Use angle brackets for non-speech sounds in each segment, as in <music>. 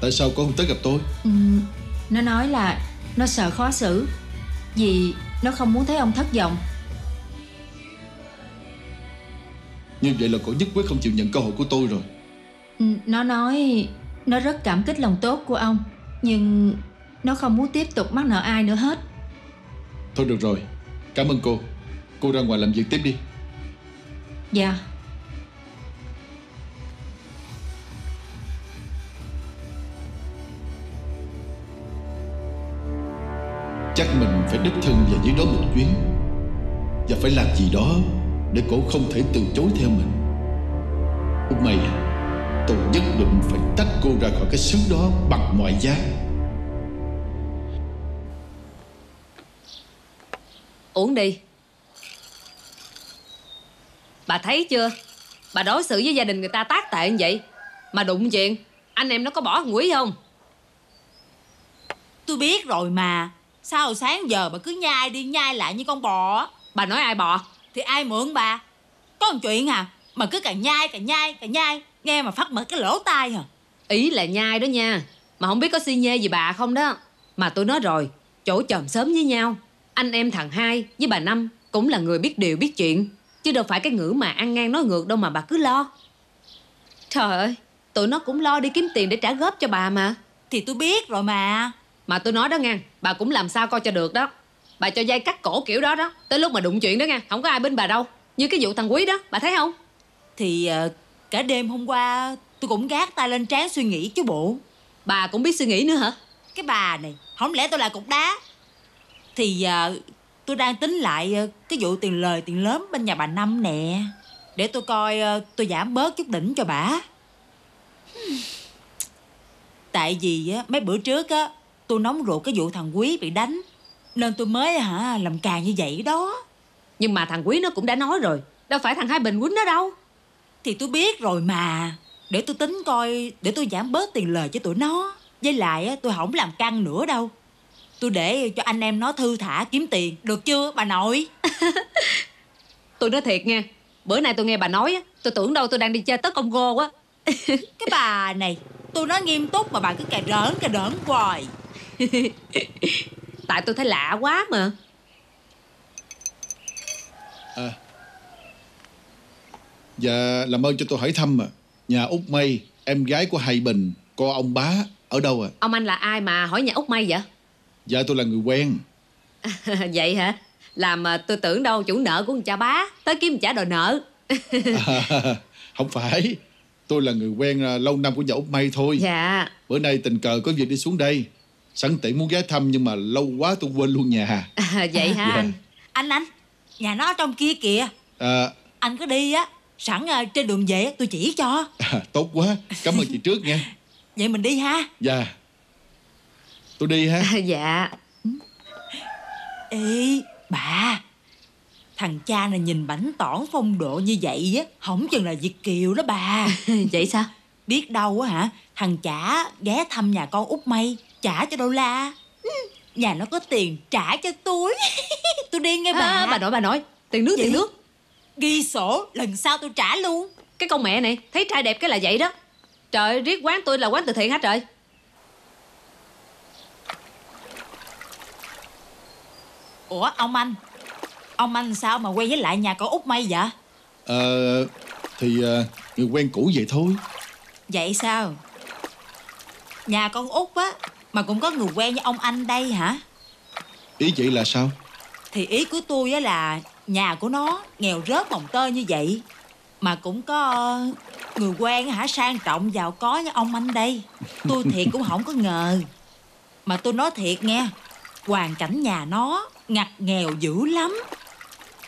Tại sao cô không tới gặp tôi? Ừ, Nó nói là Nó sợ khó xử Vì nó không muốn thấy ông thất vọng. Như vậy là cô nhất quyết không chịu nhận cơ hội của tôi rồi. Ừ, Nó nói Nó rất cảm kích lòng tốt của ông Nhưng Nó không muốn tiếp tục mắc nợ ai nữa hết. Thôi được rồi Cảm ơn cô. Cô ra ngoài làm việc tiếp đi. Dạ Chắc mình phải đích thân về dưới đó một chuyến. Và phải làm gì đó Để cổ không thể từ chối theo mình. Út mày à Tôi nhất định phải tách cô ra khỏi cái xứ đó Bằng mọi giá. Uống đi. Bà thấy chưa? Bà đối xử với gia đình người ta tác tệ như vậy. Mà đụng chuyện Anh em nó có bỏ thằng quý không? Tôi biết rồi mà Sao sáng giờ bà cứ nhai đi nhai lại như con bò Bà nói ai bò? Thì ai mượn bà? Có một chuyện à Mà cứ càng nhai càng nhai càng nhai Nghe mà phát mở cái lỗ tai hả? Ý là nhai đó nha Mà không biết có si nhê gì bà không đó. Mà tôi nói rồi Chỗ chòm sớm với nhau Anh em thằng hai với bà Năm Cũng là người biết điều biết chuyện. Chứ đâu phải cái ngữ mà ăn ngang nói ngược đâu mà bà cứ lo. Trời ơi Tụi nó cũng lo đi kiếm tiền để trả góp cho bà mà. Thì tôi biết rồi mà Mà tôi nói đó nghe Bà cũng làm sao coi cho được đó. Bà cho dây cắt cổ kiểu đó đó Tới lúc mà đụng chuyện đó nghe Không có ai bên bà đâu. Như cái vụ thằng Quý đó Bà thấy không? Thì uh, cả đêm hôm qua Tôi cũng gác tay lên trán suy nghĩ chứ bộ. Bà cũng biết suy nghĩ nữa hả? Cái bà này Không lẽ tôi là cục đá? Thì uh, tôi đang tính lại uh, Cái vụ tiền lời tiền lớn bên nhà bà Năm nè. Để tôi coi uh, tôi giảm bớt chút đỉnh cho bà. Tại vì á, mấy bữa trước á tôi nóng ruột cái vụ thằng Quý bị đánh. Nên tôi mới hả làm càng như vậy đó. Nhưng mà thằng Quý nó cũng đã nói rồi. Đâu phải thằng Hai Bình quýnh nó đâu. Thì tôi biết rồi mà. Để tôi tính coi Để tôi giảm bớt tiền lời cho tụi nó. Với lại tôi không làm căng nữa đâu. Tôi để cho anh em nó thư thả kiếm tiền. Được chưa bà nội? <laughs> Tôi nói thiệt nha Bữa nay tôi nghe bà nói á Tôi tưởng đâu tôi đang đi chơi tất công gô á. <laughs> Cái bà này Tôi nói nghiêm túc mà bà cứ cà rỡn cà rỡn hoài <laughs> Tại tôi thấy lạ quá mà. À. Dạ làm ơn cho tôi hỏi thăm à Nhà Út Mây Em gái của Hai Bình Cô ông bá Ở đâu à Ông anh là ai mà hỏi nhà Út May vậy? Dạ tôi là người quen. <laughs> Vậy hả? Làm à, tôi tưởng đâu chủ nợ của con cha bá Tới kiếm trả đòi nợ. À, <laughs> Không phải. Tôi là người quen à, lâu năm của nhà Út Mây thôi. Dạ. Bữa nay tình cờ có việc đi xuống đây Sẵn tiện muốn ghé thăm nhưng mà lâu quá tôi quên luôn nhà à, Vậy hả? Dạ. anh Anh anh Nhà nó ở trong kia kìa. À, Anh cứ đi á Sẵn uh, trên đường về tôi chỉ cho. À, Tốt quá. Cảm ơn chị trước nha. Vậy mình đi ha. Dạ. Tôi đi ha. À, <laughs> Dạ. Ê bà. Thằng cha này nhìn bảnh tỏn phong độ như vậy á Không chừng là Việt Kiều đó bà. <laughs> Vậy sao? Biết đâu á hả? Thằng chả ghé thăm nhà con út mây Trả cho đô la. Ừ, Nhà nó có tiền trả cho tôi. <laughs> Tôi đi nghe bà. À, Bà nội bà nội. Tiền nước tiền Gì? nước. Ghi sổ lần sau tôi trả luôn. Cái con mẹ này Thấy trai đẹp cái là vậy đó. Trời ơi, riết quán tôi là quán từ thiện hả trời? Ủa ông anh. Ông anh sao mà quen với lại nhà con út mây vậy? Ờ Thì à, người quen cũ vậy thôi. Vậy sao? Nhà con út á Mà cũng có người quen với ông anh đây hả? Ý chị là sao? Thì ý của tôi á là Nhà của nó nghèo rớt mồng tơi như vậy. Mà cũng có Người quen hả sang trọng giàu có như ông anh đây. Tôi <laughs> thiệt cũng không có ngờ. Mà tôi nói thiệt nghe Hoàn cảnh nhà nó ngặt nghèo dữ lắm.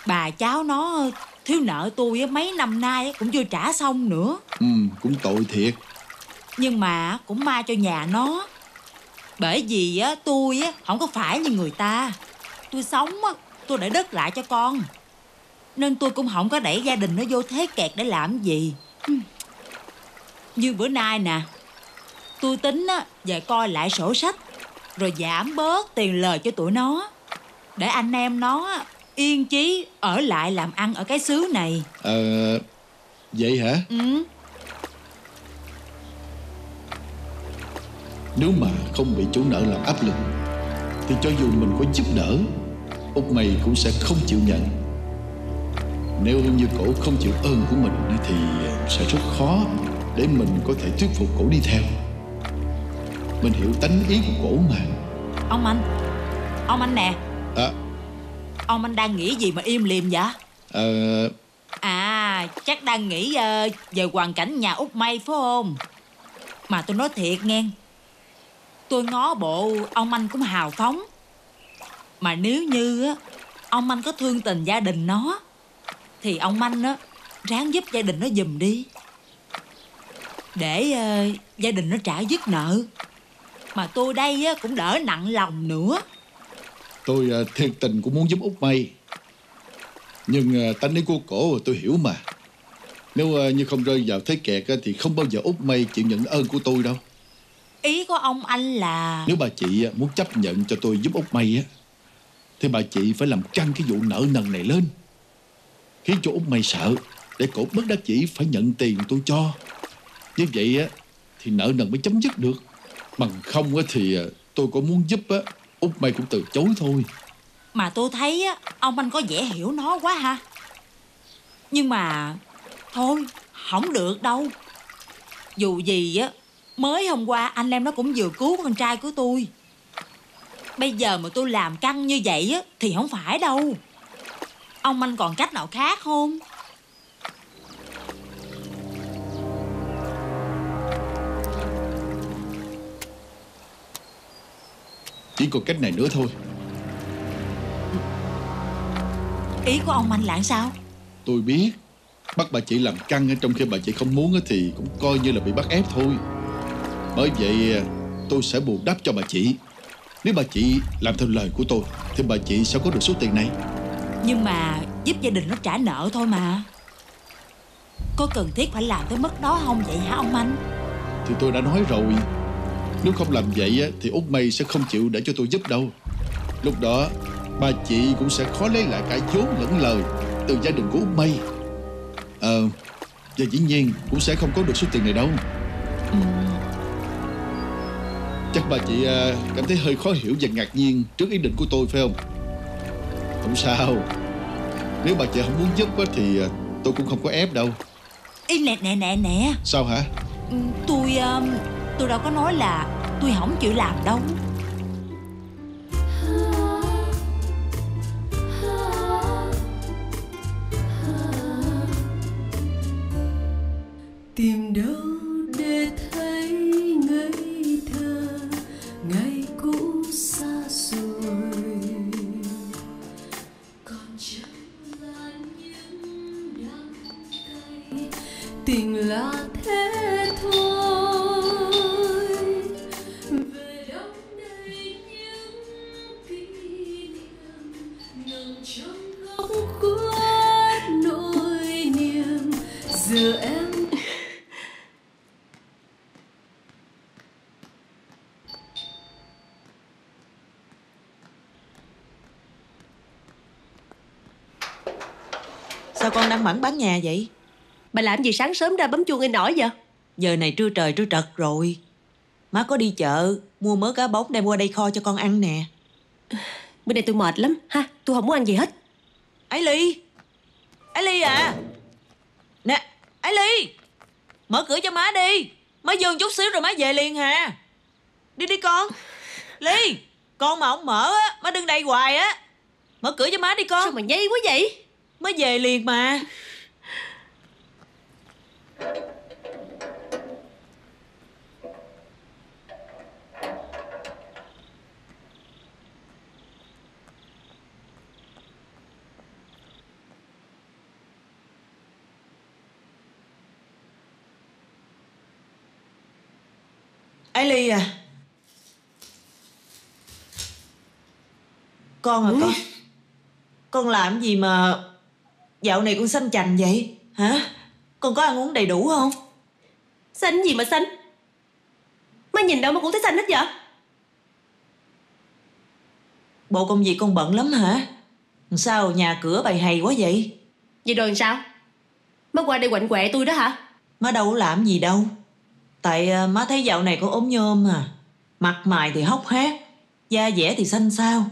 Bà cháu nó thiếu nợ tôi á, mấy năm nay cũng chưa trả xong nữa. Ừ cũng tội thiệt. Nhưng mà cũng may cho nhà nó Bởi vì á tôi á không có phải như người ta. Tôi sống á tôi để đất lại cho con. Nên tôi cũng không có đẩy gia đình nó vô thế kẹt để làm gì. Như bữa nay nè Tôi tính á về coi lại sổ sách Rồi giảm bớt tiền lời cho tụi nó. Để anh em nó yên chí ở lại làm ăn ở cái xứ này. Ờ Vậy hả? Ừ Nếu mà không bị chủ nợ làm áp lực Thì cho dù mình có giúp đỡ Út mày cũng sẽ không chịu nhận. Nếu như cổ không chịu ơn của mình Thì sẽ rất khó Để mình có thể thuyết phục cổ đi theo. Mình hiểu tánh ý của cổ mà. Ông anh Ông anh nè. À, Ông anh đang nghĩ gì mà im lìm vậy? À. À chắc đang nghĩ ờ, về hoàn cảnh nhà út May phải không? Mà tôi nói thiệt nghe Tôi ngó bộ ông anh cũng hào phóng. Mà nếu như á Ông anh có thương tình gia đình nó Thì ông anh á Ráng giúp gia đình nó giùm đi. Để ờ, gia đình nó trả dứt nợ. Mà tôi đây á, cũng đỡ nặng lòng nữa. Tôi à, thiệt tình cũng muốn giúp Út May. Nhưng ờ, tánh ý của cổ tôi hiểu mà. Nếu như không rơi vào thế kẹt Thì không bao giờ Út May chịu nhận ơn của tôi đâu. Ý của ông anh là Nếu bà chị á, muốn chấp nhận cho tôi giúp Út May á Thì bà chị phải làm căng cái vụ nợ nần này lên Khiến cho Út May sợ Để cổ bất đắc chỉ phải nhận tiền tôi cho. Như vậy á Thì nợ nần mới chấm dứt được. Bằng không á, thì à, tôi có muốn giúp á Út May cũng từ chối thôi. Mà tôi thấy á, ông anh có vẻ hiểu nó quá ha. Nhưng mà Thôi không được đâu. Dù gì á Mới hôm qua anh em nó cũng vừa cứu con trai của tôi. Bây giờ mà tôi làm căng như vậy á Thì không phải đâu. Ông anh còn cách nào khác không? Chỉ còn cách này nữa thôi. Ý của ông anh là sao? Tôi biết. Bắt bà chị làm căng trong khi bà chị không muốn á thì cũng coi như là bị bắt ép thôi Bởi vậy à, tôi sẽ bù đắp cho bà chị. Nếu bà chị làm theo lời của tôi Thì bà chị sẽ có được số tiền này. Nhưng mà giúp gia đình nó trả nợ thôi mà. Có cần thiết phải làm tới mức đó không vậy hả ông anh? Thì tôi đã nói rồi. Nếu không làm vậy á, thì Út Mây sẽ không chịu để cho tôi giúp đâu. Lúc đó bà chị cũng sẽ khó lấy lại cả vốn lẫn lời Từ gia đình của Út Mây Ờ Và dĩ nhiên cũng sẽ không có được số tiền này đâu Chắc bà chị à, cảm thấy hơi khó hiểu và ngạc nhiên trước ý định của tôi phải không? Không sao Nếu bà chị không muốn giúp á, thì à, tôi cũng không có ép đâu Ý nè nè nè nè Sao hả? Ừ, Tôi um, Tôi đâu có nói là Tôi không chịu làm đâu bán nhà vậy? Bà làm gì sáng sớm ra bấm chuông in ỏi vậy? Giờ này trưa trời trưa trật rồi. Má có đi chợ, mua mớ cá bóng đem qua đây kho cho con ăn nè. Bữa nay tôi mệt lắm ha Tôi không muốn ăn gì hết Ái Ly! Ái Ly à! Nè, Ái Ly! Mở cửa cho má đi! Má vô chút xíu rồi má về liền hà! Đi đi con! Ly! Con mà không mở á, má đứng đây hoài á! Mở cửa cho má đi con! Sao mà nhây quá vậy Má về liền mà! Ái Ly à? Con à con? Con làm gì mà Dạo này con xanh chành vậy? Hả Con có ăn uống đầy đủ không? Xanh gì mà xanh? Má nhìn đâu mà cũng thấy xanh hết vậy? Bộ công việc con bận lắm hả? Sao nhà cửa bày hay quá vậy? Vậy rồi sao? Má qua đây quạnh quẹ tôi đó hả? Má đâu có làm gì đâu. Tại à, má thấy dạo này con ốm nhôm à. Mặt mày thì hốc hác Da dẻ thì xanh xao.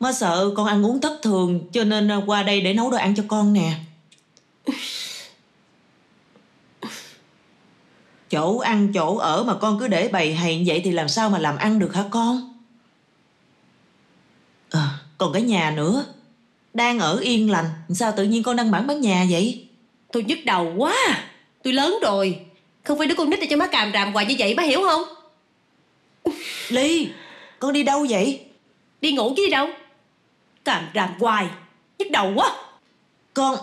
Má sợ con ăn uống thất thường Cho nên à, qua đây để nấu đồ ăn cho con nè Chỗ ăn chỗ ở mà con cứ để bày hèn vậy Thì làm sao mà làm ăn được hả con? Ờ còn cái nhà nữa. Đang ở yên lành Sao tự nhiên con đăng bản bán nhà vậy? Tôi nhức đầu quá. À. Tôi lớn rồi. Không phải đứa con nít để cho má càm ràm hoài như vậy má hiểu không? Ly Con đi đâu vậy? Đi ngủ chứ đi đâu? Càm ràm hoài. Nhức đầu quá. Con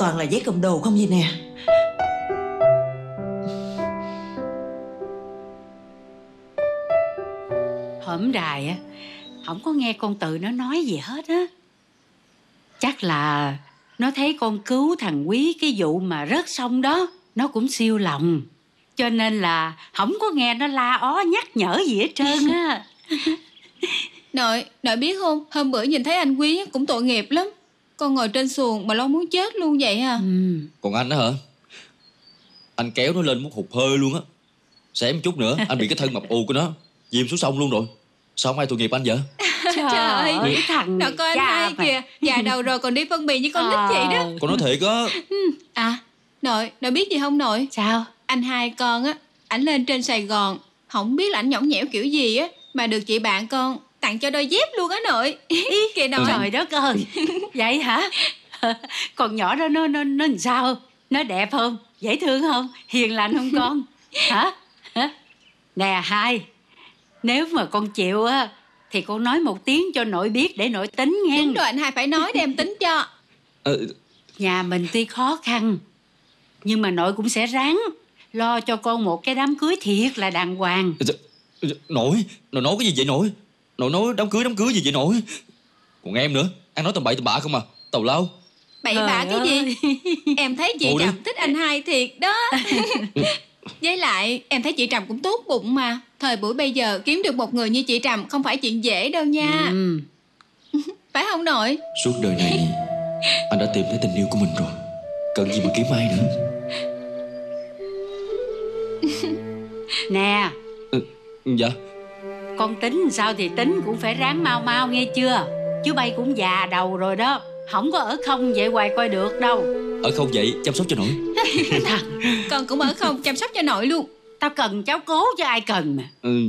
toàn là giấy cầm đồ không vậy nè. Hổm đài á Không có nghe con tự nó nói gì hết á. Chắc là Nó thấy con cứu thằng quý Cái vụ mà rớt sông đó Nó cũng siêu lòng. Cho nên là Không có nghe nó la ó nhắc nhở gì hết trơn á. <laughs> Nội, nội biết không? Hôm bữa nhìn thấy anh Quý cũng tội nghiệp lắm Con ngồi trên xuồng mà lo muốn chết luôn vậy à? Ừ. Còn anh đó hả? Anh kéo nó lên muốn hụt hơi luôn á. Xém chút nữa anh bị cái thân mập ù của nó Dìm xuống sông luôn rồi. Sao không ai tội nghiệp anh vậy? <laughs> Trời, ơi, ơi thằng Nội coi anh hai kìa. Già đầu rồi còn đi phân bì với con nít vậy đó. Ờ. Con nói thiệt á. À nội nội biết gì không nội? Sao? Anh hai con á Ảnh lên trên Sài Gòn Không biết là ảnh nhõng nhẽo kiểu gì á Mà được chị bạn con tặng cho đôi dép luôn á nội. Kìa nội. Trời đất ơi. Vậy hả? Con nhỏ đó nó nó nó làm sao? Nó đẹp không? Dễ thương không? Hiền lành không con? <laughs> Hả? Hả? Nè hai Nếu mà con chịu á Thì con nói một tiếng cho nội biết Để nội tính nghe. Đúng rồi anh hai phải nói để em tính cho. Ờ, Nhà mình tuy khó khăn Nhưng mà nội cũng sẽ ráng Lo cho con một cái đám cưới thiệt là đàng hoàng. Nội Nội nói cái gì vậy nội Nội nói đám cưới đám cưới gì vậy nội? Còn em nữa Ăn nói tầm bậy tầm bạ không à? Tàu lao. Bậy Trời bạ cái gì? Em thấy chị. Trầm thích anh hai thiệt đó. Với lại em thấy chị Trầm cũng tốt bụng mà. Thời buổi bây giờ kiếm được một người như chị Trầm Không phải chuyện dễ đâu nha. Ừ. <laughs> Phải không nội? Suốt đời này Anh đã tìm thấy tình yêu của mình rồi. Cần gì mà kiếm ai nữa? Nè. Dạ Con tính sao thì tính cũng phải ráng mau mau nghe chưa? Chứ bay cũng già đầu rồi đó Không có ở không vậy hoài coi được đâu. Ở không vậy? Chăm sóc cho nội. <laughs> Thằng Con cũng ở không chăm sóc cho nội luôn. Tao cần cháu cố chứ ai cần mà. Ừ,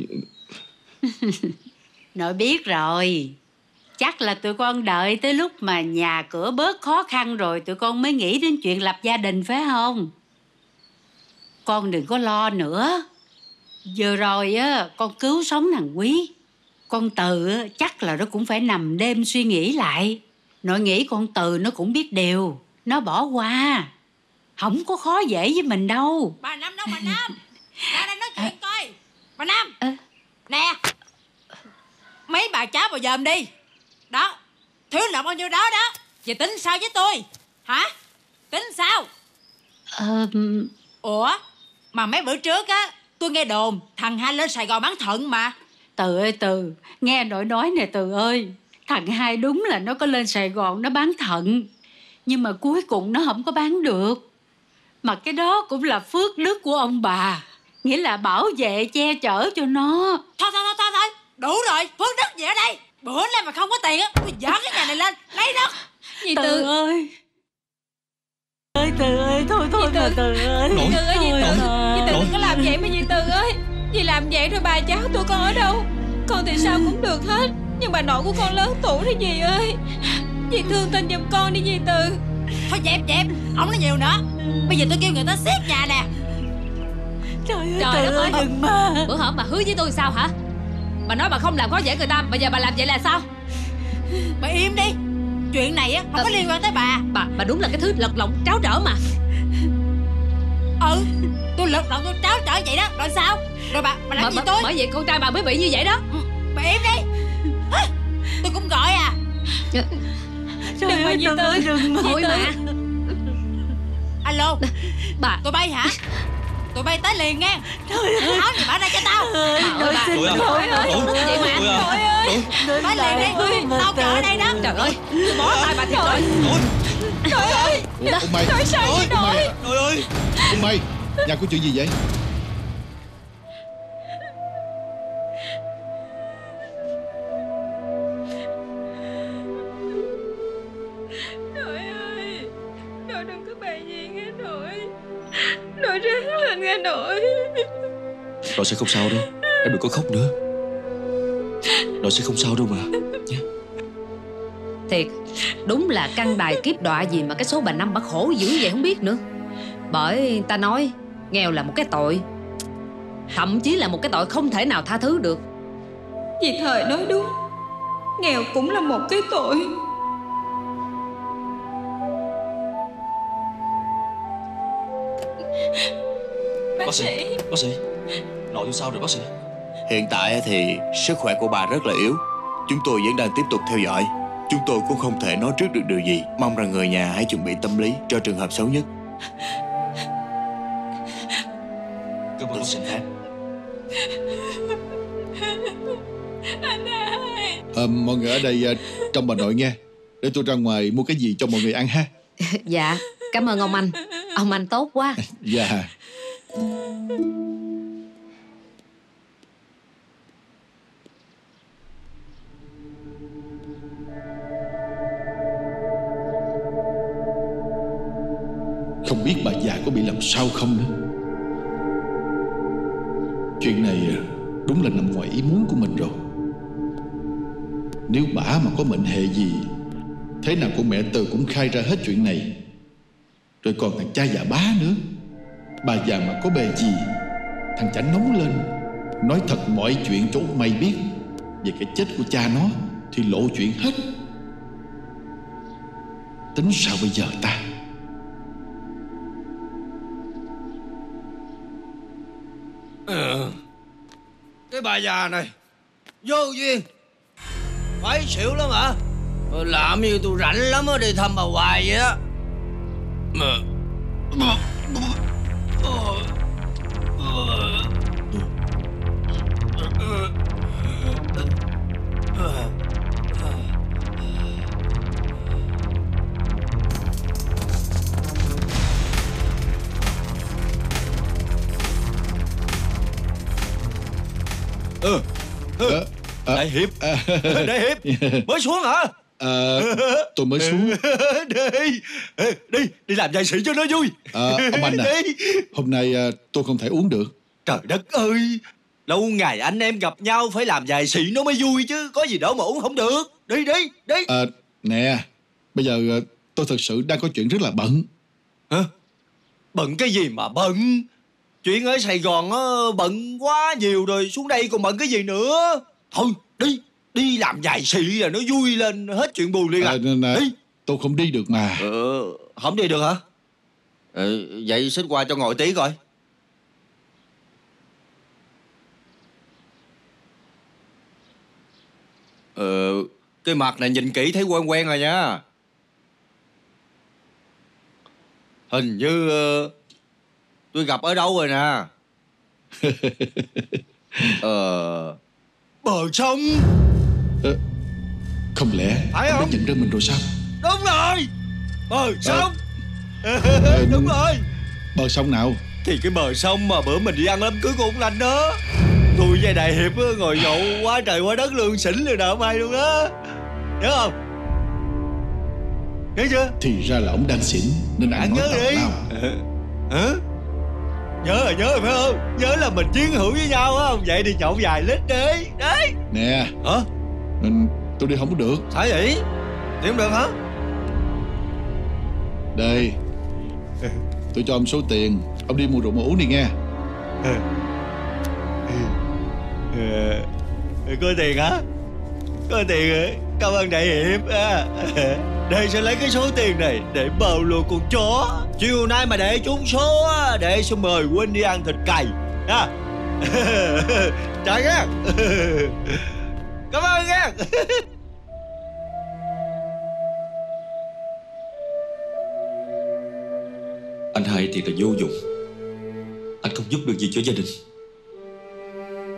<laughs> Nội biết rồi. Chắc là tụi con đợi tới lúc mà nhà cửa bớt khó khăn rồi Tụi con mới nghĩ đến chuyện lập gia đình phải không? Con đừng có lo nữa Giờ rồi á con cứu sống thằng quý. Con từ á, chắc là nó cũng phải nằm đêm suy nghĩ lại. Nội nghĩ con từ nó cũng biết điều. Nó bỏ qua. Không có khó dễ với mình đâu. Bà Năm đâu bà Năm? <laughs> Ra đây nói chuyện coi. Bà Năm. Ờ. Nè. Mấy bà cháu vào dòm đi. Đó. Thiếu là bao nhiêu đó đó. Vậy tính sao với tôi? Hả? Tính sao? Ờ, Ủa? Mà mấy bữa trước á Tôi nghe đồn Thằng hai lên Sài Gòn bán thận mà. Từ ơi Từ. Nghe nội nói nè Từ ơi. Thằng hai đúng là nó có lên Sài Gòn nó bán thận. Nhưng mà cuối cùng nó không có bán được. Mà cái đó cũng là phước đức của ông bà. Nghĩa là bảo vệ che chở cho nó. Thôi thôi thôi thôi, thôi. Đủ rồi Phước đức gì ở đây? Bữa nay mà không có tiền á Tôi dỡ cái nhà này lên. Lấy đất Dì Từ Tư ơi? Ơi Từ ơi Thôi thôi Dì mà Tư. Từ ơi. Nội. Tư ơi Dì làm vậy rồi bà cháu tôi con ở đâu? Con thì sao cũng được hết Nhưng bà nội của con lớn tuổi đó dì ơi? Dì thương tình giùm con đi dì Tư Thôi dẹp dẹp Không nói nhiều nữa. Bây giờ tôi kêu người ta xét nhà nè. Trời ơi Trời Từ đất ơi ơi. đừng mà. Bữa hổm bà hứa với tôi sao hả? Bà nói bà không làm khó dễ người ta Bây giờ bà làm vậy là sao? Bà im đi. Chuyện này á không có liên quan tới bà. Bà bà đúng là cái thứ lật lọng tráo trở mà. Ừ Tôi lật lộn tôi tráo trở vậy đó. Rồi sao? Rồi bà bà làm Bởi- gì tôi? Bởi vậy con trai bà mới bị như vậy đó. Ừ, Bà im đi? Tôi cũng gọi à. Trời Đừng mà ơi Tư. ơi đừng mà Thôi mà Alo. Bà. Tôi bay hả? Tụi bay tới liền nghe. Trời ơi. Tháo gì bỏ ra cho tao? Bà ơi bà. Tụi à Trời ơi Tụi Vậy mà Tụi à Tụi Tới liền đi. Tao chờ ở đây đó. Trời ơi. Bỏ tay bà thiệt rồi. Trời ơi. Ông mày? Trời sao vậy à? Trời? ơi. Ông mày nhà có chuyện gì vậy? Nội ơi Nội đừng có bày gì nghe nội. Nội ráng lên nghe nội. Rồi sẽ không sao đâu Em đừng có khóc nữa. Rồi sẽ không sao đâu mà Nhé. Thiệt Đúng là căn đài kiếp đọa gì mà cái số bà Năm bà khổ dữ vậy không biết nữa. Bởi ta nói Nghèo là một cái tội. Thậm chí là một cái tội không thể nào tha thứ được. Dì Thời nói đúng Nghèo cũng là một cái tội. Bác, Bác sĩ sĩ. Bác sĩ Nội tôi sao rồi bác sĩ. Hiện tại thì sức khỏe của bà rất là yếu. Chúng tôi vẫn đang tiếp tục theo dõi. Chúng tôi cũng không thể nói trước được điều gì. Mong rằng người nhà hãy chuẩn bị tâm lý cho trường hợp xấu nhất Ơn bác sĩ Anh ơi Ờ, mọi người ở đây ờ, trong bà nội nghe. Để tôi ra ngoài mua cái gì cho mọi người ăn ha. <laughs> Dạ Cảm ơn ông anh. Ông anh tốt quá. <laughs> Dạ. Không biết bà già có bị làm sao không nữa chuyện này à, đúng là nằm ngoài ý muốn của mình rồi. Nếu bà mà có mệnh hệ gì, Thế nào con mẹ Từ cũng khai ra hết chuyện này. Rồi còn thằng cha già bá nữa. Bà già mà có bề gì, Thằng chả nóng lên, Nói thật mọi chuyện cho mày biết. Về cái chết của cha nó, Thì lộ chuyện hết. Tính sao bây giờ ta? Cái bà già này Vô duyên Phải xỉu lắm hả Làm như tôi rảnh lắm á Đi thăm bà hoài vậy á Mà Ờ, Đại Hiệp. <laughs> Đại Hiệp. <laughs> Mới xuống hả? Ờ, Tôi mới xuống. <laughs> Đi. Đi. Đi làm đại sĩ cho nó vui. Ờ, Ông anh à Đi. Hôm nay tôi không thể uống được. Trời đất ơi. Lâu ngày anh em gặp nhau Phải làm dài sĩ nó mới vui chứ. Có gì đâu mà uống không được. Đi đi đi. Ờ, Nè Bây giờ tôi thật sự đang có chuyện rất là bận. Hả? Bận cái gì mà bận Chuyện ở Sài Gòn á, bận quá nhiều rồi Xuống đây còn bận cái gì nữa Thôi đi Đi làm dài sĩ là nó vui lên Hết chuyện buồn liền à nè, Đi Tôi không đi được mà Ờ, không đi được hả? Ờ, vậy xích qua cho ngồi tí coi. Ờ, cái mặt này nhìn kỹ thấy quen quen rồi nha. Hình như ờ, tôi gặp ở đâu rồi nè. <laughs> ờ, bờ sông. Không lẽ Phải ông không? đã nhận ra mình rồi sao Đúng rồi. Bờ sông. Ờ, <laughs> Đúng rồi. Bờ sông nào Thì cái bờ sông mà bữa mình đi ăn đám cưới của ông Lành đó Tôi với Đại Hiệp á, ngồi nhậu quá trời quá đất luôn xỉn rồi nợ mai luôn đó Nhớ không? Nhớ chưa? Thì ra là ông đang xỉn Nên ăn nói nhớ đi Hả? Nhớ rồi, nhớ rồi phải không? Nhớ là mình chiến hữu với nhau á không? Vậy thì nhậu vài lít đi Đấy Nè Hả? ừ, Tôi đi không có được Sao vậy? Đi không được hả? Đây Tôi cho ông số tiền Ông đi mua rượu mà uống đi nghe Ờ, Có tiền hả? Có tiền hả? Cảm ơn Đại Hiệp. À. Đây sẽ lấy cái số tiền này Để bầu luôn con chó. Chiều nay mà để trúng số á Để sẽ mời Huynh đi ăn thịt cầy ha. Trời nha Cảm ơn nha <laughs> Anh hai thiệt là vô dụng. Anh không giúp được gì cho gia đình.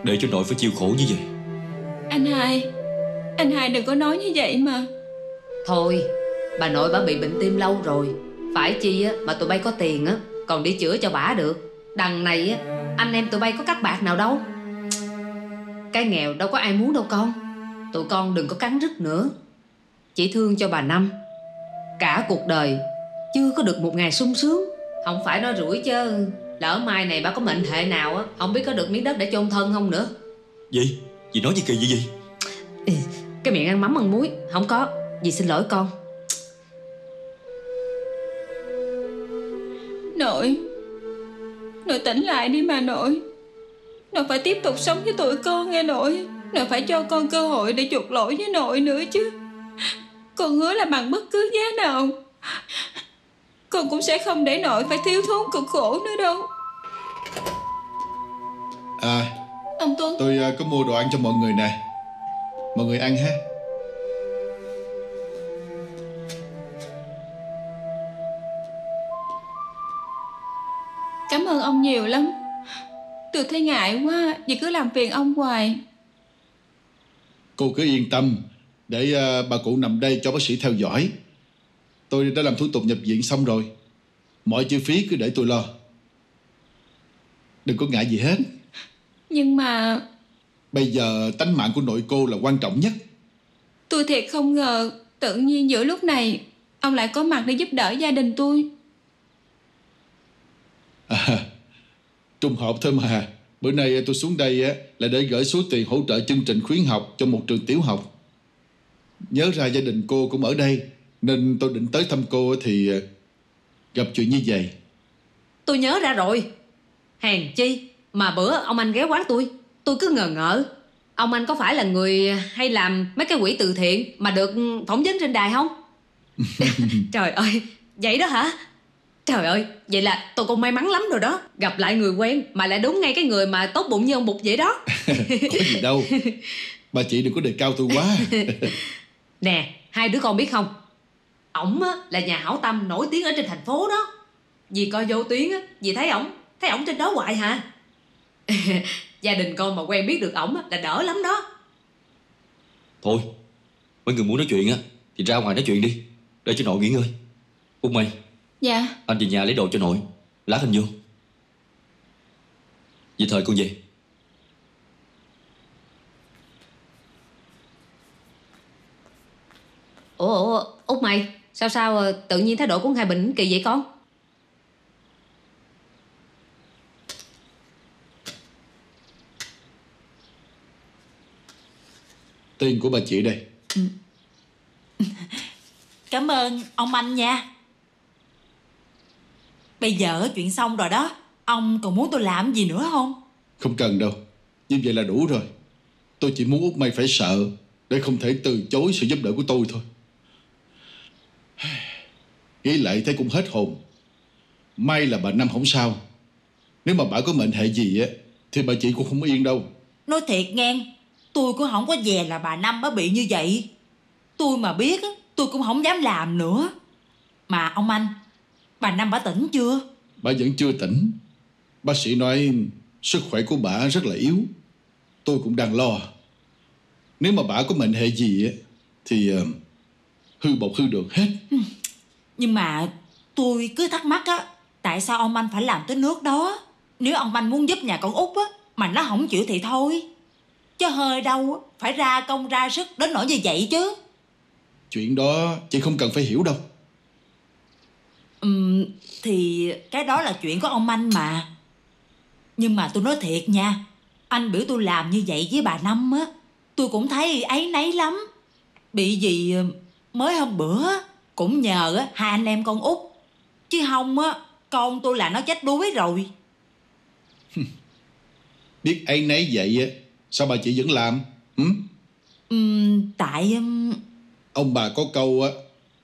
Để cho nội phải chịu khổ như vậy. Anh hai Anh hai đừng có nói như vậy mà. Thôi Bà nội bà bị bệnh tim lâu rồi. Phải chi á mà tụi bay có tiền á Còn đi chữa cho bà được. Đằng này á Anh em tụi bay có cắt bạc nào đâu. Cái nghèo đâu có ai muốn đâu con. Tụi con đừng có cắn rứt nữa. Chỉ thương cho bà Năm. Cả cuộc đời Chưa có được một ngày sung sướng. Không phải nói rủi chứ. Lỡ mai này bà có mệnh hệ nào á Không biết có được miếng đất để chôn thân không nữa. Gì? Dì nói gì kỳ vậy gì? Cái miệng ăn mắm ăn muối Không có. Dì xin lỗi con. Nội. Nội tỉnh lại đi mà nội. Nội phải tiếp tục sống với tụi con nghe nội. Nội phải cho con cơ hội để chuộc lỗi với nội nữa chứ. Con hứa là bằng bất cứ giá nào. Con cũng sẽ không để nội phải thiếu thốn cực khổ nữa đâu. À Ông Tuấn. tôi à, có mua đồ ăn cho mọi người nè Mọi người ăn ha. Cảm ơn ông nhiều lắm. Tôi thấy ngại quá Vì cứ làm phiền ông hoài. Cô cứ yên tâm. Để à, bà cụ nằm đây cho bác sĩ theo dõi. Tôi đã làm thủ tục nhập viện xong rồi. Mọi chi phí cứ để tôi lo. Đừng có ngại gì hết. Nhưng mà Bây giờ tánh mạng của nội cô là quan trọng nhất. Tôi thiệt không ngờ Tự nhiên giữa lúc này Ông lại có mặt để giúp đỡ gia đình tôi. À, Trùng hợp thôi mà. Bữa nay tôi xuống đây á, là để gửi số tiền hỗ trợ chương trình khuyến học cho một trường tiểu học. Nhớ ra gia đình cô cũng ở đây nên tôi định tới thăm cô thì à, gặp chuyện như vậy. Tôi nhớ ra rồi. Hèn chi Mà bữa ông anh ghé quán tôi Tôi cứ ngờ ngợ. Ông anh có phải là người hay làm mấy cái quỹ từ thiện Mà được phỏng vấn trên đài không? <laughs> Trời ơi Vậy đó hả? Trời ơi Vậy là tôi cũng may mắn lắm rồi đó. Gặp lại người quen Mà lại đúng ngay cái người mà tốt bụng như ông Bụt vậy đó. <laughs> Có gì đâu. Bà chị đừng có đề cao tôi quá. <laughs> Nè Hai đứa con biết không? Ổng á, là nhà hảo tâm nổi tiếng ở trên thành phố đó. Dì coi vô tuyến á Dì thấy ổng Thấy ổng trên đó hoài hả Gia đình con mà quen biết được ổng á, là đỡ lắm đó. Thôi Mấy người muốn nói chuyện á Thì ra ngoài nói chuyện đi Để cho nội nghỉ ngơi. Út mày Dạ. Anh về nhà lấy đồ cho nội Lát anh vô Về thời con về. Ủa, ủa Út mày Sao sao ờ, tự nhiên thái độ của hai Bình kỳ vậy con Tiền của bà chị đây. <laughs> Cảm ơn ông anh nha Bây giờ chuyện xong rồi đó Ông còn muốn tôi làm gì nữa không Không cần đâu. Như vậy là đủ rồi. Tôi chỉ muốn Út Mây phải sợ để không thể từ chối sự giúp đỡ của tôi thôi. <sighs> Nghĩ lại thấy cũng hết hồn. May là bà Năm không sao. Nếu mà bà có mệnh hệ gì á thì bà chị cũng không yên đâu. Nói thiệt nghe Tôi cũng không có về là bà Năm mới bị như vậy Tôi mà biết á, Tôi cũng không dám làm nữa Mà ông anh Bà Năm bà tỉnh chưa Bà vẫn chưa tỉnh. Bác sĩ nói sức khỏe của bà rất là yếu. Tôi cũng đang lo. Nếu mà bà có mệnh hệ gì á, thì ờ, hư bộc hư được hết. Nhưng mà tôi cứ thắc mắc á Tại sao ông anh phải làm tới nước đó Nếu ông anh muốn giúp nhà con út á Mà nó không chịu thì thôi Chứ hơi đâu phải ra công ra sức đến nỗi như vậy chứ. Chuyện đó chị không cần phải hiểu đâu. Ừm, Thì cái đó là chuyện của ông anh mà. Nhưng mà tôi nói thiệt nha Anh biểu tôi làm như vậy với bà Năm á Tôi cũng thấy ấy nấy lắm. Bị gì mới hôm bữa Cũng nhờ á, hai anh em con út. Chứ không á Con tôi là nó chết đuối rồi. <laughs> Biết ấy nấy vậy á, sao bà chị vẫn làm? Ừm, Tại Ông bà có câu á,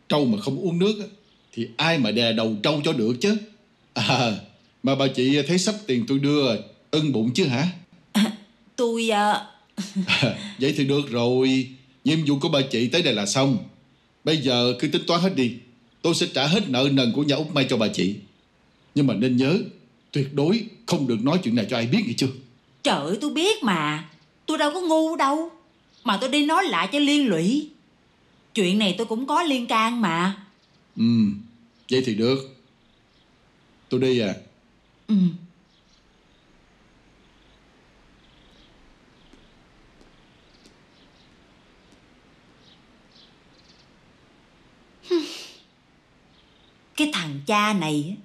trâu mà không uống nước á, thì ai mà đè đầu trâu cho được chứ? À, mà bà chị thấy sắp tiền tôi đưa ưng bụng chứ hả? <laughs> tôi ờ, <laughs> Vậy thì được rồi, nhiệm vụ của bà chị tới đây là xong. Bây giờ cứ tính toán hết đi, tôi sẽ trả hết nợ nần của nhà Út Mai cho bà chị. Nhưng mà nên nhớ, Tuyệt đối không được nói chuyện này cho ai biết nghe chưa Trời ơi tôi biết mà Tôi đâu có ngu đâu. Mà tôi đi nói lại cho liên lụy. Chuyện này tôi cũng có liên can mà. Ừ Vậy thì được. Tôi đi à. Ừ. Cái thằng cha này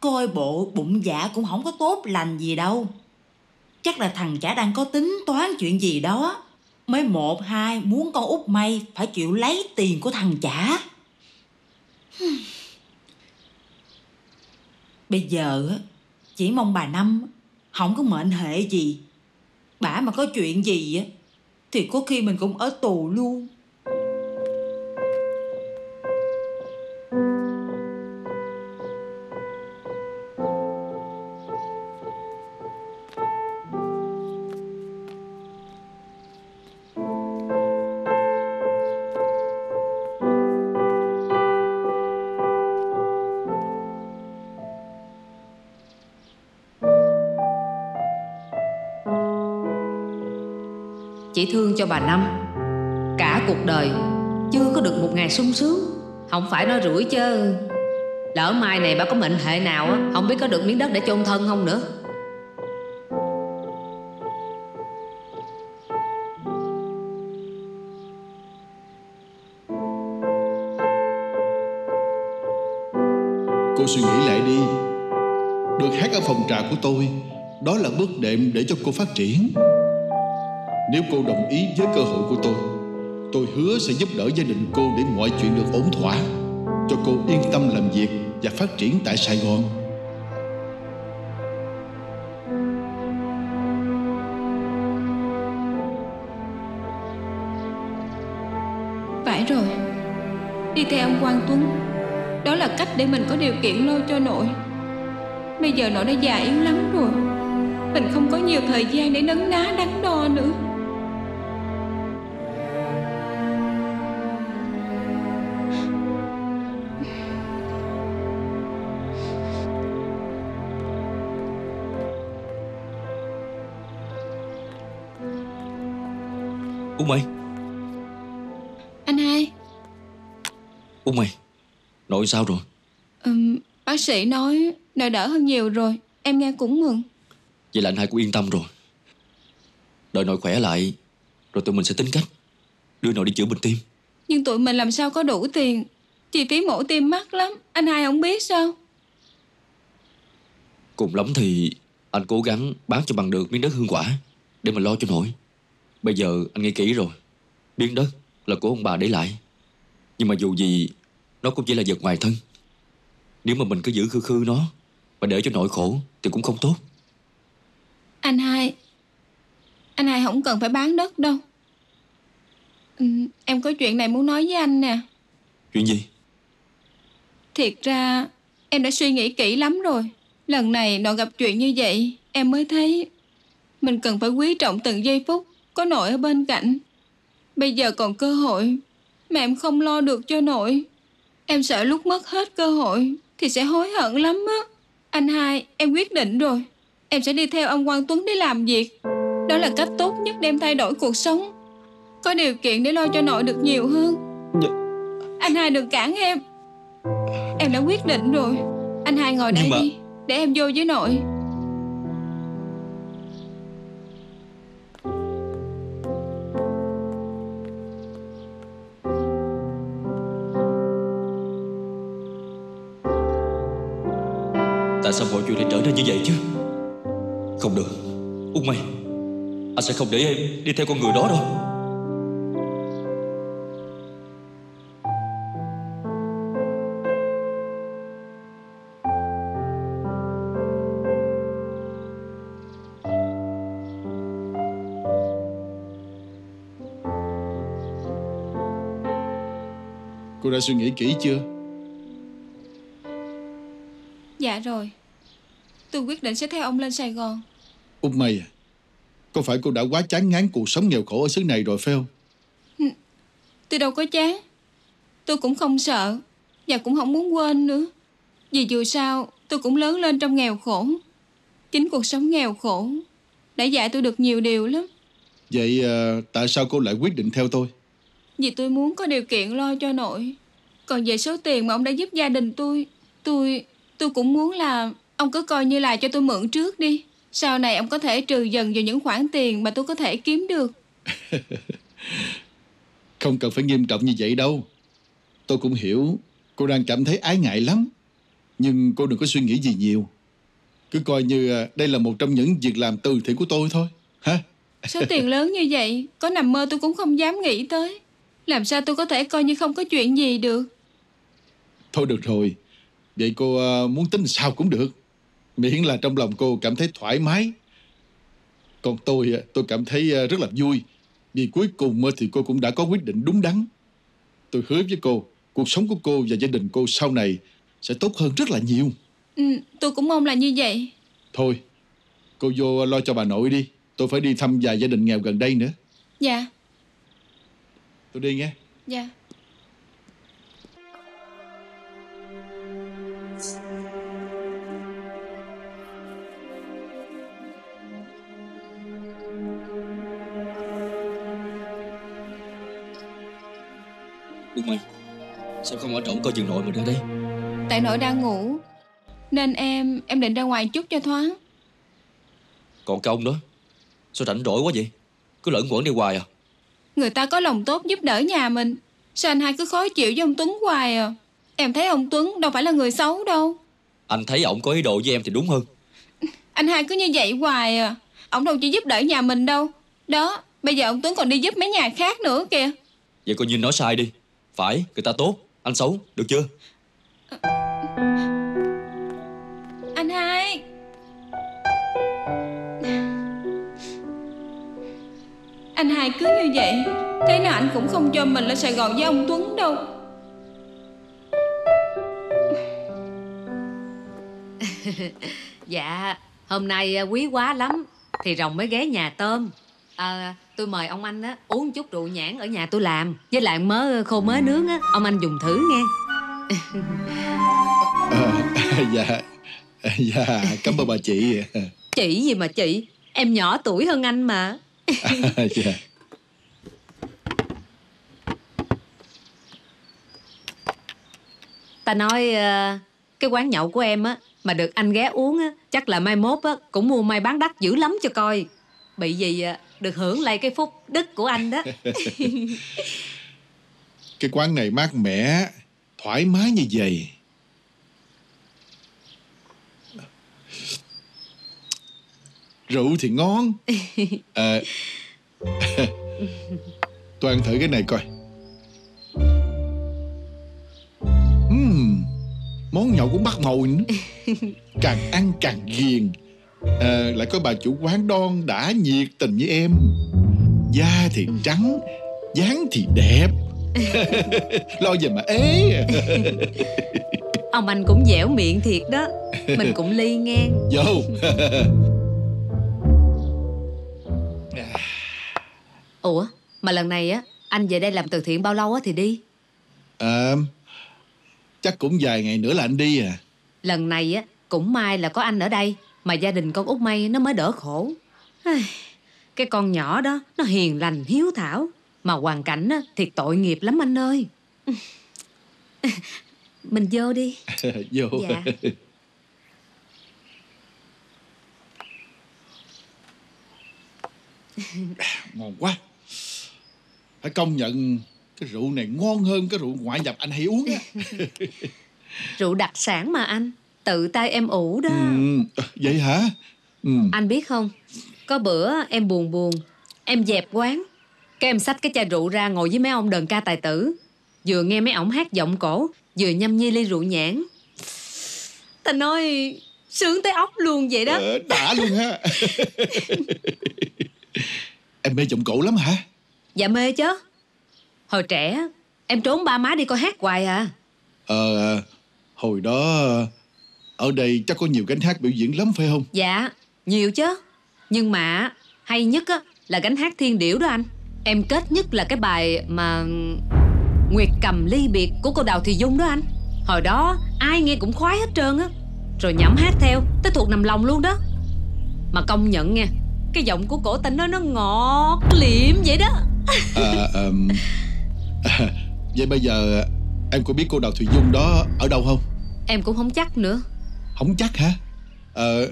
Coi bộ bụng dạ cũng không có tốt lành gì đâu Chắc là thằng chả đang có tính toán chuyện gì đó Mới một, hai, muốn con út may Phải chịu lấy tiền của thằng chả hmm. Bây giờ chỉ mong bà Năm không có mệnh hệ gì. Bả mà có chuyện gì thì có khi mình cũng ở tù luôn. Chỉ thương cho bà Năm. Cả cuộc đời Chưa có được một ngày sung sướng. Không phải nói rủi chứ Lỡ mai này bà có mệnh hệ nào á, Không biết có được miếng đất để chôn thân không nữa. Cô suy nghĩ lại đi. Được hát ở phòng trà của tôi, Đó là bước đệm để cho cô phát triển. Nếu cô đồng ý với cơ hội của tôi Tôi hứa sẽ giúp đỡ gia đình cô Để mọi chuyện được ổn thỏa, Cho cô yên tâm làm việc Và phát triển tại Sài Gòn. Phải rồi. Đi theo ông Quang Tuấn. Đó là cách để mình có điều kiện lo cho nội. Bây giờ nội đã già yếu lắm rồi. Mình không có nhiều thời gian để nấn ná đắn đo nữa. Út mày Anh hai. Út mày Nội sao rồi? Ừm, Bác sĩ nói nội đỡ hơn nhiều rồi Em nghe cũng mừng. Vậy là anh hai cũng yên tâm rồi. Đợi nội khỏe lại Rồi tụi mình sẽ tính cách. Đưa nội đi chữa bệnh tim. Nhưng tụi mình làm sao có đủ tiền? Chi phí mổ tim mắc lắm Anh hai không biết sao? Cùng lắm thì Anh cố gắng bán cho bằng được miếng đất hương quả Để mà lo cho nội Bây giờ anh nghĩ kỹ rồi. Miếng đất là của ông bà để lại. Nhưng mà dù gì Nó cũng chỉ là vật ngoài thân. Nếu mà mình cứ giữ khư khư nó Mà để cho nội khổ Thì cũng không tốt. Anh hai Anh hai không cần phải bán đất đâu. Ừm, Em có chuyện này muốn nói với anh nè. Chuyện gì? Thiệt ra em đã suy nghĩ kỹ lắm rồi. Lần này nội gặp chuyện như vậy Em mới thấy Mình cần phải quý trọng từng giây phút Có nội ở bên cạnh. Bây giờ còn cơ hội Mà em không lo được cho nội Em sợ lúc mất hết cơ hội Thì sẽ hối hận lắm á. Anh hai em quyết định rồi. Em sẽ đi theo ông Quang Tuấn để làm việc. Đó là cách tốt nhất để em thay đổi cuộc sống. Có điều kiện để lo cho nội được nhiều hơn. Anh hai đừng cản em. Em đã quyết định rồi. Anh hai ngồi đây mà- đi Để em vô với nội Tại sao mọi chuyện lại trở nên như vậy chứ? Không được. Út mày Anh sẽ không để em đi theo con người đó đâu. Cô đã suy nghĩ kỹ chưa? Dạ rồi. Tôi quyết định sẽ theo ông lên Sài Gòn. Út mày à Có phải cô đã quá chán ngán cuộc sống nghèo khổ ở xứ này rồi phải không? Tôi đâu có chán. Tôi cũng không sợ Và cũng không muốn quên nữa. Vì dù sao tôi cũng lớn lên trong nghèo khổ. Chính cuộc sống nghèo khổ Đã dạy tôi được nhiều điều lắm. Vậy à, tại sao cô lại quyết định theo tôi? Vì tôi muốn có điều kiện lo cho nội. Còn về số tiền mà ông đã giúp gia đình tôi Tôi tôi cũng muốn là Ông cứ coi như là cho tôi mượn trước đi Sau này ông có thể trừ dần vào những khoản tiền Mà tôi có thể kiếm được <laughs> Không cần phải nghiêm trọng như vậy đâu. Tôi cũng hiểu cô đang cảm thấy ái ngại lắm. Nhưng cô đừng có suy nghĩ gì nhiều. Cứ coi như à, đây là một trong những việc làm từ thiện của tôi thôi. Hả? Số tiền <laughs> lớn như vậy Có nằm mơ tôi cũng không dám nghĩ tới Làm sao tôi có thể coi như không có chuyện gì được Thôi được rồi. Vậy cô à, muốn tính sao cũng được. Miễn là trong lòng cô cảm thấy thoải mái. Còn tôi, à, tôi cảm thấy à, rất là vui. Vì cuối cùng thì cô cũng đã có quyết định đúng đắn. Tôi hứa với cô, cuộc sống của cô và gia đình cô sau này sẽ tốt hơn rất là nhiều. ừ, Tôi cũng mong là như vậy Thôi, cô vô lo cho bà nội đi. Tôi phải đi thăm vài gia đình nghèo gần đây nữa. Dạ Tôi đi nghe. Dạ Út mày Sao không ở trỏng coi chừng nội mà ra đây Tại nội đang ngủ Nên em em định ra ngoài chút cho thoáng. Còn cái ông đó Sao rảnh rỗi quá vậy? Cứ lẫn quẩn đi hoài à? Người ta có lòng tốt giúp đỡ nhà mình Sao anh hai cứ khó chịu với ông Tuấn hoài à? Em thấy ông Tuấn đâu phải là người xấu đâu. Anh thấy ổng có ý đồ với em thì đúng hơn. Anh hai cứ như vậy hoài à? Ông đâu chỉ giúp đỡ nhà mình đâu. Đó Bây giờ ông Tuấn còn đi giúp mấy nhà khác nữa kìa. Vậy coi như nói sai đi Phải người ta tốt. Anh xấu Được chưa? Anh hai. Anh hai cứ như vậy Thế nào anh cũng không cho mình lên Sài Gòn với ông Tuấn đâu. <laughs> Dạ Hôm nay à, quý quá lắm Thì rồng mới ghé nhà tôm. À, Tôi mời ông anh á uống chút rượu nhãn ở nhà tôi làm Với lại mớ khô mớ nướng á Ông anh dùng thử nghe À, <laughs> dạ, dạ, cảm ơn bà chị. Chị gì mà chị Em nhỏ tuổi hơn anh mà <laughs> dạ. Ta nói ờ, Cái quán nhậu của em á Mà được anh ghé uống á Chắc là mai mốt á Cũng mua may bán đắt dữ lắm cho coi Bị gì à, được hưởng lại cái phúc đức của anh đó <laughs> Cái quán này mát mẻ, thoải mái như vậy. Rượu thì ngon. À, <laughs> <laughs> tôi ăn thử cái này coi. Ừm, món nhậu cũng bắt mồi nữa. Càng ăn càng ghiền. À, lại có bà chủ quán đoan đã nhiệt tình với em. Da thì trắng, dáng thì đẹp. <laughs> Lo gì mà ế. Ông anh cũng dẻo miệng thiệt đó. Mình cũng ly ngang Vô. <laughs> Ủa mà lần này á Anh về đây làm từ thiện bao lâu á thì đi? À, Chắc cũng vài ngày nữa là anh đi à. Lần này á Cũng may là có anh ở đây Mà gia đình con út May nó mới đỡ khổ. Cái con nhỏ đó Nó hiền lành hiếu thảo. Mà hoàn cảnh á, thiệt tội nghiệp lắm anh ơi. <laughs> Mình vô đi. <laughs> Vô. Dạ. <laughs> Ngon quá. Phải công nhận Cái rượu này ngon hơn cái rượu ngoại nhập anh hay uống á. Rượu đặc sản mà anh Tự tay em ủ đó. Ừ, Vậy hả? Ừ. Anh biết không? Có bữa em buồn buồn Em dẹp quán Cái em xách cái chai rượu ra ngồi với mấy ông đờn ca tài tử Vừa nghe mấy ổng hát giọng cổ Vừa nhâm nhi ly rượu nhãn. Ta nói Sướng tới óc luôn vậy đó. Ờ, Đã luôn ha. Em mê giọng cổ lắm hả? Dạ mê chứ. Hồi trẻ Em trốn ba má đi coi hát hoài à. Ờ Hồi đó Ở đây chắc có nhiều gánh hát biểu diễn lắm phải không? Dạ Nhiều chứ. Nhưng mà Hay nhất á Là gánh hát thiên điểu đó anh. Em kết nhất là cái bài mà Nguyệt cầm ly biệt của cô Đào Thị Dung đó anh. Hồi đó ai nghe cũng khoái hết trơn á. Rồi nhẩm hát theo Tới thuộc nằm lòng luôn đó. Mà công nhận nha Cái giọng của cổ ta nói nó ngọt liệm vậy đó. À, ờm, à, <laughs> Vậy bây giờ em có biết cô Đào Thùy Dung đó ở đâu không? Em cũng không chắc nữa Không chắc hả? Ờ,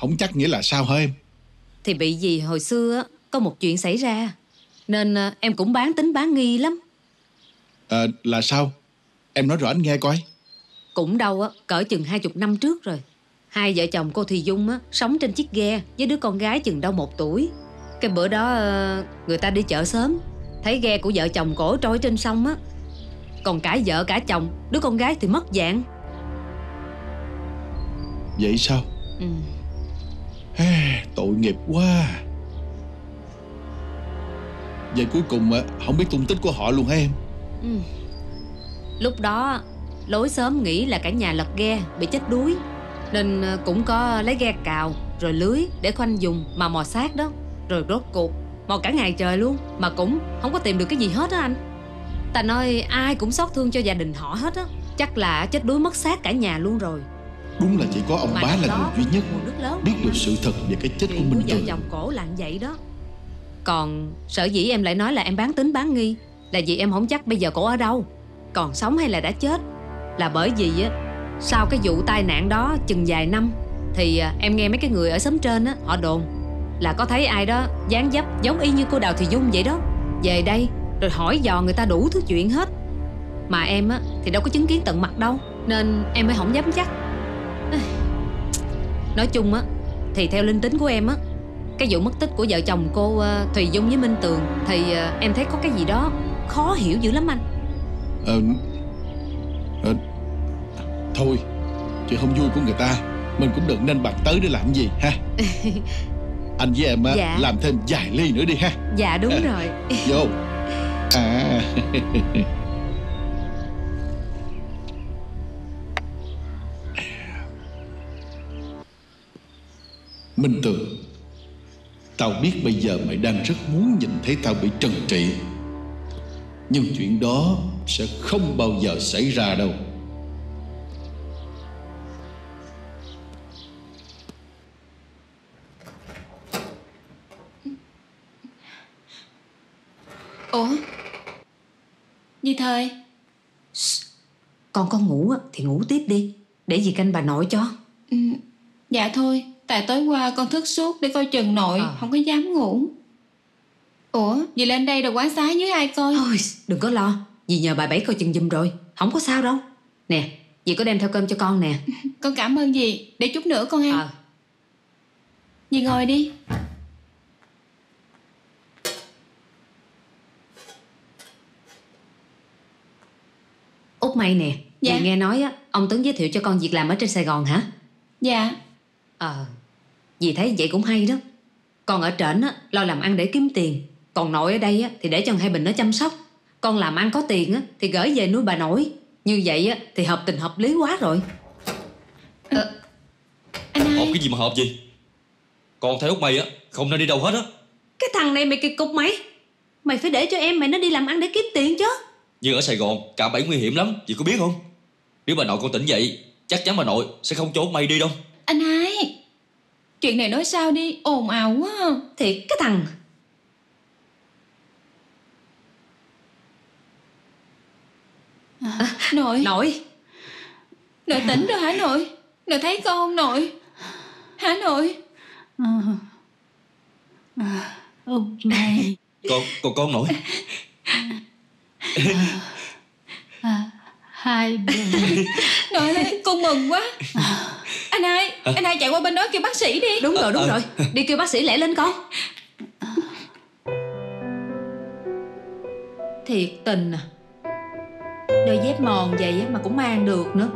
không chắc nghĩa là sao hả em? Thì bị gì hồi xưa á, Có một chuyện xảy ra Nên à, em cũng bán tính bán nghi lắm Ờ, là sao? Em nói rõ anh nghe coi Cũng đâu á Cỡ chừng hai chục năm trước rồi Hai vợ chồng cô Thùy Dung á Sống trên chiếc ghe Với đứa con gái chừng đâu một tuổi Cái bữa đó ờ, Người ta đi chợ sớm Thấy ghe của vợ chồng cổ trôi trên sông á Còn cả vợ cả chồng Đứa con gái thì mất dạng Vậy sao? ừ. Tội nghiệp quá Vậy cuối cùng á, không biết tung tích của họ luôn hả em? Ừ. Lúc đó lối sớm nghĩ là cả nhà lật ghe bị chết đuối Nên ờ, cũng có lấy ghe cào rồi lưới để khoanh dùng mà mò xác đó Rồi rốt cuộc mò cả ngày trời luôn Mà cũng không có tìm được cái gì hết á anh Ta nói ai cũng xót thương cho gia đình họ hết á Chắc là chết đuối mất xác cả nhà luôn rồi Đúng là chỉ có ông Mà bá là người duy nhất Biết được sự thật về cái chết của Chuyện của Minh Tường chồng cổ là vậy đó. Còn sở dĩ em lại nói là em bán tính bán nghi Là vì em không chắc bây giờ cổ ở đâu Còn sống hay là đã chết. Là bởi vì á Sau cái vụ tai nạn đó chừng vài năm Thì à, em nghe mấy cái người ở xóm trên á Họ đồn Là có thấy ai đó dáng dấp giống y như cô Đào Thị Dung vậy đó. Về đây rồi hỏi dò người ta đủ thứ chuyện hết. Mà em á thì đâu có chứng kiến tận mặt đâu Nên em mới không dám chắc Nói chung á Thì theo linh tính của em á Cái vụ mất tích của vợ chồng cô ờ, Thùy Dung với Minh Tường Thì ờ, em thấy có cái gì đó Khó hiểu dữ lắm anh. Ờ, ờ, Thôi Chuyện không vui của người ta Mình cũng đừng nên bàn tới để làm gì ha. <laughs> Anh với em á, Dạ. làm thêm vài ly nữa đi ha. Dạ đúng rồi. Vô. <laughs> À <laughs> Minh Tường Tao biết bây giờ mày đang rất muốn nhìn thấy tao bị trừng trị Nhưng chuyện đó sẽ không bao giờ xảy ra đâu. Ủa? Di thời Con có ngủ á, thì ngủ tiếp đi Để gì canh bà nội cho. Ừ, Dạ thôi Tại tối qua con thức suốt để coi chừng nội Ờ. Không có dám ngủ. Ủa Dì lên đây rồi quán xá dưới ai coi? Thôi đừng có lo. Dì nhờ bà bảy coi chừng giùm rồi. Không có sao đâu. Nè dì có đem theo cơm cho con nè. <laughs> Con cảm ơn dì. Để chút nữa con ăn. Ờ. Dì ngồi đi. Út May nè Dạ. Dì nghe nói á Ông Tuấn giới thiệu cho con việc làm ở trên Sài Gòn hả? Dạ. Ờ Dì thấy vậy cũng hay đó. Con ở trển á Lo làm ăn để kiếm tiền. Còn nội ở đây á Thì để cho hai Bình nó chăm sóc. Con làm ăn có tiền á Thì gửi về nuôi bà nội. Như vậy á Thì hợp tình hợp lý quá rồi. Anh Họp hai cái gì mà họp gì? Con thấy út mày á Không nên đi đâu hết á. Cái thằng này mày kỳ cục mày. Mày phải để cho em mày nó đi làm ăn để kiếm tiền chứ. Nhưng ở Sài Gòn cả bẫy nguy hiểm lắm Chị có biết không? Nếu bà nội con tỉnh dậy Chắc chắn bà nội sẽ không cho út mày đi đâu. Anh hai Chuyện này nói sao đi ồn ào quá. À. Thiệt cái thằng. Nội. Nội. Nội tỉnh rồi hả nội? Nội thấy con không nội? Hả nội? Út mày. Con, con con nội. Hai bình Nội ơi con mừng quá. Hai Anh hai chạy qua bên đó kêu bác sĩ đi. Đúng rồi đúng Ờ, rồi. Đi kêu bác sĩ lẻ lên con. Thiệt tình à. Đôi dép mòn vậy á mà cũng mang được nữa.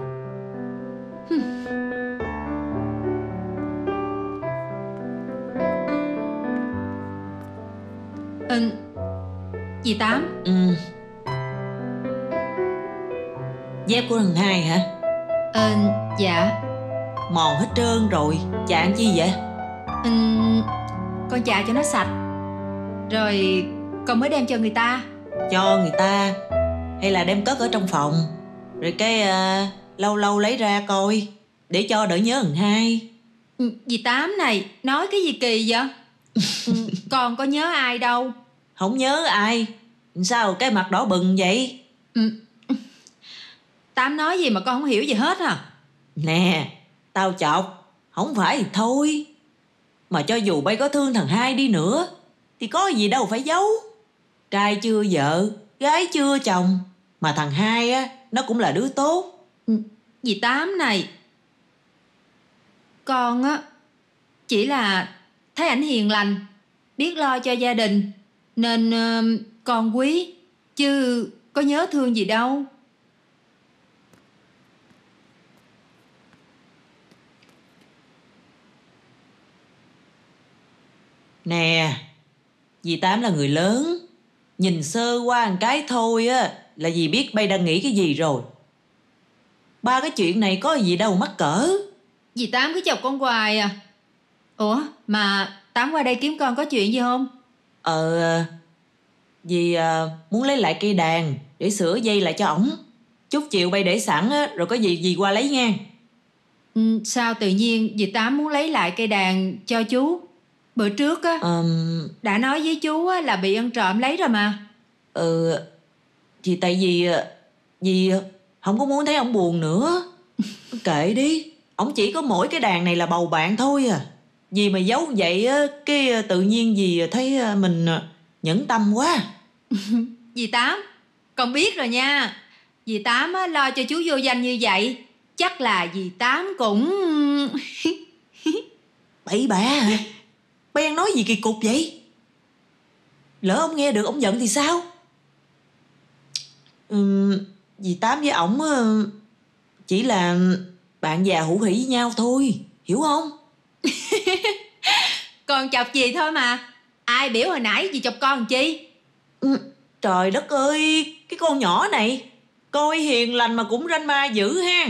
Ừ. Dì Tám. Ừ. Dép của thằng hai hả? Ờ dạ Mòn hết trơn rồi. Chạng chi vậy? Ừ, Con chà cho nó sạch. Rồi con mới đem cho người ta. Cho người ta? Hay là đem cất ở trong phòng? Rồi cái à, lâu lâu lấy ra coi Để cho đỡ nhớ thằng hai. Dì Tám này Nói cái gì kỳ vậy? <laughs> Con có nhớ ai đâu. Không nhớ ai? Sao cái mặt đỏ bừng vậy? <laughs> Tám nói gì mà con không hiểu gì hết à? Nè Tao chọc. Không phải thì thôi. Mà cho dù bay có thương thằng hai đi nữa Thì có gì đâu phải giấu. Trai chưa vợ Gái chưa chồng. Mà thằng hai á Nó cũng là đứa tốt. Ừ, dì Tám này. Con á Chỉ là thấy ảnh hiền lành Biết lo cho gia đình Nên uh, con quý Chứ có nhớ thương gì đâu. Nè Dì Tám là người lớn. Nhìn sơ qua một cái thôi á Là dì biết bay đang nghĩ cái gì rồi. Ba cái chuyện này có gì đâu mắc cỡ. Dì Tám cứ chọc con hoài à. Ủa mà Tám qua đây kiếm con có chuyện gì không? Ờ Dì à, muốn lấy lại cây đàn Để sửa dây lại cho ổng. Chút chiều bay để sẵn á Rồi có gì dì qua lấy nha. Ừ, Sao tự nhiên dì Tám muốn lấy lại cây đàn cho chú Bữa trước á Ờm, Đã nói với chú á, là bị ăn trộm lấy rồi mà. Ừ Thì tại vì Dì không có muốn thấy ổng buồn nữa. <laughs> Kệ đi Ổng chỉ có mỗi cái đàn này là bầu bạn thôi à. Dì mà giấu vậy á Cái tự nhiên dì thấy mình nhẫn tâm quá. <laughs> Dì Tám Con biết rồi nha. Dì Tám á, lo cho chú vô danh như vậy Chắc là dì Tám cũng <laughs> Bậy bạ hả Bay ăn nói gì kỳ cục vậy? Lỡ ông nghe được ông giận thì sao? Ừm, Dì Tám với ổng ờ, Chỉ là bạn già hữu hỉ với nhau thôi Hiểu không? <laughs> Con chọc dì thôi mà. Ai biểu hồi nãy dì chọc con chi? Ừ, Trời đất ơi Cái con nhỏ này Coi hiền lành mà cũng ranh ma dữ ha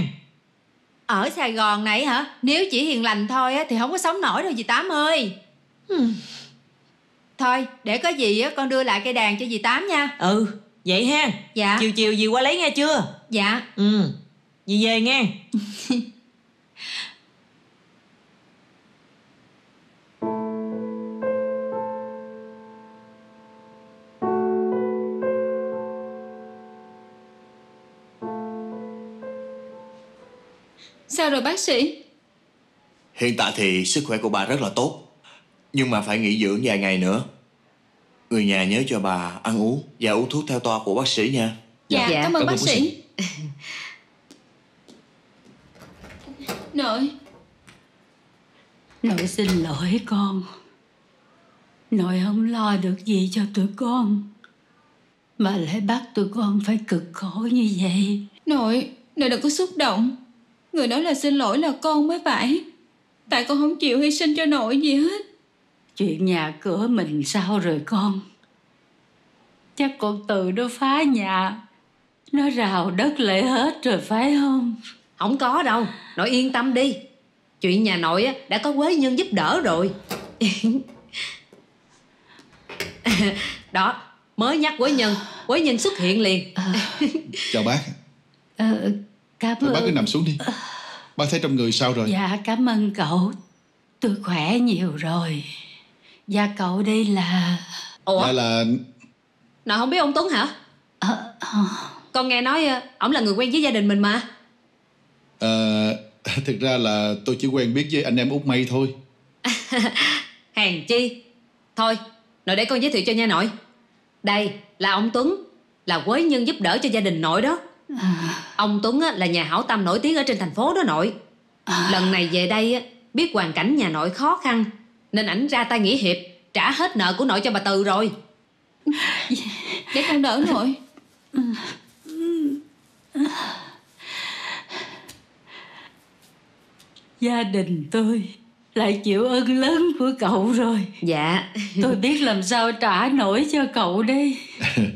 Ở Sài Gòn này hả? Nếu chỉ hiền lành thôi á, thì không có sống nổi đâu dì Tám ơi Thôi để có gì á, con đưa lại cây đàn cho dì Tám nha. Ừ vậy ha. Dạ. Chiều chiều dì qua lấy nghe chưa? Dạ. Ừ Dì về nghe. <laughs> Sao rồi bác sĩ? Hiện tại thì sức khỏe của bà rất là tốt Nhưng mà phải nghỉ dưỡng vài ngày nữa. Người nhà nhớ cho bà ăn uống Và uống thuốc theo toa của bác sĩ nha. Dạ, Dạ, cảm ơn cảm bác ơn bác sĩ. <laughs> Nội. Nội xin lỗi con. Nội không lo được gì cho tụi con. Mà lại bắt tụi con phải cực khổ như vậy. Nội Nội đừng có xúc động. Người nói là xin lỗi là con mới phải. Tại con không chịu hy sinh cho nội gì hết Chuyện nhà cửa mình sao rồi con? Chắc con từ nó phá nhà Nó rào đất lại hết rồi phải không? Không có đâu Nội yên tâm đi. Chuyện nhà nội á, đã có quế nhân giúp đỡ rồi. <laughs> Đó Mới nhắc quế nhân Quế nhân xuất hiện liền. Chào bác. Ờ, Cảm Thôi bác cứ ơn nằm xuống đi. Bác thấy trong người sao rồi? Dạ cảm ơn cậu. Tôi khỏe nhiều rồi Dạ cậu đây là Ủa? Dạ là Nội không biết ông Tuấn hả? Ờ, ờ, Con nghe nói ờ, ổng là người quen với gia đình mình mà. Ờ, <laughs> Thực ra là tôi chỉ quen biết với anh em út May thôi. <laughs> Hèn chi. Thôi nội để con giới thiệu cho nha nội. Đây là ông Tuấn Là quế nhân giúp đỡ cho gia đình nội đó. Ông Tuấn á, là nhà hảo tâm nổi tiếng ở trên thành phố đó nội. Lần này về đây á, biết hoàn cảnh nhà nội khó khăn Nên ảnh ra tay nghĩa hiệp Trả hết nợ của nội cho bà Từ rồi. Để con đỡ nội. Gia đình tôi Lại chịu ơn lớn của cậu rồi. Dạ. Tôi biết làm sao trả nổi cho cậu đây. <laughs>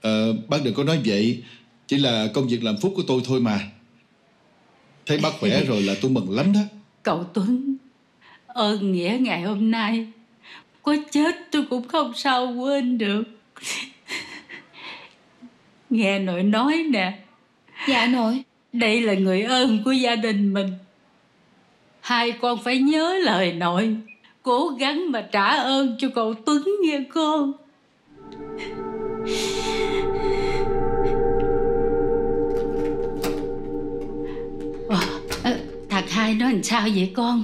Ờ, Bác đừng có nói vậy. Chỉ là công việc làm phúc của tôi thôi mà. Thấy bác khỏe rồi là tôi mừng lắm đó. Cậu Tuấn Ơn nghĩa ngày hôm nay. Có chết tôi cũng không sao quên được. <laughs> Nghe nội nói nè. Dạ nội. Đây là người ơn của gia đình mình. Hai con phải nhớ lời nội. Cố gắng mà trả ơn cho cậu Tuấn nghe con. Ờ, Thằng hai nó làm sao vậy con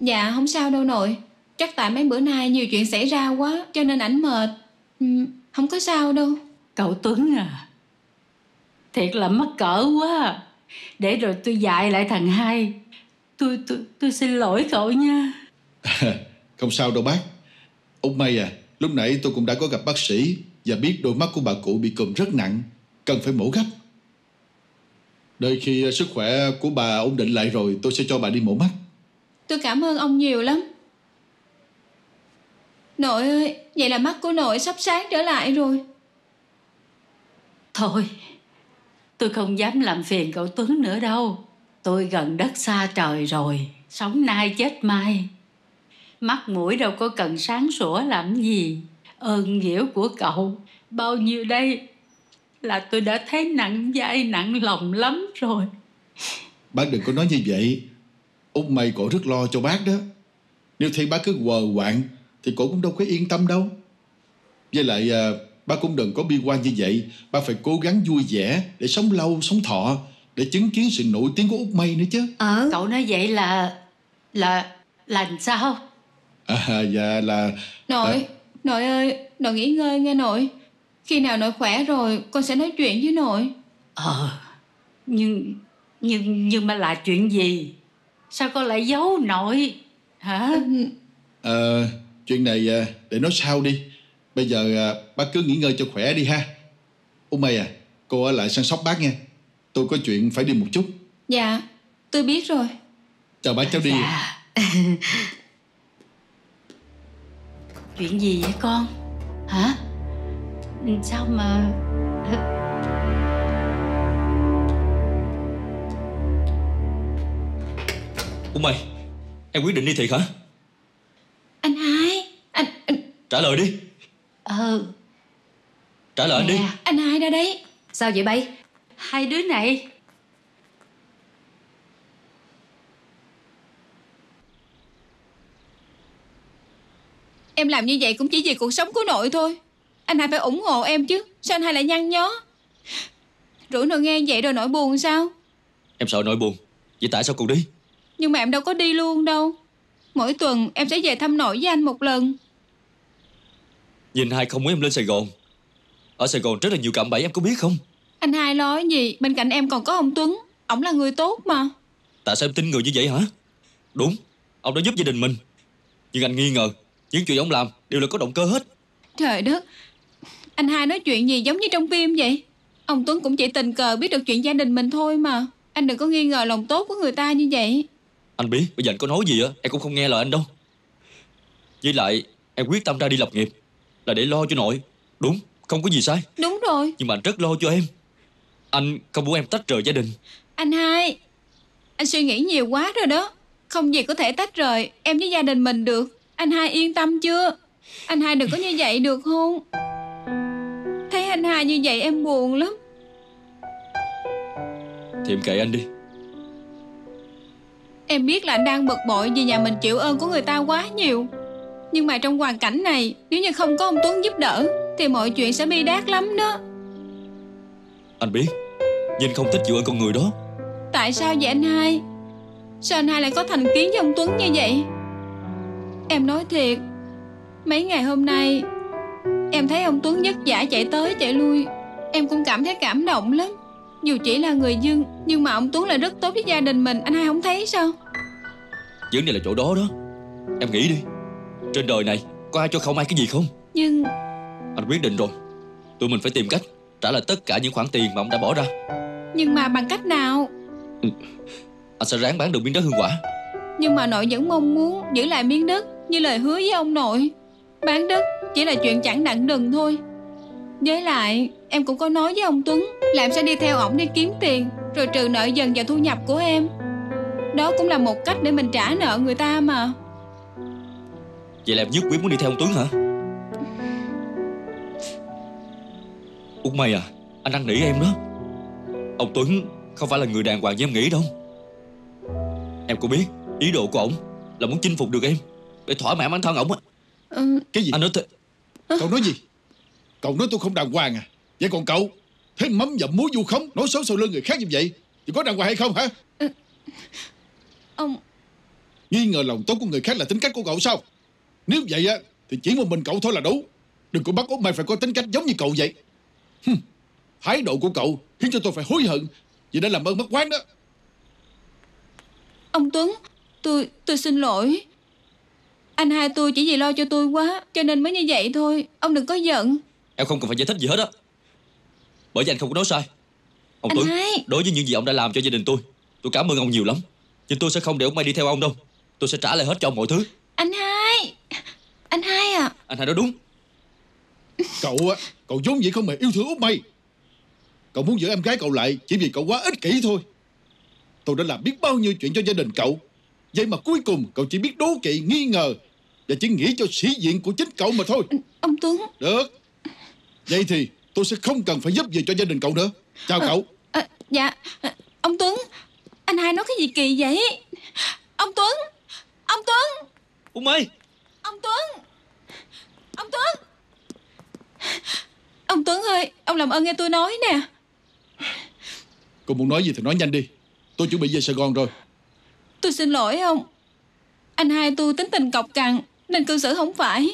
Dạ không sao đâu nội. Chắc tại mấy bữa nay nhiều chuyện xảy ra quá Cho nên ảnh mệt. Ừ, Không có sao đâu. Cậu Tuấn à Thiệt là mắc cỡ quá. Để rồi tôi dạy lại thằng hai. Tôi tôi tôi xin lỗi cậu nha. <laughs> Không sao đâu bác. Ông May à Lúc nãy tôi cũng đã có gặp bác sĩ Và biết đôi mắt của bà cụ bị cùm rất nặng. Cần phải mổ gấp. Đợi khi sức khỏe của bà ổn định lại rồi Tôi sẽ cho bà đi mổ mắt Tôi cảm ơn ông nhiều lắm. Nội ơi Vậy là mắt của nội sắp sáng trở lại rồi. Thôi Tôi không dám làm phiền cậu Tuấn nữa đâu. Tôi gần đất xa trời rồi Sống nay chết mai. Mắt mũi đâu có cần sáng sủa làm gì. Ơn nghĩa của cậu Bao nhiêu đây Là tôi đã thấy nặng vai nặng lòng lắm rồi. Bác đừng có nói như vậy Út May cổ rất lo cho bác đó. Nếu thấy bác cứ quờ quạng Thì cổ cũng đâu có yên tâm đâu. Với lại à, bác cũng đừng có bi quan như vậy. Bác phải cố gắng vui vẻ Để sống lâu sống thọ Để chứng kiến sự nổi tiếng của Út May nữa chứ. Ờ. Cậu nói vậy là Là là làm sao? À dạ là Nội À. Nội ơi Nội nghỉ ngơi nghe nội. Khi nào nội khỏe rồi Con sẽ nói chuyện với nội. Ờ Nhưng Nhưng nhưng mà là chuyện gì Sao con lại giấu nội Hả Ờ, chuyện này à, để nói sau đi. Bây giờ à, bác cứ nghỉ ngơi cho khỏe đi ha. Út May à, cô ở lại săn sóc bác nha. Tôi có chuyện phải đi một chút. Dạ Tôi biết rồi Chào bác cháu đi. Dạ <laughs> Chuyện gì vậy con Hả Sao mà Ủa mày Em quyết định đi thiệt hả? Anh hai Anh anh, Trả lời đi. Ờ. Trả lời anh đi. Nè, anh hai ra đấy. Sao vậy bay? Hai đứa này. Em làm như vậy cũng chỉ vì cuộc sống của nội thôi. Anh hai phải ủng hộ em chứ. Sao anh hai lại nhăn nhó? Rủi nội nghe vậy rồi nội buồn sao? Em sợ nỗi buồn. Vậy tại sao còn đi Nhưng mà em đâu có đi luôn đâu. Mỗi tuần em sẽ về thăm nội với anh một lần. Nhìn hai không muốn em lên Sài Gòn. Ở Sài Gòn rất là nhiều cạm bẫy em có biết không? Anh hai lo cái gì? Bên cạnh em còn có ông Tuấn. Ổng là người tốt mà. Tại sao em tin người như vậy hả? Đúng Ông đã giúp gia đình mình. Nhưng anh nghi ngờ Những chuyện ông làm đều là có động cơ hết. Trời đất Anh hai nói chuyện gì giống như trong phim vậy? Ông Tuấn cũng chỉ tình cờ biết được chuyện gia đình mình thôi mà. Anh đừng có nghi ngờ lòng tốt của người ta như vậy Anh biết bây giờ anh có nói gì á? Em cũng không nghe lời anh đâu. Với lại em quyết tâm ra đi lập nghiệp Là để lo cho nội. Đúng không có gì sai. Đúng rồi. Nhưng mà anh rất lo cho em. Anh không muốn em tách rời gia đình. Anh hai Anh suy nghĩ nhiều quá rồi đó. Không gì có thể tách rời em với gia đình mình được. Anh hai yên tâm chưa? Anh hai đừng có như vậy được không? Thấy anh hai như vậy em buồn lắm. Thì em kệ anh đi Em biết là anh đang bực bội vì nhà mình chịu ơn của người ta quá nhiều. Nhưng mà trong hoàn cảnh này Nếu như không có ông Tuấn giúp đỡ Thì mọi chuyện sẽ bi đát lắm đó. Anh biết Nhưng không thích chịu ơn con người đó. Tại sao vậy anh hai? Sao anh hai lại có thành kiến với ông Tuấn như vậy? Em nói thiệt Mấy ngày hôm nay Em thấy ông Tuấn vất vả chạy tới chạy lui. Em cũng cảm thấy cảm động lắm Dù chỉ là người dân Nhưng mà ông Tuấn là rất tốt với gia đình mình Anh hai không thấy sao? Vấn đề là chỗ đó đó. Em nghĩ đi. Trên đời này có ai cho không ai cái gì không? Nhưng Anh quyết định rồi. Tụi mình phải tìm cách trả lại tất cả những khoản tiền mà ông đã bỏ ra. Nhưng mà bằng cách nào? Anh sẽ ráng bán được miếng đất hương quả. Nhưng mà nội vẫn mong muốn giữ lại miếng đất Như lời hứa với ông nội. Bán đất chỉ là chuyện chẳng đặng đừng thôi Với lại em cũng có nói với ông Tuấn Là em sẽ đi theo ổng đi kiếm tiền Rồi trừ nợ dần vào thu nhập của em. Đó cũng là một cách để mình trả nợ người ta mà. Vậy là em nhất quyết muốn đi theo ông Tuấn hả? Út mày à Anh đang nỉ em đó. Ông Tuấn không phải là người đàng hoàng như em nghĩ đâu. Em có biết Ý đồ của ổng là muốn chinh phục được em Để thỏa mãn bản thân ổng á. Ừ, Cái gì? Anh nói thế Cậu nói gì? Cậu nói tôi không đàng hoàng à? Vậy còn cậu? Thế mắm dặm muối du khống Nói xấu sau lưng người khác như vậy Thì có đàng hoàng hay không hả? Ông Nghi ngờ lòng tốt của người khác là tính cách của cậu sao? Nếu vậy á Thì chỉ một mình cậu thôi là đủ Đừng có bắt út mày phải có tính cách giống như cậu vậy Hừm, Thái độ của cậu Khiến cho tôi phải hối hận Vì đã làm ơn mất quán đó Ông Tuấn Tôi tôi xin lỗi Anh hai tôi chỉ vì lo cho tôi quá Cho nên mới như vậy thôi Ông đừng có giận Em không cần phải giải thích gì hết á. Bởi vì anh không có nói sai. Ông Anh Tuấn hai. Đối với những gì ông đã làm cho gia đình tôi Tôi cảm ơn ông nhiều lắm. Nhưng tôi sẽ không để ông Mai đi theo ông đâu. Tôi sẽ trả lại hết cho ông mọi thứ. Anh hai. Anh hai à Anh hai nói đúng. Cậu á Cậu vốn dĩ không hề yêu thương út mày Cậu muốn giữ em gái cậu lại Chỉ vì cậu quá ích kỷ thôi. Tôi đã làm biết bao nhiêu chuyện cho gia đình cậu. Vậy mà cuối cùng cậu chỉ biết đố kỵ nghi ngờ Và chỉ nghĩ cho sĩ diện của chính cậu mà thôi. Ông Tuấn. Được Vậy thì tôi sẽ không cần phải giúp gì cho gia đình cậu nữa. Chào cậu. à, Dạ à, Ông Tuấn Anh hai nói cái gì kỳ vậy? Ông Tuấn Ông Tuấn. Út Mai. Ông Tuấn Ông Tuấn. Ông Tuấn ơi Ông làm ơn nghe tôi nói nè. Cô muốn nói gì thì nói nhanh đi. Tôi chuẩn bị về Sài Gòn rồi. Tôi xin lỗi ông. Anh hai tôi tính tình cọc cằn Nên cư xử không phải.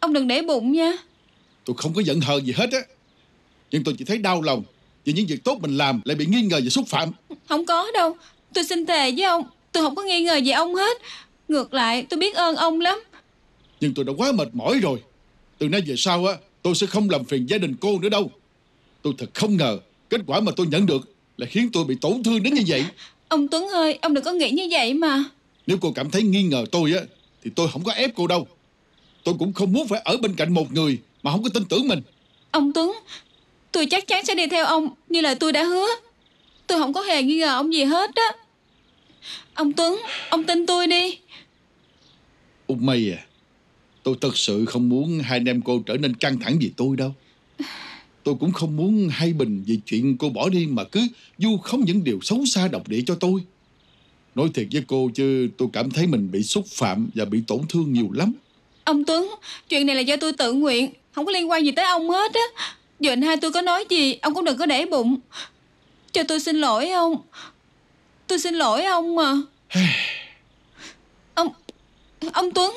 Ông đừng để bụng nha Tôi không có giận hờn gì hết á. Nhưng tôi chỉ thấy đau lòng Vì những việc tốt mình làm lại bị nghi ngờ và xúc phạm. Không có đâu. Tôi xin thề với ông Tôi không có nghi ngờ gì ông hết. Ngược lại tôi biết ơn ông lắm. Nhưng tôi đã quá mệt mỏi rồi. Từ nay về sau á Tôi sẽ không làm phiền gia đình cô nữa đâu. Tôi thật không ngờ Kết quả mà tôi nhận được Là khiến tôi bị tổn thương đến như vậy. Ông Tuấn ơi Ông đừng có nghĩ như vậy mà. Nếu cô cảm thấy nghi ngờ tôi á Thì tôi không có ép cô đâu. Tôi cũng không muốn phải ở bên cạnh một người Mà không có tin tưởng mình. Ông Tuấn Tôi chắc chắn sẽ đi theo ông Như lời tôi đã hứa. Tôi không có hề nghi ngờ ông gì hết á. Ông Tuấn Ông tin tôi đi. Út mây à Tôi thật sự không muốn hai anh em cô trở nên căng thẳng vì tôi đâu. Tôi cũng không muốn hai bình vì chuyện cô bỏ đi mà cứ du không những điều xấu xa độc địa cho tôi. Nói thiệt với cô chứ tôi cảm thấy mình bị xúc phạm và bị tổn thương nhiều lắm. Ông Tuấn Chuyện này là do tôi tự nguyện không có liên quan gì tới ông hết á. Giờ anh hai tôi có nói gì, Ông cũng đừng có để bụng. Cho tôi xin lỗi ông. Tôi xin lỗi ông mà. Ông Ông Tuấn.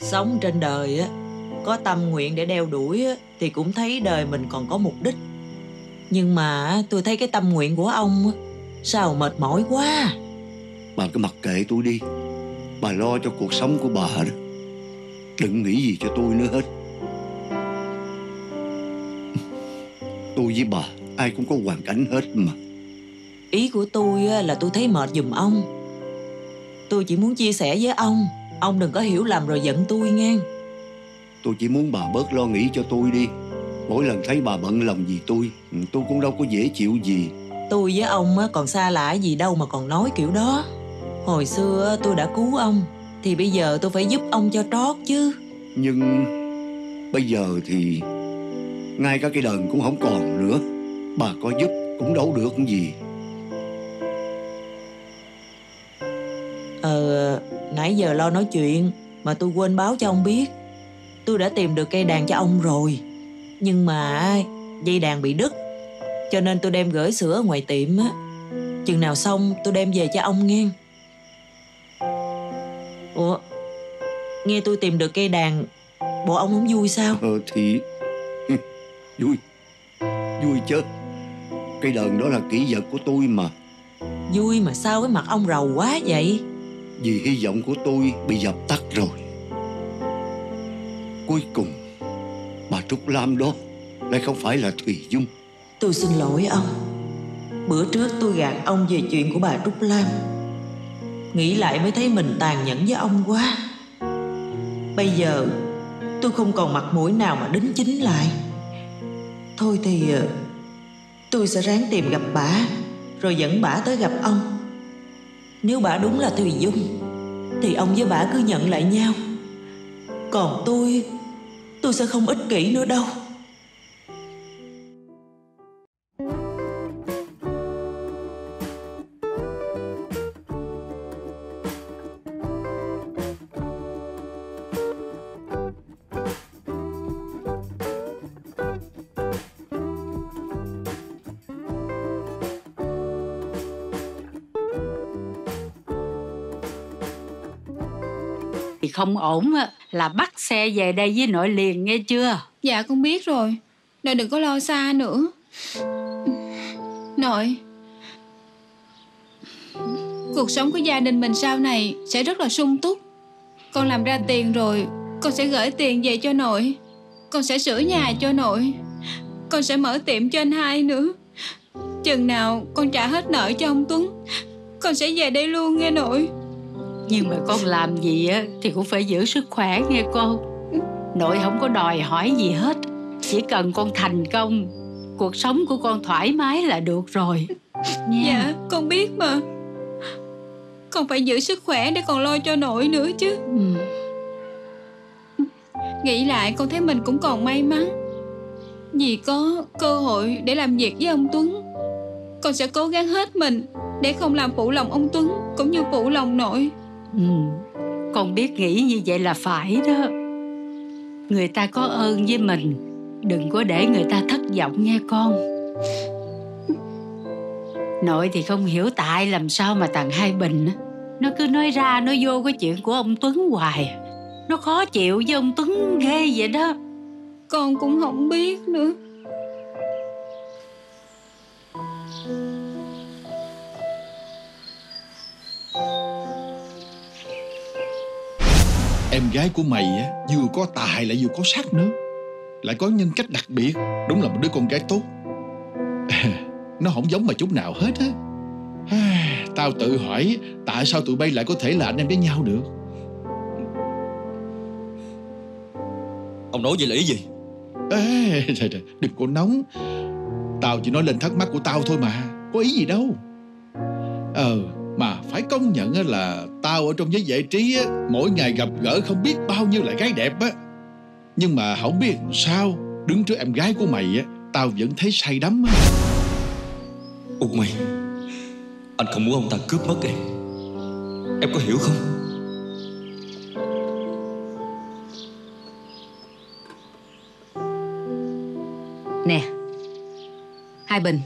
Sống trên đời á, Có tâm nguyện để đeo đuổi á, Thì cũng thấy đời mình còn có mục đích. Nhưng mà tôi thấy cái tâm nguyện của ông á Sao mệt mỏi quá? Bà cứ mặc kệ tôi đi. Bà lo cho cuộc sống của bà đó. Đừng nghĩ gì cho tôi nữa hết. <laughs> Tôi với bà Ai cũng có hoàn cảnh hết mà. Ý của tôi á, là tôi thấy mệt giùm ông. Tôi chỉ muốn chia sẻ với ông. Ông đừng có hiểu lầm rồi giận tôi nghe. Tôi chỉ muốn bà bớt lo nghĩ cho tôi đi. Mỗi lần thấy bà bận lòng vì tôi Tôi cũng đâu có dễ chịu gì Tôi với ông còn xa lạ gì đâu mà còn nói kiểu đó. Hồi xưa tôi đã cứu ông Thì bây giờ tôi phải giúp ông cho trót chứ. Nhưng Bây giờ thì Ngay cả cái đờn cũng không còn nữa. Bà có giúp cũng đâu được cái gì. Ờ, nãy giờ lo nói chuyện Mà tôi quên báo cho ông biết. Tôi đã tìm được cây đàn cho ông rồi. Nhưng mà dây đàn bị đứt Cho nên tôi đem gửi sữa ngoài tiệm á. Chừng nào xong tôi đem về cho ông nghe. Ủa Nghe tôi tìm được cây đàn Bộ ông không vui sao? Ờ thì Vui. Vui chứ. Cây đờn đó là kỷ vật của tôi mà. Vui mà sao cái mặt ông rầu quá vậy? Vì hy vọng của tôi bị dập tắt rồi. Cuối cùng Bà Trúc Lam đó Lại không phải là Thùy Dung Tôi xin lỗi ông. Bữa trước tôi gạt ông về chuyện của bà Trúc Lam Nghĩ lại mới thấy mình tàn nhẫn với ông quá. Bây giờ, tôi không còn mặt mũi nào mà đính chính lại. Thôi thì ờ, tôi sẽ ráng tìm gặp bà, Rồi dẫn bà tới gặp ông. Nếu bà đúng là Thùy Dung, Thì ông với bà cứ nhận lại nhau. Còn tôi Tôi sẽ không ích kỷ nữa đâu. Không ổn á, là bắt xe về đây với nội liền nghe chưa? Dạ con biết rồi. Nội đừng có lo xa nữa. Nội Cuộc sống của gia đình mình sau này Sẽ rất là sung túc. Con làm ra tiền rồi Con sẽ gửi tiền về cho nội. Con sẽ sửa nhà cho nội. Con sẽ mở tiệm cho anh hai nữa. Chừng nào con trả hết nợ cho ông Tuấn Con sẽ về đây luôn nghe nội nhưng mà con làm gì á thì cũng phải giữ sức khỏe nghe con nội không có đòi hỏi gì hết. Chỉ cần con thành công cuộc sống của con thoải mái là được rồi. Nha. Dạ con biết mà. Con phải giữ sức khỏe để còn lo cho nội nữa chứ. Ừ. Nghĩ lại con thấy mình cũng còn may mắn. Vì có cơ hội để làm việc với ông Tuấn Con sẽ cố gắng hết mình Để không làm phụ lòng ông Tuấn Cũng như phụ lòng nội ừ. con biết nghĩ như vậy là phải đó. Người ta có ơn với mình đừng có để người ta thất vọng nghe con. Nội thì không hiểu tại làm sao mà thằng hai bình á, nó cứ nói ra nói vô cái chuyện của ông tuấn hoài. Nó khó chịu với ông tuấn ghê vậy đó. Con cũng không biết nữa Em gái của mày á Vừa có tài lại vừa có sắc nữa. Lại có nhân cách đặc biệt Đúng là một đứa con gái tốt. <laughs> Nó không giống mà chút nào hết á. <sighs> Tao tự hỏi Tại sao tụi bay lại có thể là anh em với nhau được? Ông nói vậy là ý gì? Ê, trời, trời, đừng có nóng. Tao chỉ nói lên thắc mắc của tao thôi mà Có ý gì đâu. Ờ phải công nhận á là Tao ở trong giới giải trí á, Mỗi ngày gặp gỡ không biết bao nhiêu là gái đẹp á. Nhưng mà không biết sao Đứng trước em gái của mày á Tao vẫn thấy say đắm á. Út mày Anh không muốn ông ta cướp mất em. Em có hiểu không? Nè Hai Bình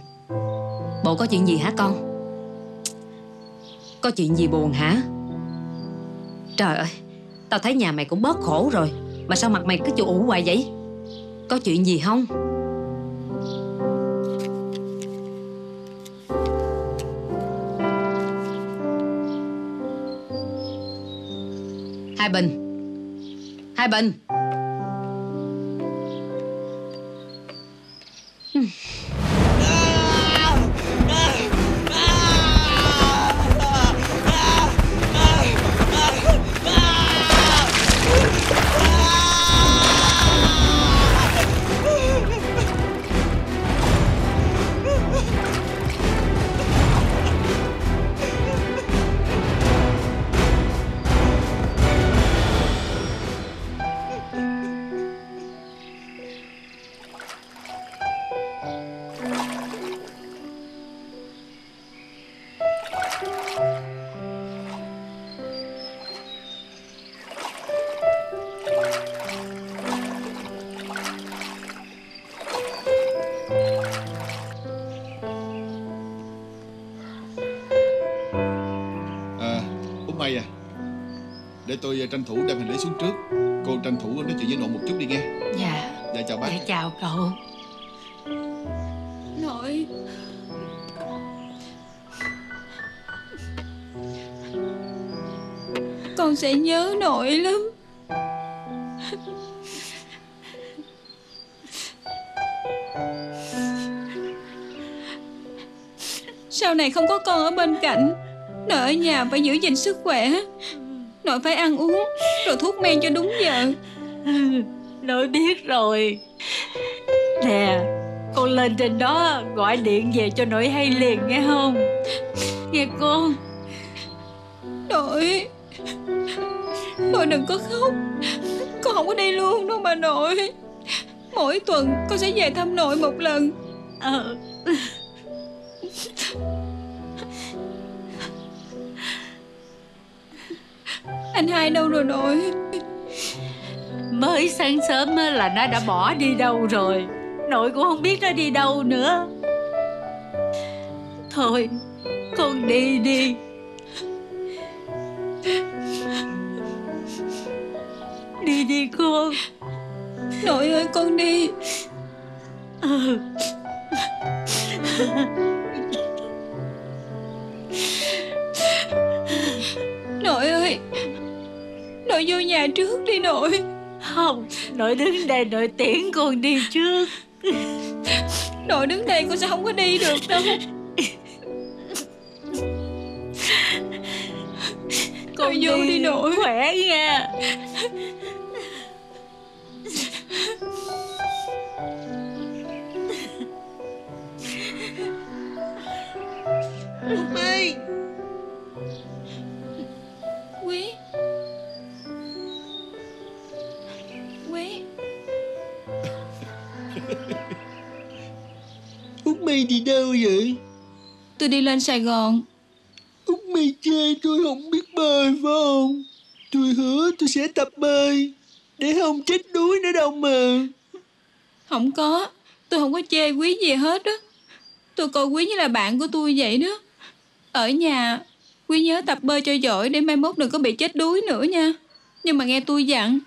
Bộ có chuyện gì hả con có chuyện gì buồn hả? Trời ơi, Tao thấy nhà mày cũng bớt khổ rồi. Mà sao mặt mày cứ chịu ủ hoài vậy? Có chuyện gì không? Hai Bình. Hai Bình. Tôi à, tranh thủ đem hành lý xuống trước. Cô tranh thủ nói chuyện với nội một chút đi nghe. Dạ. Dạ chào bác. Dạ chào cậu. Nội. Con sẽ nhớ nội lắm. Sau này không có con ở bên cạnh Nội ở nhà phải giữ gìn sức khỏe Nội phải ăn uống Rồi thuốc men cho đúng giờ. Nội biết rồi. Nè Con lên trên đó gọi điện về cho nội hay liền nghe không? Nghe con. Nội Nội đừng có khóc. Con không có đi luôn đâu mà nội. Mỗi tuần con sẽ về thăm nội một lần. Ờ Anh hai đâu rồi nội? Mới sáng sớm là nó đã bỏ đi đâu rồi. Nội cũng không biết nó đi đâu nữa. Thôi Con đi. Đi đi con. Nội ơi con đi. Ừ. Nội vô nhà trước đi nội. Không Nội đứng đây nội tiễn con đi trước. Nội đứng đây con sẽ không có đi được đâu. Con vô đi nội. Khỏe nha Tôi đi lên Sài Gòn. Út mi chê tôi không biết bơi phải không? Tôi hứa tôi sẽ tập bơi. Để không chết đuối nữa đâu mà. Không có. Tôi không có chê quý gì hết á. Tôi coi quý như là bạn của tôi vậy đó. Ở nhà Quý nhớ tập bơi cho giỏi Để mai mốt đừng có bị chết đuối nữa nha. Nhưng mà nghe tôi dặn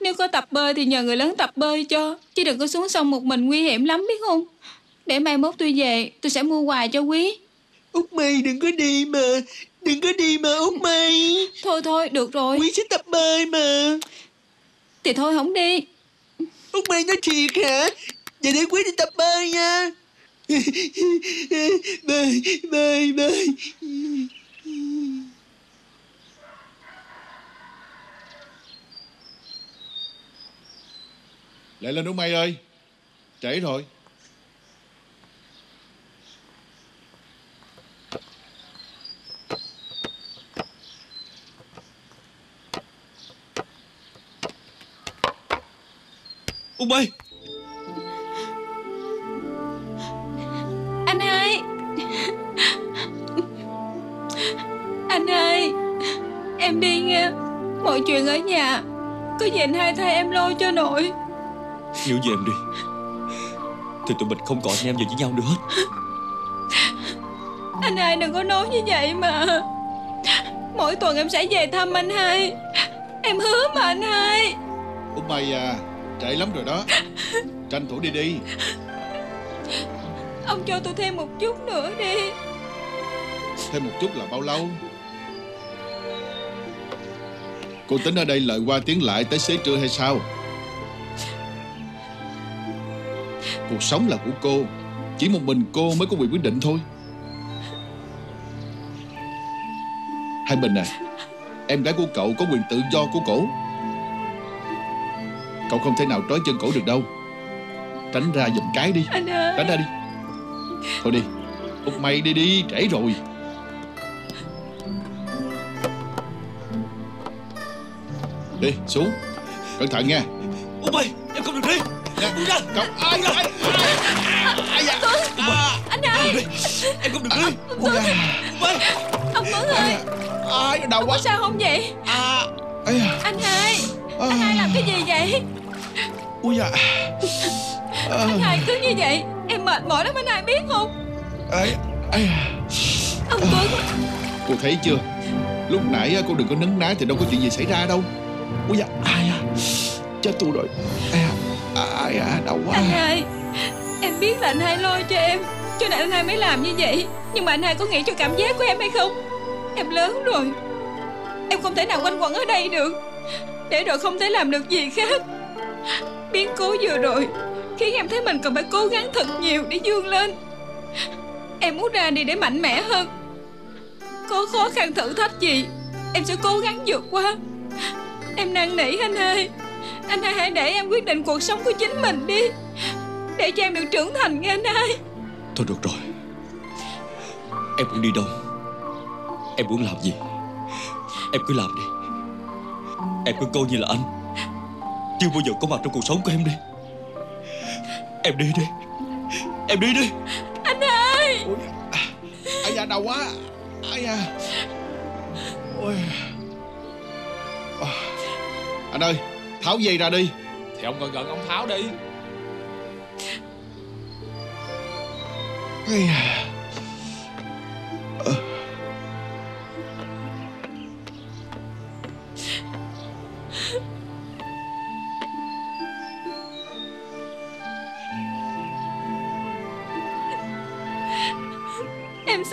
Nếu có tập bơi thì nhờ người lớn tập bơi cho Chứ đừng có xuống sông một mình nguy hiểm lắm biết không Để mai mốt tôi về Tôi sẽ mua quà cho quý. Út mi đừng có đi mà Đừng có đi mà Út mi Thôi thôi được rồi. Quý sẽ tập bơi mà. Thì thôi không đi. Út mi nói thiệt hả? Vậy để Quý đi tập bơi nha. <laughs> Bơi bơi bơi. Lại lên Út Mây ơi. Trễ rồi Út Mây Anh hai Anh hai Em đi nghe Mọi chuyện ở nhà Có gì anh hai thay em lo cho nội. Nếu như em đi. Thì tụi mình không còn anh em gì với nhau nữa hết. Anh hai đừng có nói như vậy mà. Mỗi tuần em sẽ về thăm anh hai. Em hứa mà anh hai. Út Mây à Trễ lắm rồi đó. Tranh thủ đi đi. Ông cho tôi thêm một chút nữa đi. Thêm một chút là bao lâu? Cô tính ở đây lợi qua tiếng lại tới xế trưa hay sao? Cuộc sống là của cô. Chỉ một mình cô mới có quyền quyết định thôi. Hai Bình à Em gái của cậu có quyền tự do của cổ Cậu không thể nào trói chân cổ được đâu. Tránh ra giùm cái đi. Anh ơi. Tránh ra đi. Thôi đi. Út mày đi đi Trễ rồi. Đi xuống. Cẩn thận nha. Út Mây Em không được đi. Nè, ra Cậu ai ai ai ai à, Anh hai Em không được đi. Da Út Mây Ông Tuấn ơi. Ai đau quá. Sao không vậy? À, ai Anh hai à, Anh hai làm cái gì vậy? Ui da à, Anh hai cứ như vậy Em mệt mỏi lắm anh hai biết không? Ai à. Ông Tuấn. Cô thấy chưa? Lúc nãy cô đừng có nấn ná Thì đâu có chuyện gì xảy ra đâu. Ui da ai à? Chết tôi rồi. Ai à? Ai à? Đau quá. Anh hai Em biết là anh hai lo cho em. Cho nên anh hai mới làm như vậy. Nhưng mà anh hai có nghĩ cho cảm giác của em hay không? Em lớn rồi. Em không thể nào quanh quẩn ở đây được để rồi không thể làm được gì khác. Biến cố vừa rồi Khiến em thấy mình cần phải cố gắng thật nhiều Để vươn lên. Em muốn ra đi để mạnh mẽ hơn. Có khó khăn thử thách gì, Em sẽ cố gắng vượt qua. Em năn nỉ anh hai Anh hai hãy để em quyết định cuộc sống của chính mình đi. Để cho em được trưởng thành nghe anh hai Thôi được rồi. Em muốn đi đâu? Em muốn làm gì? Em cứ làm đi. Em cứ coi như là anh. Chưa bao giờ có mặt trong cuộc sống của em đi. Em đi đi. Em đi đi. Anh à, ai da đau quá. Ai da. Ôi. À, anh ơi tháo dây ra đi. Thì ông gần gần ông tháo đi. Ai da. Ờ.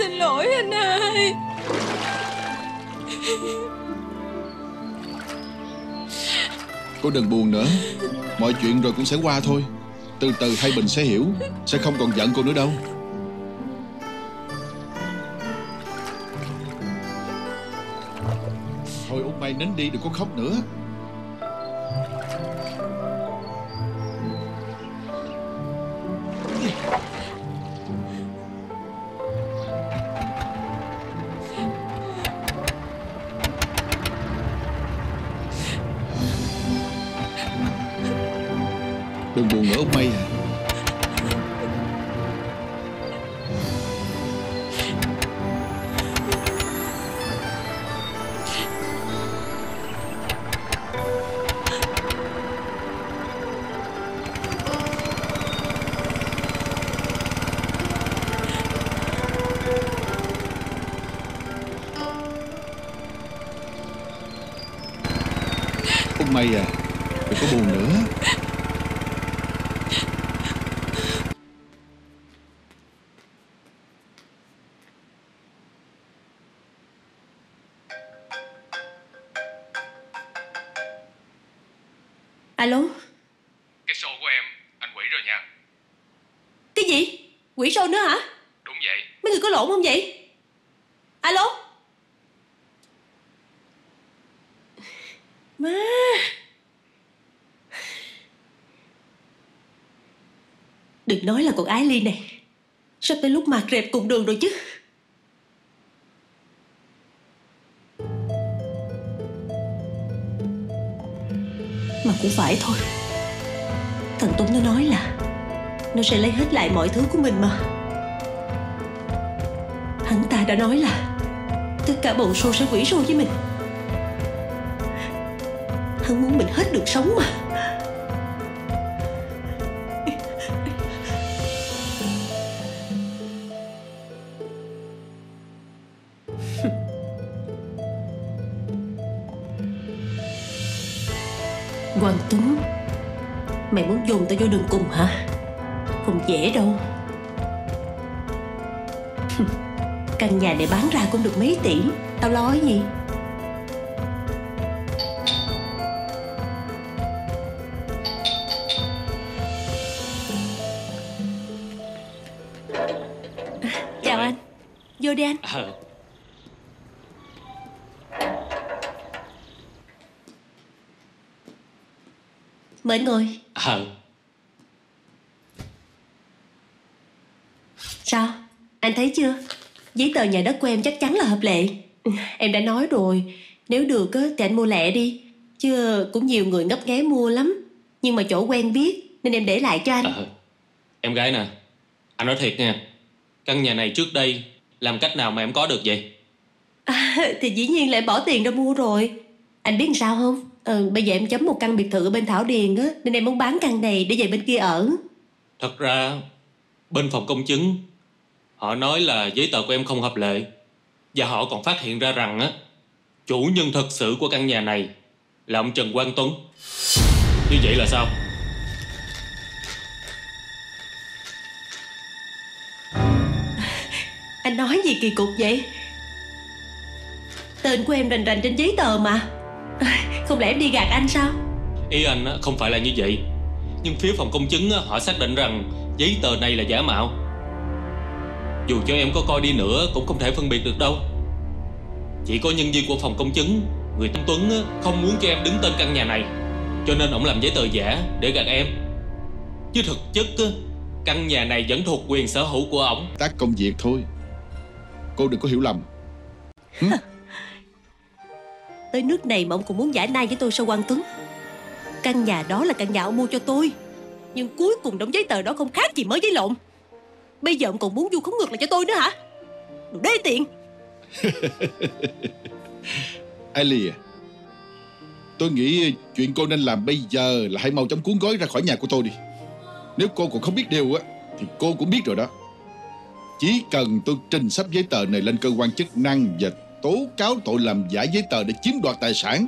xin lỗi anh hai Cô đừng buồn nữa. Mọi chuyện rồi cũng sẽ qua thôi. Từ từ hai Bình sẽ hiểu, Sẽ không còn giận cô nữa đâu. Thôi Út may nín đi, đừng có khóc nữa. Đừng nói là con Ái Ly này. Sắp tới lúc mà rệp cùng đường rồi chứ. Mà cũng phải thôi. Thằng Tuấn nó nói là Nó sẽ lấy hết lại mọi thứ của mình mà. Hắn ta đã nói là Tất cả bầu xô sẽ quỷ xô với mình. Hắn muốn mình hết được sống mà. Tỷ Tao lo cái gì? Chào anh. Vô đi anh. Ờ. Mời anh ngồi Ờ Sao Anh thấy chưa Giấy tờ nhà đất của em chắc chắn là hợp lệ. Em đã nói rồi. Nếu được á, thì anh mua lẹ đi. Chứ cũng nhiều người ngấp nghé mua lắm. Nhưng mà chỗ quen biết Nên em để lại cho anh. Ờ, em gái nè. Anh nói thiệt nha. Căn nhà này trước đây Làm cách nào mà em có được vậy? À, Thì dĩ nhiên là em bỏ tiền ra mua rồi. Anh biết làm sao không? Ừ, Bây giờ em chấm một căn biệt thự ở bên Thảo Điền á Nên em muốn bán căn này để về bên kia ở. Thật ra Bên phòng công chứng Họ nói là giấy tờ của em không hợp lệ. Và họ còn phát hiện ra rằng á Chủ nhân thật sự của căn nhà này Là ông Trần Quang Tuấn. Như vậy là sao? Anh nói gì kỳ cục vậy? Tên của em rành rành trên giấy tờ mà. Không lẽ em đi gạt anh sao? Ý anh á, không phải là như vậy. Nhưng phía phòng công chứng họ xác định rằng Giấy tờ này là giả mạo Dù cho em có coi đi nữa Cũng không thể phân biệt được đâu. Chỉ có nhân viên của phòng công chứng Người tên Tuấn á, không muốn cho em đứng tên căn nhà này. Cho nên ông làm giấy tờ giả Để gạt em. Chứ thực chất á, Căn nhà này vẫn thuộc quyền sở hữu của ổng. Tác công việc thôi. Cô đừng có hiểu lầm. <laughs> Tới nước này mà ông cũng muốn giải nay với tôi sao Quang Tuấn? Căn nhà đó là căn nhà ông mua cho tôi. Nhưng cuối cùng đóng giấy tờ đó không khác gì mới giấy lộn Bây giờ ông còn muốn vu khống ngược lại cho tôi nữa hả? Đồ đê tiện. <laughs> Ali à Tôi nghĩ chuyện cô nên làm bây giờ Là hãy mau chóng cuốn gói ra khỏi nhà của tôi đi. Nếu cô còn không biết điều á Thì cô cũng biết rồi đó. Chỉ cần tôi trình sắp giấy tờ này lên cơ quan chức năng Và tố cáo tội làm giả giấy tờ để chiếm đoạt tài sản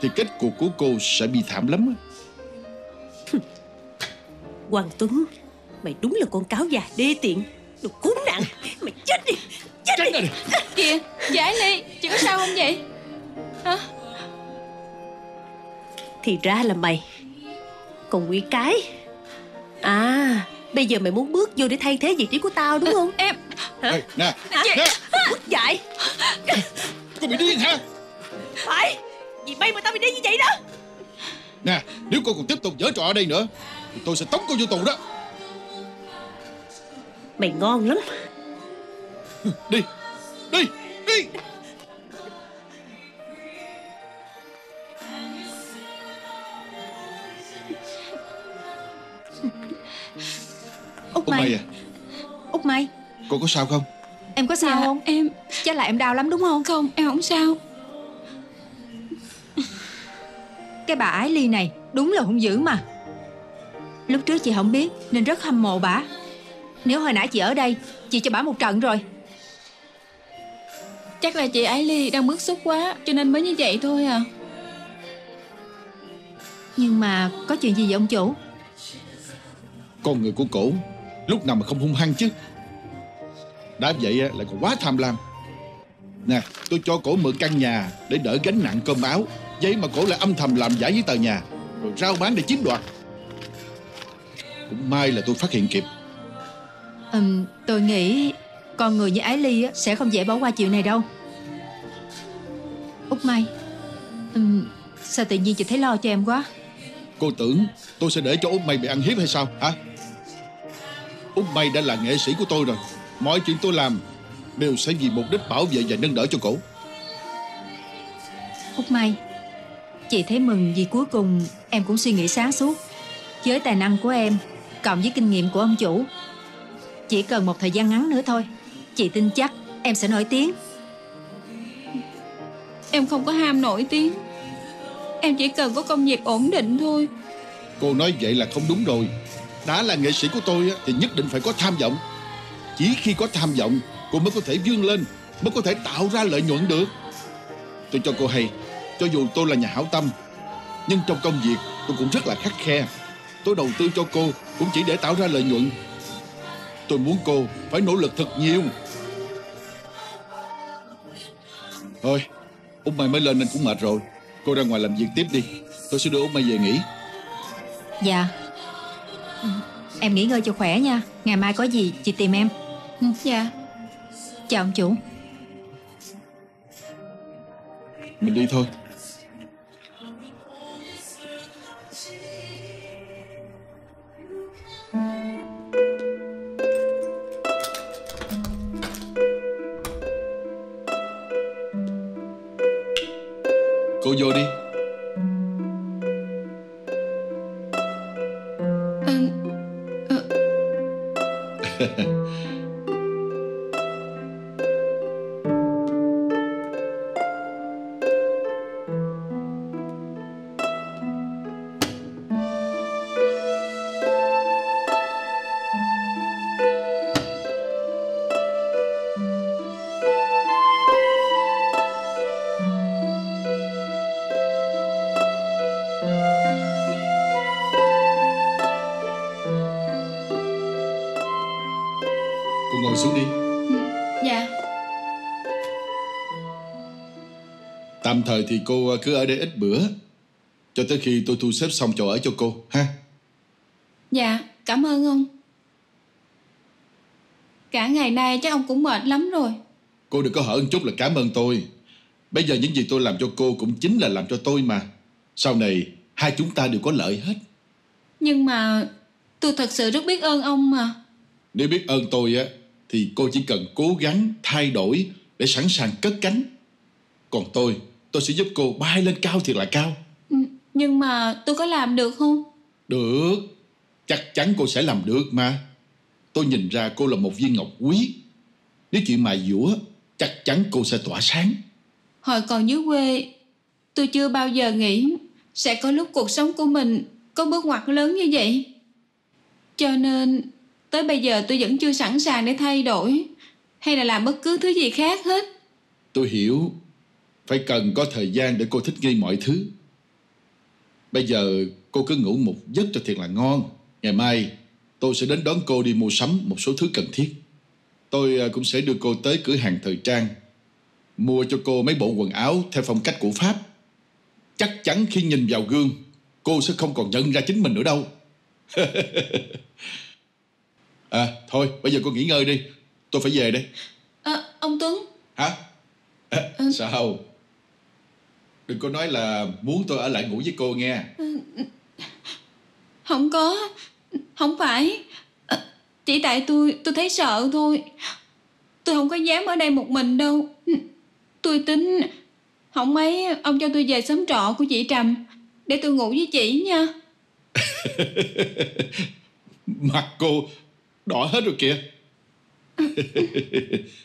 Thì kết cục của cô sẽ bị thảm lắm á. Hoàng Tuấn Mày đúng là con cáo già đê tiện. Đồ khốn nạn. Mày chết đi Chết Tránh đi. đi. Kìa Ái Ly Chị có sao không vậy? Hả? Thì ra là mày. Còn quỷ cái. À Bây giờ mày muốn bước vô để thay thế vị trí của tao đúng không? Em Ê, Nè Chị Nè. Mất dạy. Cô bị điên hả? Phải. Vì bay mà tao bị đi như vậy đó. Nè Nếu cô còn tiếp tục giở trò ở đây nữa Thì tôi sẽ tống cô vô tù đó Mày ngon lắm. Đi Đi Đi. Út Mai à? Út Mai. Cô có sao không? Em có sao Dạ, không? Em Chắc là em đau lắm đúng không? Không em không sao. Cái bà Ái Ly này Đúng là hung dữ mà. Lúc trước chị không biết Nên rất hâm mộ bà Nếu hồi nãy chị ở đây Chị cho bà một trận rồi. Chắc là chị Ái Ly đang bức xúc quá Cho nên mới như vậy thôi à. Nhưng mà có chuyện gì vậy ông chủ? Con người của cổ Lúc nào mà không hung hăng chứ? Đã vậy á, lại còn quá tham lam. Nè tôi cho cổ mượn căn nhà Để đỡ gánh nặng cơm áo. Vậy mà cổ lại âm thầm làm giả giấy tờ nhà Rồi rao bán để chiếm đoạt. Cũng may là tôi phát hiện kịp Ừm, tôi nghĩ con người như Ái Ly á, sẽ không dễ bỏ qua chuyện này đâu. Út Mai, ừm, sao tự nhiên chị thấy lo cho em quá? Cô tưởng tôi sẽ để cho Út Mây bị ăn hiếp hay sao hả Út Mây đã là nghệ sĩ của tôi rồi Mọi chuyện tôi làm Đều sẽ vì mục đích bảo vệ và nâng đỡ cho cổ Út Mai, chị thấy mừng vì cuối cùng em cũng suy nghĩ sáng suốt. Với tài năng của em, cộng với kinh nghiệm của ông chủ, chỉ cần một thời gian ngắn nữa thôi, chị tin chắc em sẽ nổi tiếng. Em không có ham nổi tiếng. Em chỉ cần có công việc ổn định thôi. Cô nói vậy là không đúng rồi. Đã là nghệ sĩ của tôi á, thì nhất định phải có tham vọng. Chỉ khi có tham vọng Cô mới có thể vươn lên Mới có thể tạo ra lợi nhuận được. Tôi cho cô hay Cho dù tôi là nhà hảo tâm Nhưng trong công việc tôi cũng rất là khắc khe. Tôi đầu tư cho cô Cũng chỉ để tạo ra lợi nhuận Tôi muốn cô phải nỗ lực thật nhiều Thôi Út Mai mới lên nên cũng mệt rồi Cô ra ngoài làm việc tiếp đi Tôi sẽ đưa Út Mai về nghỉ Dạ. Em nghỉ ngơi cho khỏe nha. Ngày mai có gì chị tìm em. Ừ, Dạ Chào ông chủ. Mình đi thôi Cô vô thì cô cứ ở đây ít bữa. Cho tới khi tôi thu xếp xong chỗ ở cho cô ha? Dạ cảm ơn ông. Cả ngày nay chắc ông cũng mệt lắm rồi. Cô đừng có hở một chút là cảm ơn tôi. Bây giờ những gì tôi làm cho cô Cũng chính là làm cho tôi mà. Sau này hai chúng ta đều có lợi hết. Nhưng mà tôi thật sự rất biết ơn ông mà. Nếu biết ơn tôi á Thì cô chỉ cần cố gắng thay đổi Để sẵn sàng cất cánh. Còn tôi Tôi sẽ giúp cô bay lên cao thiệt là cao. Ừ, Nhưng mà tôi có làm được không? Được. Chắc chắn cô sẽ làm được mà. Tôi nhìn ra cô là một viên ngọc quý. Nếu chuyện mài dũa Chắc chắn cô sẽ tỏa sáng. Hồi còn dưới quê Tôi chưa bao giờ nghĩ Sẽ có lúc cuộc sống của mình Có bước ngoặt lớn như vậy. Cho nên Tới bây giờ tôi vẫn chưa sẵn sàng để thay đổi Hay là làm bất cứ thứ gì khác hết. Tôi hiểu Phải cần có thời gian để cô thích nghi mọi thứ. Bây giờ cô cứ ngủ một giấc cho thiệt là ngon. Ngày mai tôi sẽ đến đón cô đi mua sắm một số thứ cần thiết. Tôi à, cũng sẽ đưa cô tới cửa hàng thời trang. Mua cho cô mấy bộ quần áo Theo phong cách của Pháp. Chắc chắn khi nhìn vào gương Cô sẽ không còn nhận ra chính mình nữa đâu. <laughs> À thôi bây giờ cô nghỉ ngơi đi. Tôi phải về đây. À, Ông Tuấn. Hả? À, Sao Đừng có nói là muốn tôi ở lại ngủ với cô nghe. Không có Không phải. Chỉ tại tôi tôi thấy sợ thôi. Tôi không có dám ở đây một mình đâu. Tôi tính Không mấy ông cho tôi về xóm trọ của chị Trầm Để tôi ngủ với chị nha. <laughs> Mặt cô đỏ hết rồi kìa. <laughs>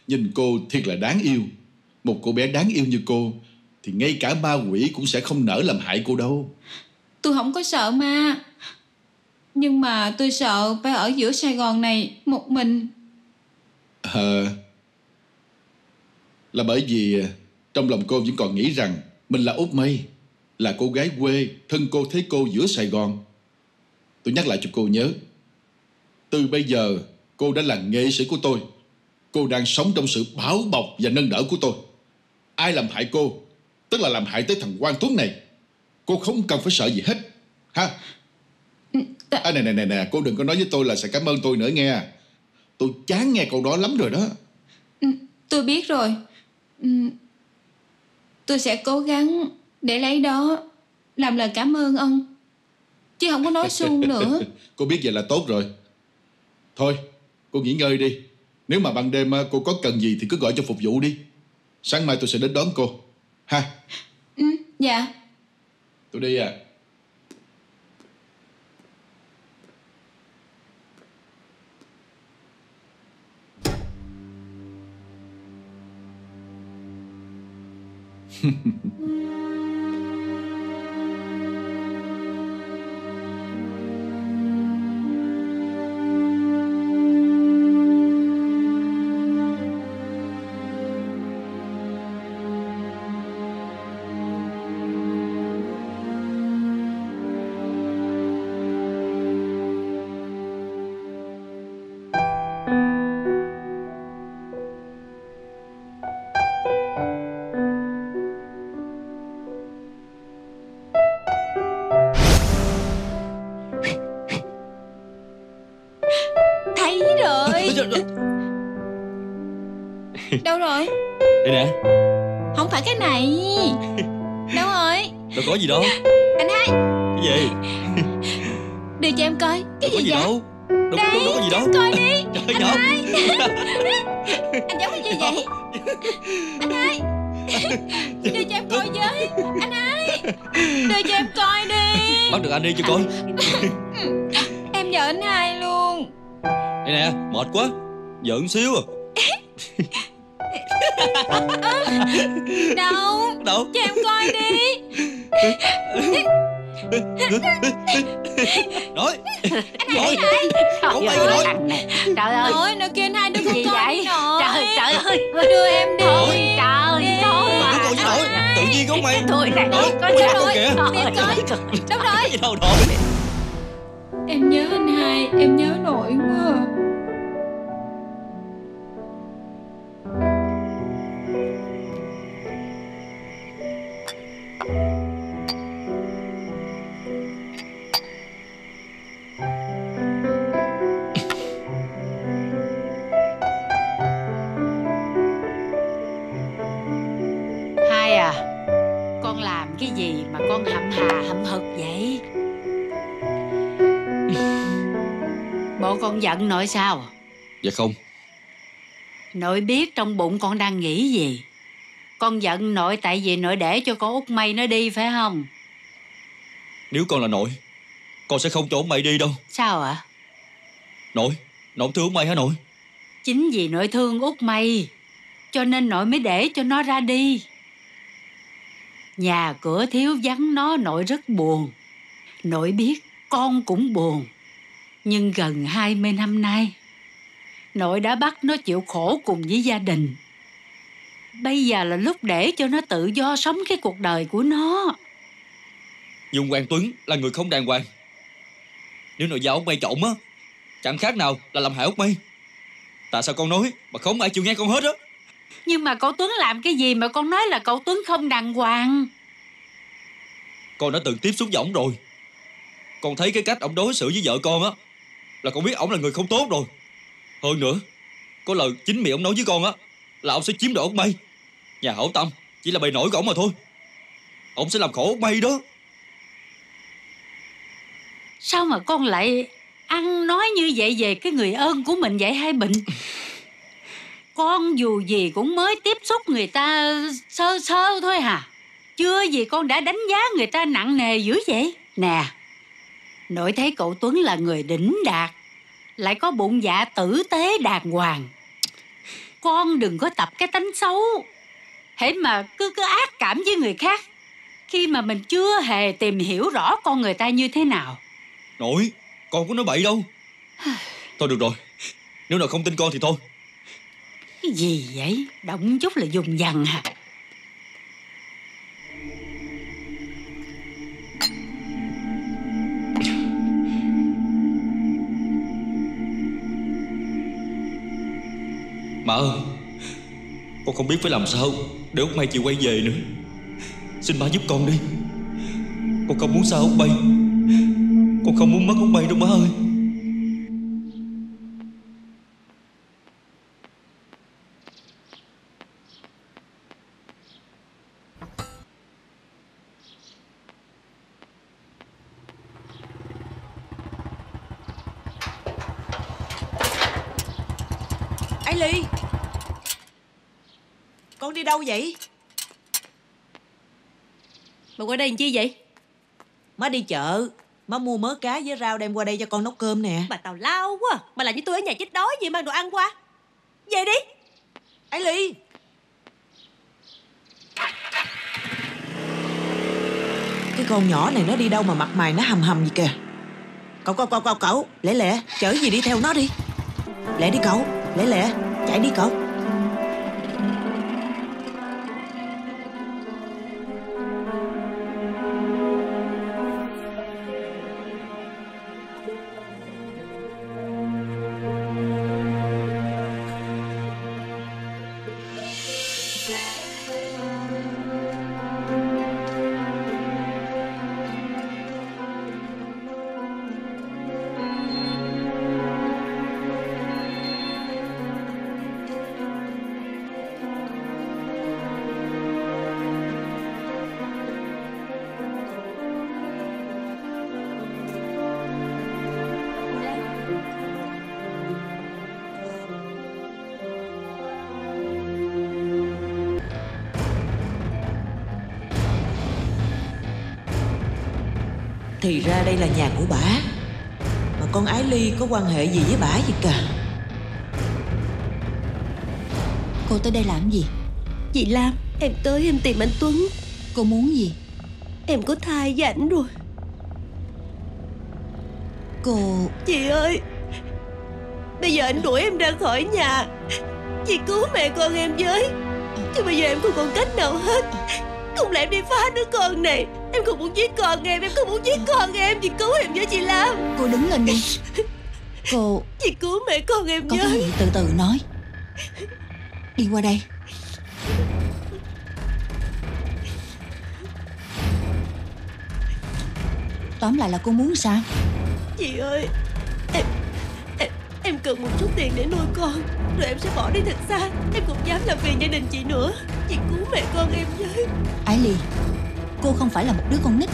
Nhìn cô thiệt là đáng yêu. Một cô bé đáng yêu như cô Thì ngay cả ma quỷ cũng sẽ không nỡ làm hại cô đâu. Tôi không có sợ ma. Nhưng mà tôi sợ phải ở giữa Sài Gòn này Một mình. Ờ Là bởi vì Trong lòng cô vẫn còn nghĩ rằng Mình là Út Mây Là cô gái quê Thân cô thấy cô giữa Sài Gòn. Tôi nhắc lại cho cô nhớ Từ bây giờ Cô đã là nghệ sĩ của tôi. Cô đang sống trong sự bảo bọc và nâng đỡ của tôi. Ai làm hại cô Tức là làm hại tới thằng Quang Tuấn này. Cô không cần phải sợ gì hết Ha? À, Nè nè nè nè Cô đừng có nói với tôi là sẽ cảm ơn tôi nữa nghe. Tôi chán nghe câu đó lắm rồi đó. Tôi biết rồi. Ừm, Tôi sẽ cố gắng Để lấy đó Làm lời cảm ơn ông. Chứ không có nói <laughs> suông nữa. Cô biết vậy là tốt rồi. Thôi cô nghỉ ngơi đi. Nếu mà ban đêm á, cô có cần gì Thì cứ gọi cho phục vụ đi. Sáng mai tôi sẽ đến đón cô Ha ừ, Dạ. Tôi đi à. Thấy <laughs> Cái này. <laughs> Đâu rồi? Đâu có gì đâu. Anh hai. Cái gì? <laughs> Đưa cho em coi. Cái Đâu gì gì vậy? đâu. Đâu, Đây đâu, đâu có gì đâu. coi đi. Trời Anh hai. <laughs> Anh giống cái gì vậy? Anh hai. Đưa cho em coi với. Anh hai. Đưa cho em coi đi. Bắt được anh đi cho coi. Em vợ anh hai luôn. Đây nè mệt quá. Giỡn xíu à Đâu Đâu Cho em coi đi. Nói. Hai Không phải rồi trời ơi Nội nội kia anh hai đưa con gì coi vậy? đi nội. Trời trời ơi. Đưa em đi. Trời Đừng có còn gì nổi Tự nhiên không mày. Thôi này Nói. có con rồi. kìa. Em coi Đâu rồi Cái gì đâu nổi Em nhớ anh hai. Em nhớ nội quá con giận nội sao? Dạ không. Nội biết trong bụng con đang nghĩ gì. Con giận nội tại vì nội để cho con út mây nó đi phải không? Nếu con là nội Con sẽ không cho ông mày đi đâu. Sao ạ? Nội Nội không thương mày hả nội? Chính vì nội thương út mây cho nên nội mới để cho nó ra đi. Nhà cửa thiếu vắng nó nội rất buồn. Nội biết con cũng buồn nhưng gần 20 năm nay nội đã bắt nó chịu khổ cùng với gia đình. Bây giờ là lúc để cho nó tự do sống cái cuộc đời của nó. Nhưng Hoàng Tuấn là người không đàng hoàng. Nếu nội giao ông mày trộn á Chẳng khác nào là làm hại út mày Tại sao con nói mà không ai chịu nghe con hết á? Nhưng mà cậu Tuấn làm cái gì mà con nói là cậu Tuấn không đàng hoàng? Con đã từng tiếp xúc với ổng rồi. Con thấy cái cách ổng đối xử với vợ con á là con biết ổng là người không tốt rồi. Hơn nữa, Có lời chính miệng ổng nói với con á, Là ổng sẽ chiếm đoạt ốc mây. Nhà hảo tâm, chỉ là bày nổi của ổng mà thôi. Ổng sẽ làm khổ ốc mây đó. Sao mà con lại ăn nói như vậy về cái người ơn của mình vậy hai bệnh? Con dù gì cũng mới tiếp xúc người ta sơ sơ thôi hả Chưa gì con đã đánh giá người ta nặng nề dữ vậy. Nè Nội thấy cậu Tuấn là người đỉnh đạt. Lại có bụng dạ tử tế đàng hoàng. Con đừng có tập cái tánh xấu. Hễ mà cứ cứ ác cảm với người khác Khi mà mình chưa hề tìm hiểu rõ con người ta như thế nào. Nội Con có nói bậy đâu. Thôi được rồi Nếu nào không tin con thì thôi. Cái gì vậy? Động chút là dùng dằn hả? Bà ơi, Con không biết phải làm sao Để Út May chịu quay về nữa. Xin bà giúp con đi. Con không muốn xa Út May Con không muốn mất Út May đâu má ơi Ái Ly Con đi đâu vậy mà qua đây làm chi vậy? Má đi chợ. Má mua mớ cá với rau đem qua đây cho con nấu cơm nè. Bà tào lao quá. Mà làm như tôi ở nhà chết đói gì mang đồ ăn qua. Về đi. Ái Ly. Cái con nhỏ này nó đi đâu mà mặt mày nó hầm hầm gì kìa? Cậu cậu cậu cậu cậu Lẹ lẹ chở gì đi theo nó đi? Lẹ đi cậu Lẹ lẹ chạy đi cậu đây là nhà của bả Mà con Ái Ly có quan hệ gì với bả gì cả Cô tới đây làm gì? Chị Lam Em tới em tìm anh Tuấn. Cô muốn gì? Em có thai với ảnh rồi. Cô Chị ơi Bây giờ anh đuổi em ra khỏi nhà. Chị cứu mẹ con em với. Chứ bây giờ em không còn cách nào hết. Không lẽ em đi phá đứa con này Em không muốn giết con em Em không muốn giết con em. Chị cứu em với chị Lam. Cô đứng lên đi. <laughs> Cô Chị cứu mẹ con em Có cái với. gì từ từ nói. Đi qua đây. Tóm lại là cô muốn sao? Chị ơi Em Em, em cần một chút tiền để nuôi con. Rồi em sẽ bỏ đi thật xa. Em không dám làm phiền gia đình chị nữa. Chị cứu mẹ con em với. Ái Ly Cô không phải là một đứa con nít.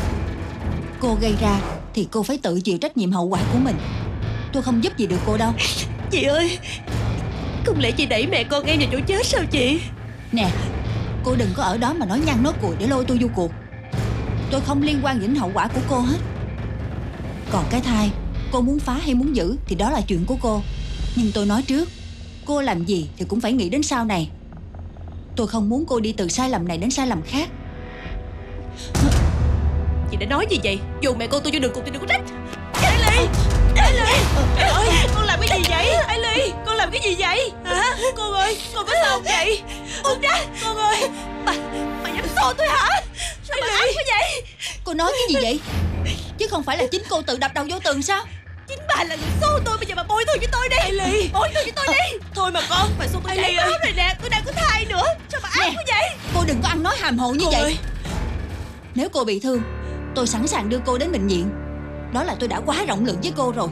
Cô gây ra thì cô phải tự chịu trách nhiệm hậu quả của mình. Tôi không giúp gì được cô đâu. <laughs> Chị ơi Không lẽ chị đẩy mẹ con em vào chỗ chết sao chị? Nè Cô đừng có ở đó mà nói nhăn nói cuội để lôi tôi vô cuộc. Tôi không liên quan đến hậu quả của cô hết. Còn cái thai Cô muốn phá hay muốn giữ Thì đó là chuyện của cô. Nhưng tôi nói trước Cô làm gì thì cũng phải nghĩ đến sau này. Tôi không muốn cô đi từ sai lầm này đến sai lầm khác Chị đã nói gì vậy? Dù mẹ con tôi vô đường cùng tôi đừng có trách. Ái Ly! Trời ơi Con làm cái gì vậy? Ly! Con làm cái gì vậy? Hả? Con ơi Con có sao vậy? Buông ra Con ơi! Bà Bà dám xô tôi hả? Sao bà ác quá vậy? Cô nói cái gì vậy? Chứ không phải là chính cô tự đập đầu vô tường sao? Chính bà là người xô tôi Bây giờ bà bồi thường cho tôi đi. Ellie Bồi thường cho tôi đi. Thôi mà con Bà xô tôi Tôi Ellie ơi! Rồi nè Tôi đang có thai nữa. Sao bà ác quá vậy? Cô đừng có ăn nói hàm hồ như Cô vậy. ơi. Nếu cô bị thương Tôi sẵn sàng đưa cô đến bệnh viện. Đó là tôi đã quá rộng lượng với cô rồi.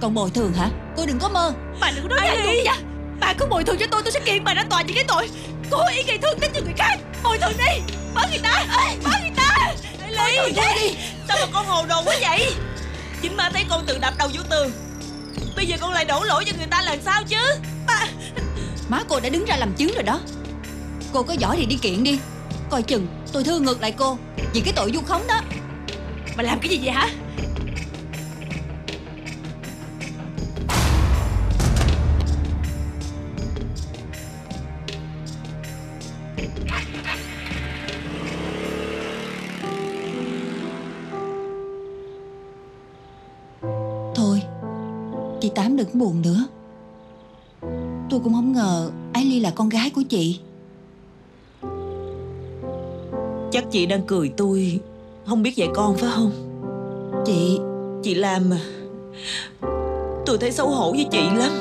Còn bồi thường hả? Cô đừng có mơ. Bà đừng có nói lại tôi nha. Bà có bồi thường cho tôi tôi sẽ kiện bà ra tòa vì cái tội Cố ý gây thương tích cho người khác. Bồi thường đi. Bỏ người ta. Bỏ người ta. Thường đi. Sao mà con hồ đồ quá vậy? Chính má thấy con tự đập đầu vô tường. Bây giờ con lại đổ lỗi cho người ta làm sao chứ? Bà. Má cô đã đứng ra làm chứng rồi đó. Cô có giỏi thì đi kiện đi. Coi chừng tôi thương ngược lại cô Vì cái tội vu khống đó. Mà làm cái gì vậy hả? Thôi, Chị Tám đừng buồn nữa. Tôi cũng không ngờ Ái Ly là con gái của chị. Chắc chị đang cười tôi. Không biết dạy con phải không? Chị Chị làm mà. Tôi thấy xấu hổ với chị lắm.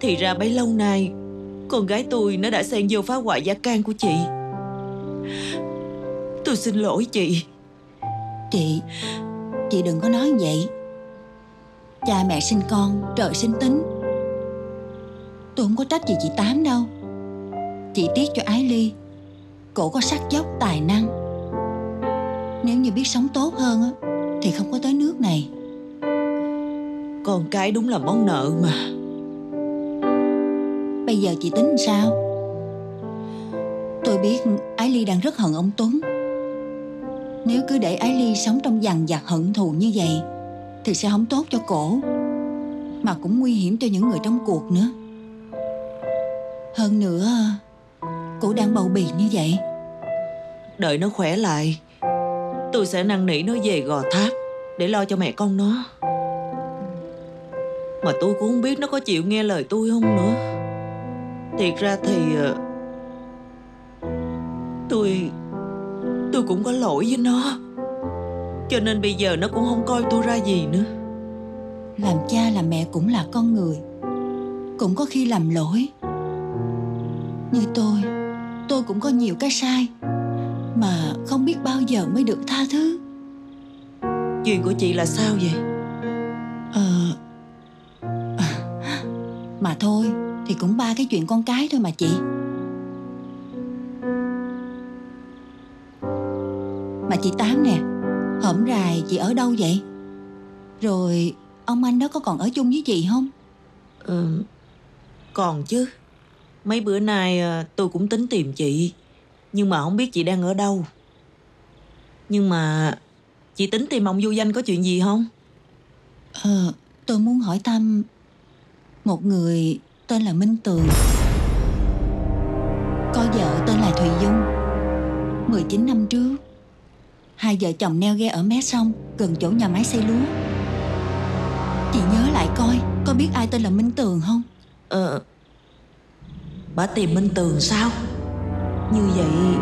Thì ra bấy lâu nay, Con gái tôi nó đã xen vô phá hoại gia can của chị. Tôi xin lỗi chị. Chị Chị đừng có nói vậy. Cha mẹ sinh con, Trời sinh tính. Tôi không có trách gì chị Tám đâu. Chị tiếc cho Ái Ly. Cổ có sắc dốc tài năng. Nếu như biết sống tốt hơn á Thì không có tới nước này. Con cái đúng là món nợ mà. Bây giờ chị tính sao? Tôi biết Ái Ly đang rất hận ông Tuấn. Nếu cứ để Ái Ly sống trong dằn vặt hận thù như vậy Thì sẽ không tốt cho cổ Mà cũng nguy hiểm cho những người trong cuộc nữa. Hơn nữa Cổ đang bầu bì như vậy? Đợi nó khỏe lại Tôi sẽ năn nỉ nó về gò tháp Để lo cho mẹ con nó. Mà tôi cũng không biết nó có chịu nghe lời tôi không nữa. Thiệt ra thì ờ, Tôi Tôi cũng có lỗi với nó. Cho nên bây giờ nó cũng không coi tôi ra gì nữa. Làm cha làm mẹ cũng là con người Cũng có khi làm lỗi. Như tôi Tôi cũng có nhiều cái sai Mà không biết bao giờ mới được tha thứ. Chuyện của chị là sao vậy? Ờ Mà thôi Thì cũng ba cái chuyện con cái thôi mà chị. Mà chị Tám nè Hổm rài chị ở đâu vậy? Rồi Ông anh đó có còn ở chung với chị không? Ờ, Còn chứ Mấy bữa nay ờ, tôi cũng tính tìm chị Nhưng mà không biết chị đang ở đâu. Nhưng mà Chị tính tìm ông vô danh có chuyện gì không? Ờ Tôi muốn hỏi thăm Một người tên là Minh Tường. Có vợ tên là Thùy Dung 19 năm trước. Hai vợ chồng neo ghe ở mé sông Gần chỗ nhà máy xây lúa. Chị nhớ lại coi Có biết ai tên là Minh Tường không? Ờ Bà tìm Minh Tường sao? Như vậy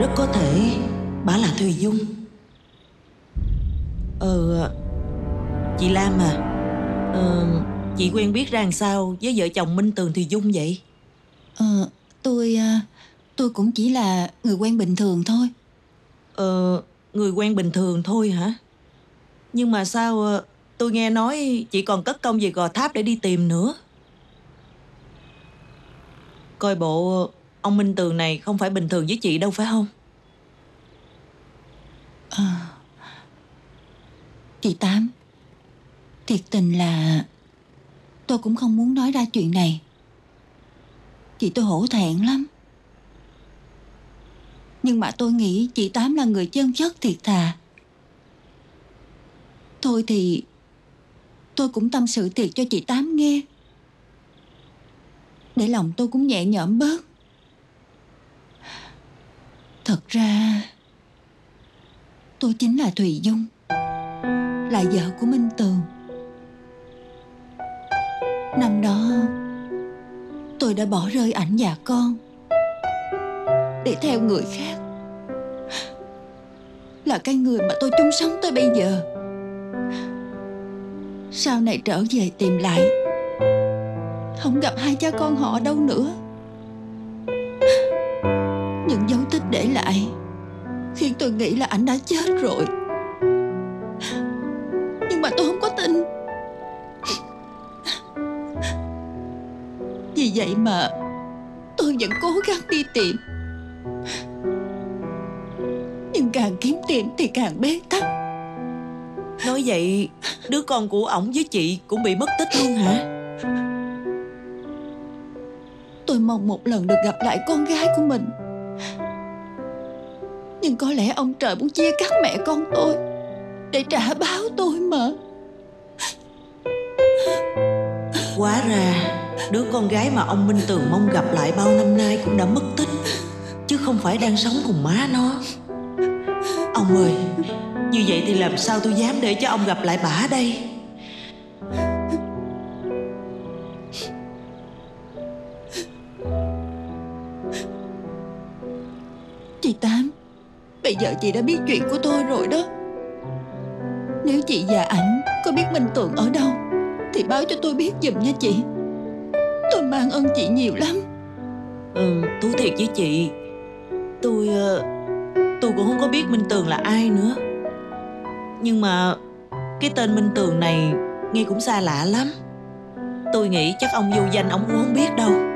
Rất có thể Bà là Thùy Dung. Ờ Chị Lam à Ờ Chị quen biết ra làm sao Với vợ chồng Minh Tường Thùy Dung vậy? Ờ tôi à, Tôi cũng chỉ là người quen bình thường thôi. Ờ Người quen bình thường thôi hả? Nhưng mà sao ờ, Tôi nghe nói chị còn cất công về Gò Tháp để đi tìm nữa Coi bộ Ông Minh Tường này không phải bình thường với chị đâu phải không? À, Chị Tám Thiệt tình là Tôi cũng không muốn nói ra chuyện này. Chị tôi hổ thẹn lắm. Nhưng mà tôi nghĩ chị Tám là người chân chất thiệt thà. Thôi thì Tôi cũng tâm sự thiệt cho chị Tám nghe. Để lòng tôi cũng nhẹ nhõm bớt. Thật ra, Tôi chính là Thùy Dung, Là vợ của Minh Tường. Năm đó, Tôi đã bỏ rơi ảnh và con Để theo người khác. Là cái người mà tôi chung sống tới bây giờ. Sau này trở về tìm lại. Không gặp hai cha con họ đâu nữa. Những dấu tích để lại, Khiến tôi nghĩ là ảnh đã chết rồi. Nhưng mà tôi không có tin. Vì vậy mà Tôi vẫn cố gắng đi tìm. Nhưng càng kiếm tìm thì càng bế tắc. Nói vậy, Đứa con của ổng với chị cũng bị mất tích luôn hả? Tôi mong một lần được gặp lại con gái của mình. Nhưng có lẽ ông trời muốn chia cắt mẹ con tôi Để trả báo tôi mà. Quá ra, Đứa con gái mà ông Minh Tường mong gặp lại bao năm nay cũng đã mất tích, Chứ không phải đang sống cùng má nó. Ông ơi, Như vậy thì làm sao tôi dám để cho ông gặp lại bà đây? Chị Tám, Bây giờ chị đã biết chuyện của tôi rồi đó. Nếu chị và ảnh có biết Minh Tường ở đâu, Thì báo cho tôi biết giùm nha chị. Tôi mang ơn chị nhiều lắm. Ừ tôi thiệt với chị. Tôi ờ, Tôi cũng không có biết Minh Tường là ai nữa. Nhưng mà Cái tên Minh Tường này Nghe cũng xa lạ lắm. Tôi nghĩ chắc ông vô danh ông cũng không biết đâu.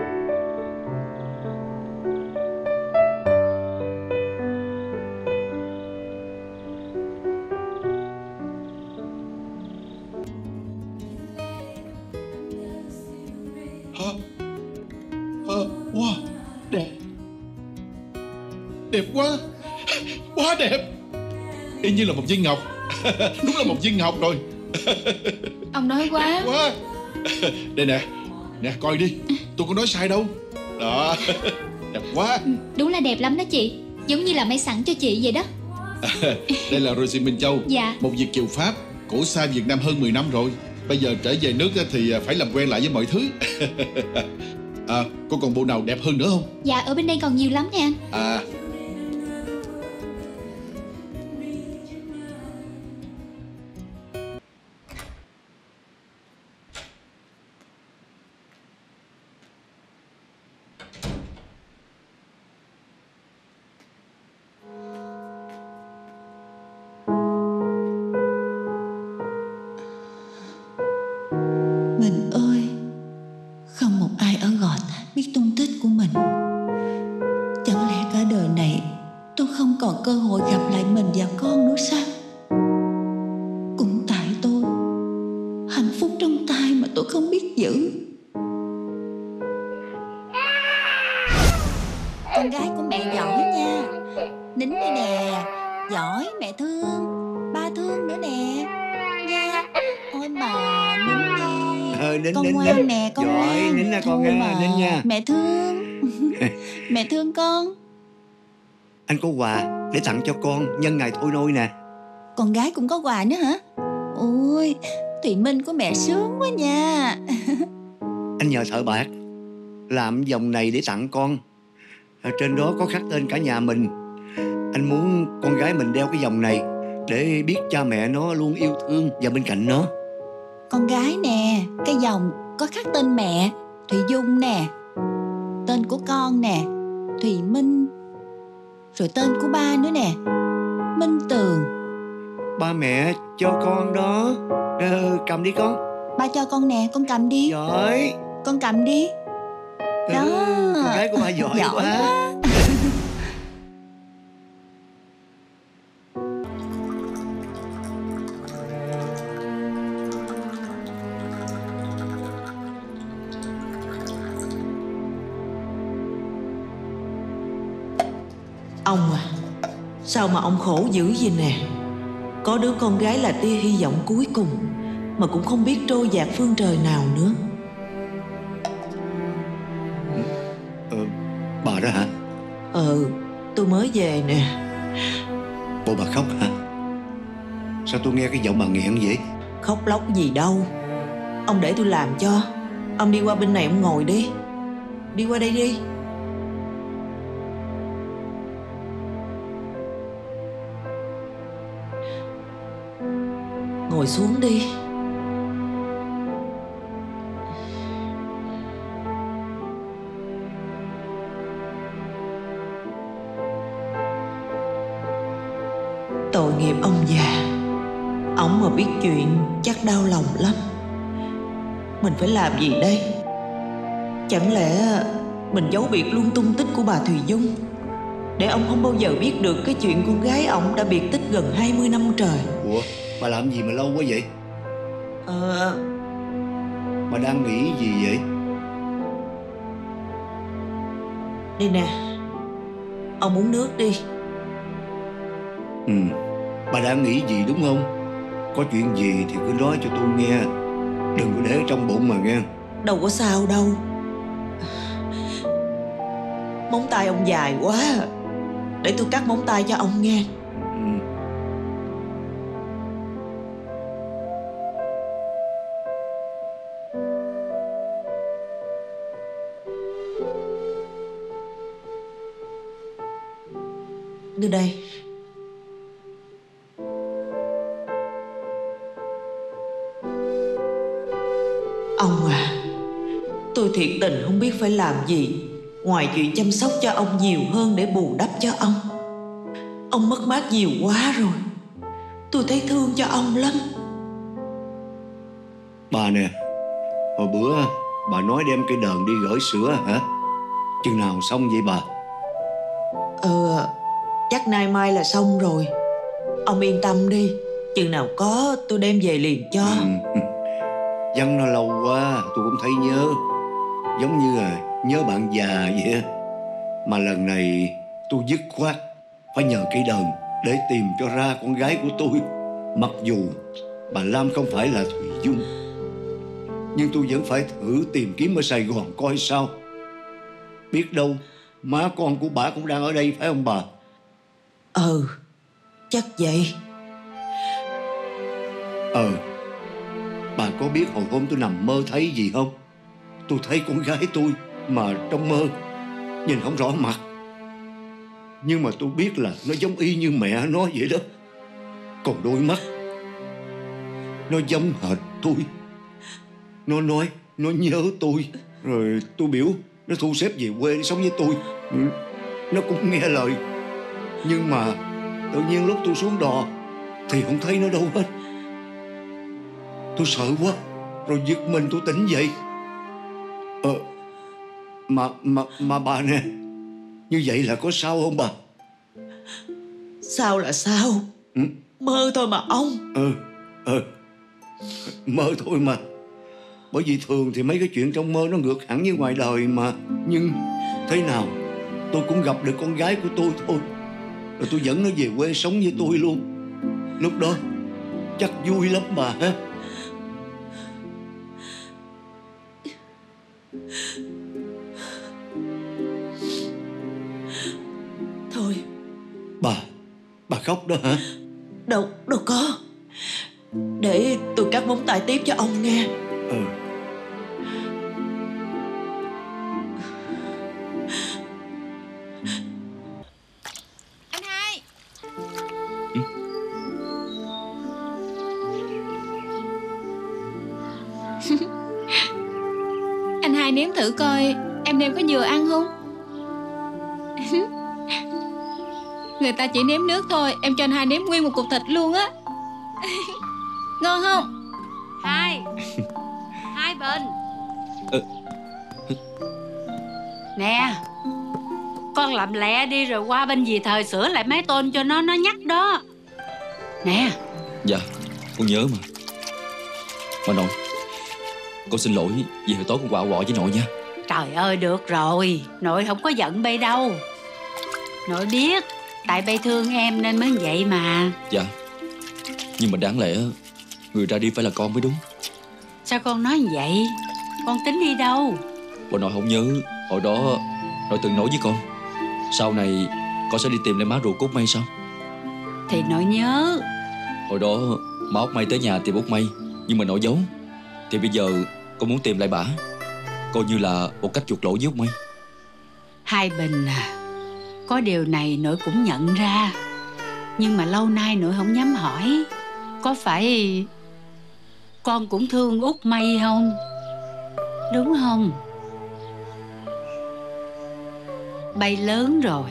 Wow, đẹp. Đẹp quá. Quá đẹp. Y như là một viên ngọc. <laughs> Đúng là một viên ngọc rồi. <laughs> Ông nói quá. Quá. Đây nè. Nè coi đi. Tôi có nói sai đâu. Đó. <laughs> Đẹp quá. Đúng là đẹp lắm đó chị. Giống như là may sẵn cho chị vậy đó. Đây là Rosie Minh Châu. Dạ. Một Việt kiều Pháp. Cổ xa Việt Nam hơn 10 năm rồi. Bây giờ trở về nước thì phải làm quen lại với mọi thứ À có còn bộ nào đẹp hơn nữa không? Dạ ở bên đây còn nhiều lắm nè anh. À Anh có quà để tặng cho con nhân ngày thôi nôi nè. Con gái cũng có quà nữa hả? Ôi thùy minh của mẹ sướng quá nha. <laughs> Anh nhờ thợ bạc Làm vòng này để tặng con. Ở trên đó có khắc tên cả nhà mình. Anh muốn con gái mình đeo cái vòng này Để biết cha mẹ nó luôn yêu thương và bên cạnh nó. Con gái nè cái dòng có khắc tên mẹ thùy dung nè tên của con nè thùy minh rồi tên của ba nữa nè. Minh tường. Ba mẹ cho con đó. Ờ, Cầm đi con. Ba cho con nè con cầm đi. Giỏi. Con cầm đi. Đó Ừ, Con gái của ba <laughs> giỏi, Giỏi quá, quá. Sao mà ông khổ dữ vậy nè? Có đứa con gái là tia hy vọng cuối cùng Mà cũng không biết trôi dạt phương trời nào nữa. Ờ, Bà đó hả? Ừ Tôi mới về nè. Bộ bà khóc hả? Sao tôi nghe cái giọng bà nghẹn vậy? Khóc lóc gì đâu. Ông để tôi làm cho. Ông đi qua bên này ông ngồi đi. Đi qua đây đi ngồi xuống đi. Tội nghiệp ông già Ông mà biết chuyện chắc đau lòng lắm. Mình phải làm gì đây? Chẳng lẽ mình giấu biệt luôn tung tích của bà Thùy Dung? Để ông không bao giờ biết được cái chuyện con gái ông đã biệt tích gần 20 năm trời. Ủa? Bà làm gì mà lâu quá vậy? Ờ. Bà đang nghĩ gì vậy? Đây nè Ông uống nước đi. Ừ Bà đang nghĩ gì đúng không? Có chuyện gì thì cứ nói cho tôi nghe. Đừng có để trong bụng mà nghe. Đâu có sao đâu. Móng tay ông dài quá. Để tôi cắt móng tay cho ông nghe phải làm gì? Ngoài chuyện chăm sóc cho ông nhiều hơn để bù đắp cho ông. Ông mất mát nhiều quá rồi. Tôi thấy thương cho ông lắm. Bà nè Hồi bữa bà nói đem cây đờn đi gửi sữa hả? Chừng nào xong vậy bà? Ờ Chắc nay mai là xong rồi. Ông yên tâm đi Chừng nào có tôi đem về liền cho. Ừ. <laughs> Vắng nó lâu quá tôi cũng thấy nhớ Giống như là nhớ bạn già vậy á. Mà lần này tôi dứt khoát Phải nhờ cây đờn Để tìm cho ra con gái của tôi. Mặc dù bà Lam không phải là Thùy Dung Nhưng tôi vẫn phải thử tìm kiếm ở Sài Gòn coi sao. Biết đâu Má con của bà cũng đang ở đây phải không bà? Ừ Chắc vậy. Ờ Bà có biết hồi hôm tôi nằm mơ thấy gì không Tôi thấy con gái tôi Mà trong mơ, Nhìn không rõ mặt. Nhưng mà tôi biết là nó giống y như mẹ nó vậy đó. Còn đôi mắt, Nó giống hệt tôi. Nó nói, Nó nhớ tôi. Rồi tôi biểu, Nó thu xếp về quê để sống với tôi. Nó cũng nghe lời. Nhưng mà Tự nhiên lúc tôi xuống đò Thì không thấy nó đâu hết. Tôi sợ quá, Rồi giật mình tôi tỉnh dậy. Ờ Mà mà mà bà nè Như vậy là có sao không bà? Sao là sao? Ừ? Mơ thôi mà ông. Ừ Ừ Mơ thôi mà. Bởi vì thường thì mấy cái chuyện trong mơ nó ngược hẳn với ngoài đời mà. Nhưng thế nào Tôi cũng gặp được con gái của tôi thôi. Rồi tôi dẫn nó về quê sống với tôi luôn. Lúc đó Chắc vui lắm bà ha Thôi. Bà Bà khóc đó hả? Đâu đâu có. Để tôi cắt móng tay tiếp cho ông nghe. Ừ thử coi Em đem có vừa ăn không? <laughs> Người ta chỉ nếm nước thôi Em cho anh hai nếm nguyên một cục thịt luôn á. <laughs> Ngon không? Hai. Hai bên. Ừ. Nè Con làm lẹ đi rồi qua bên dì thời sửa lại máy tôn cho nó Nó nhắc đó. Nè. Dạ Con nhớ mà. Mà nội Con xin lỗi vì hồi tối con quạo quọ với nội nha. Trời ơi được rồi. Nội không có giận bay đâu. Nội biết Tại bay thương em nên mới vậy mà. Dạ. Nhưng mà đáng lẽ Người ra đi phải là con mới đúng. Sao con nói vậy? Con tính đi đâu? Bà nội không nhớ Hồi đó Nội từng nói với con Sau này Con sẽ đi tìm lại má ruột của Út May sao? Thì nội nhớ. Hồi đó Má Út May tới nhà tìm Út May Nhưng mà nội giấu. Thì bây giờ con muốn tìm lại bả Coi như là một cách chuộc lỗi với ông ấy Hai Bình à Có điều này nội cũng nhận ra. Nhưng mà lâu nay nội không dám hỏi, Có phải Con cũng thương út May không? Đúng không? Bay lớn rồi,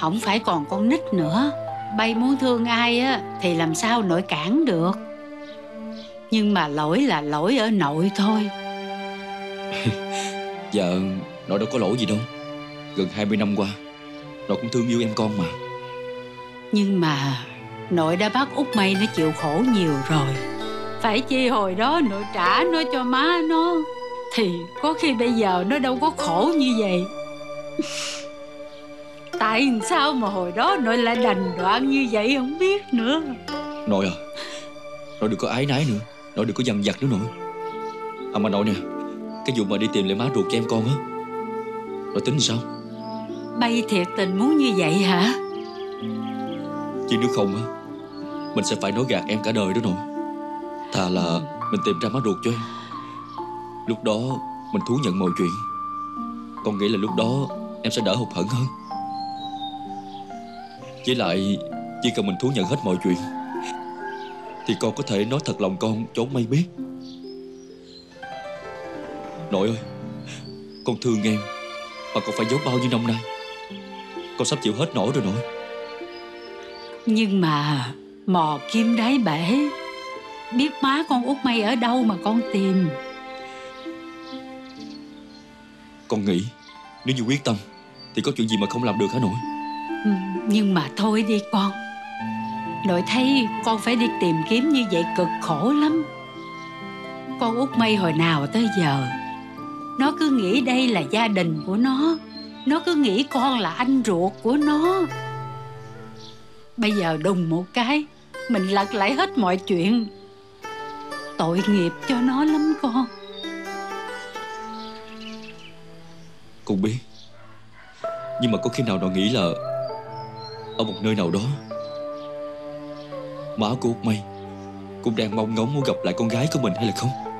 Không phải còn con nít nữa. Bay muốn thương ai á, thì làm sao nội cản được? Nhưng mà lỗi là lỗi ở nội thôi. Dạ Nội đâu có lỗi gì đâu. Gần 20 năm qua Nội cũng thương yêu em con mà. Nhưng mà nội đã bắt út mây nó chịu khổ nhiều rồi. Phải chi hồi đó nội trả nó cho má nó thì có khi bây giờ nó đâu có khổ như vậy. <laughs> Tại sao mà hồi đó nội lại đành đoạn như vậy không biết nữa? Nội à Nội đừng có ái nái nữa Nội đừng có dằn vặt nữa nội. À mà nội nè Cái vụ mà đi tìm lại má ruột cho em con á. Nội tính sao? Bay thiệt tình muốn như vậy hả? Chứ nếu không á Mình sẽ phải nói gạt em cả đời đó nội. Thà là mình tìm ra má ruột cho em. Lúc đó Mình thú nhận mọi chuyện. Con nghĩ là lúc đó Em sẽ đỡ hụt hẫng hơn. Với lại Chỉ cần mình thú nhận hết mọi chuyện Thì con có thể nói thật lòng con cho ông May biết Nội ơi Con thương em Mà con phải giấu bao nhiêu năm nay? Con sắp chịu hết nổi rồi nội. Nhưng mà mò kim đáy bể biết má con út mây ở đâu mà con tìm? Con nghĩ Nếu như quyết tâm Thì có chuyện gì mà không làm được hả nội? Ừ, nhưng mà thôi đi con. Nội thấy con phải đi tìm kiếm như vậy cực khổ lắm. Con út mây hồi nào tới giờ nó cứ nghĩ đây là gia đình của nó. Nó cứ nghĩ con là anh ruột của nó. Bây giờ đùng một cái, mình lật lại hết mọi chuyện. Tội nghiệp cho nó lắm con. Con biết. Nhưng mà có khi nào nó nghĩ là Ở một nơi nào đó, Má của Út May Cũng đang mong ngóng muốn gặp lại con gái của mình hay là không?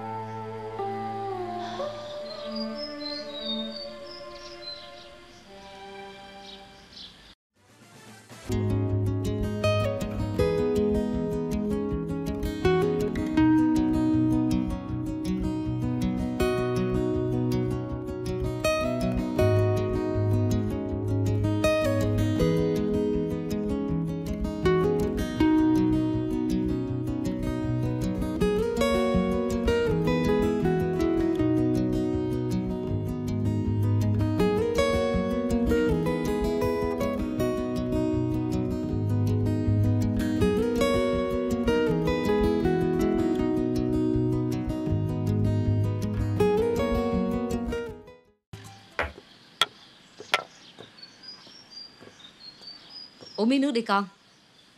Uống miếng nước đi con.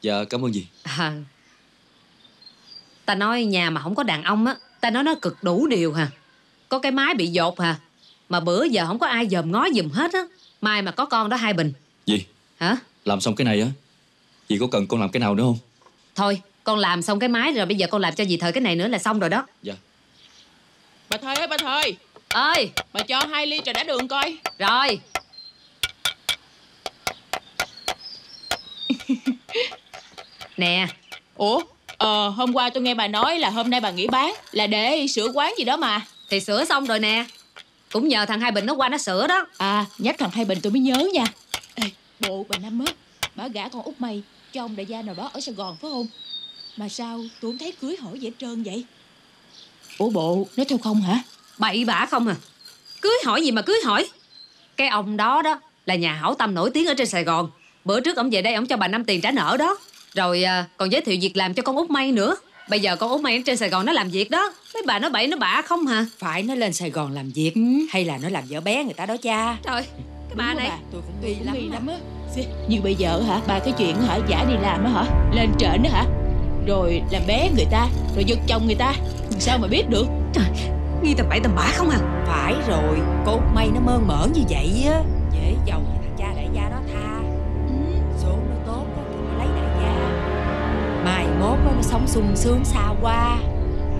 Dạ cảm ơn dì. À, Ta nói nhà mà không có đàn ông á Ta nói nó cực đủ điều hà Có cái mái bị dột hà Mà bữa giờ không có ai dòm ngó giùm hết á. Mai mà có con đó hai bình. Dì. Hả? Làm xong cái này á Dì có cần con làm cái nào nữa không? Thôi con làm xong cái mái rồi Bây giờ con làm cho dì thời cái này nữa là xong rồi đó. Dạ. Bà Thời ơi bà Thời ơi. Bà cho hai ly trà đá đường coi. Rồi Nè. Ủa Ờ hôm qua tôi nghe bà nói là hôm nay bà nghỉ bán Là để sửa quán gì đó mà. Thì sửa xong rồi nè. Cũng nhờ thằng Hai Bình nó qua nó sửa đó. À nhắc thằng Hai Bình tôi mới nhớ nha. Ê bộ bà Năm á Bà gả con út mày cho ông đại gia nào đó ở Sài Gòn phải không? Mà sao tôi không thấy cưới hỏi hết trơn vậy? Ủa bộ nói theo không hả? Bậy bạ không à. Cưới hỏi gì mà cưới hỏi. Cái ông đó đó là nhà hảo tâm nổi tiếng ở trên Sài Gòn. Bữa trước ông về đây ông cho bà năm tiền trả nợ đó Rồi à, còn giới thiệu việc làm cho con út May nữa. Bây giờ con út May ở trên Sài Gòn nó làm việc đó. Mấy bà nói bậy nó bạ không hả? Phải nó lên Sài Gòn làm việc. Hay là nó làm vợ bé người ta đó cha. Trời Cái bà này. tôi cũng nghi lắm, nghi lắm á. Như bây giờ hả? Bà cái chuyện hả? Giả đi làm á hả? Lên trển đó hả? Rồi làm bé người ta Rồi giật chồng người ta. Sao mà biết được? Trời Nghi tầm bậy tầm bạ không à? Phải rồi Cô Út May nó mơn mởn như vậy á. Dễ giàu thì thằng cha đại gia đó tha mốt á, nó sống sung sướng xa qua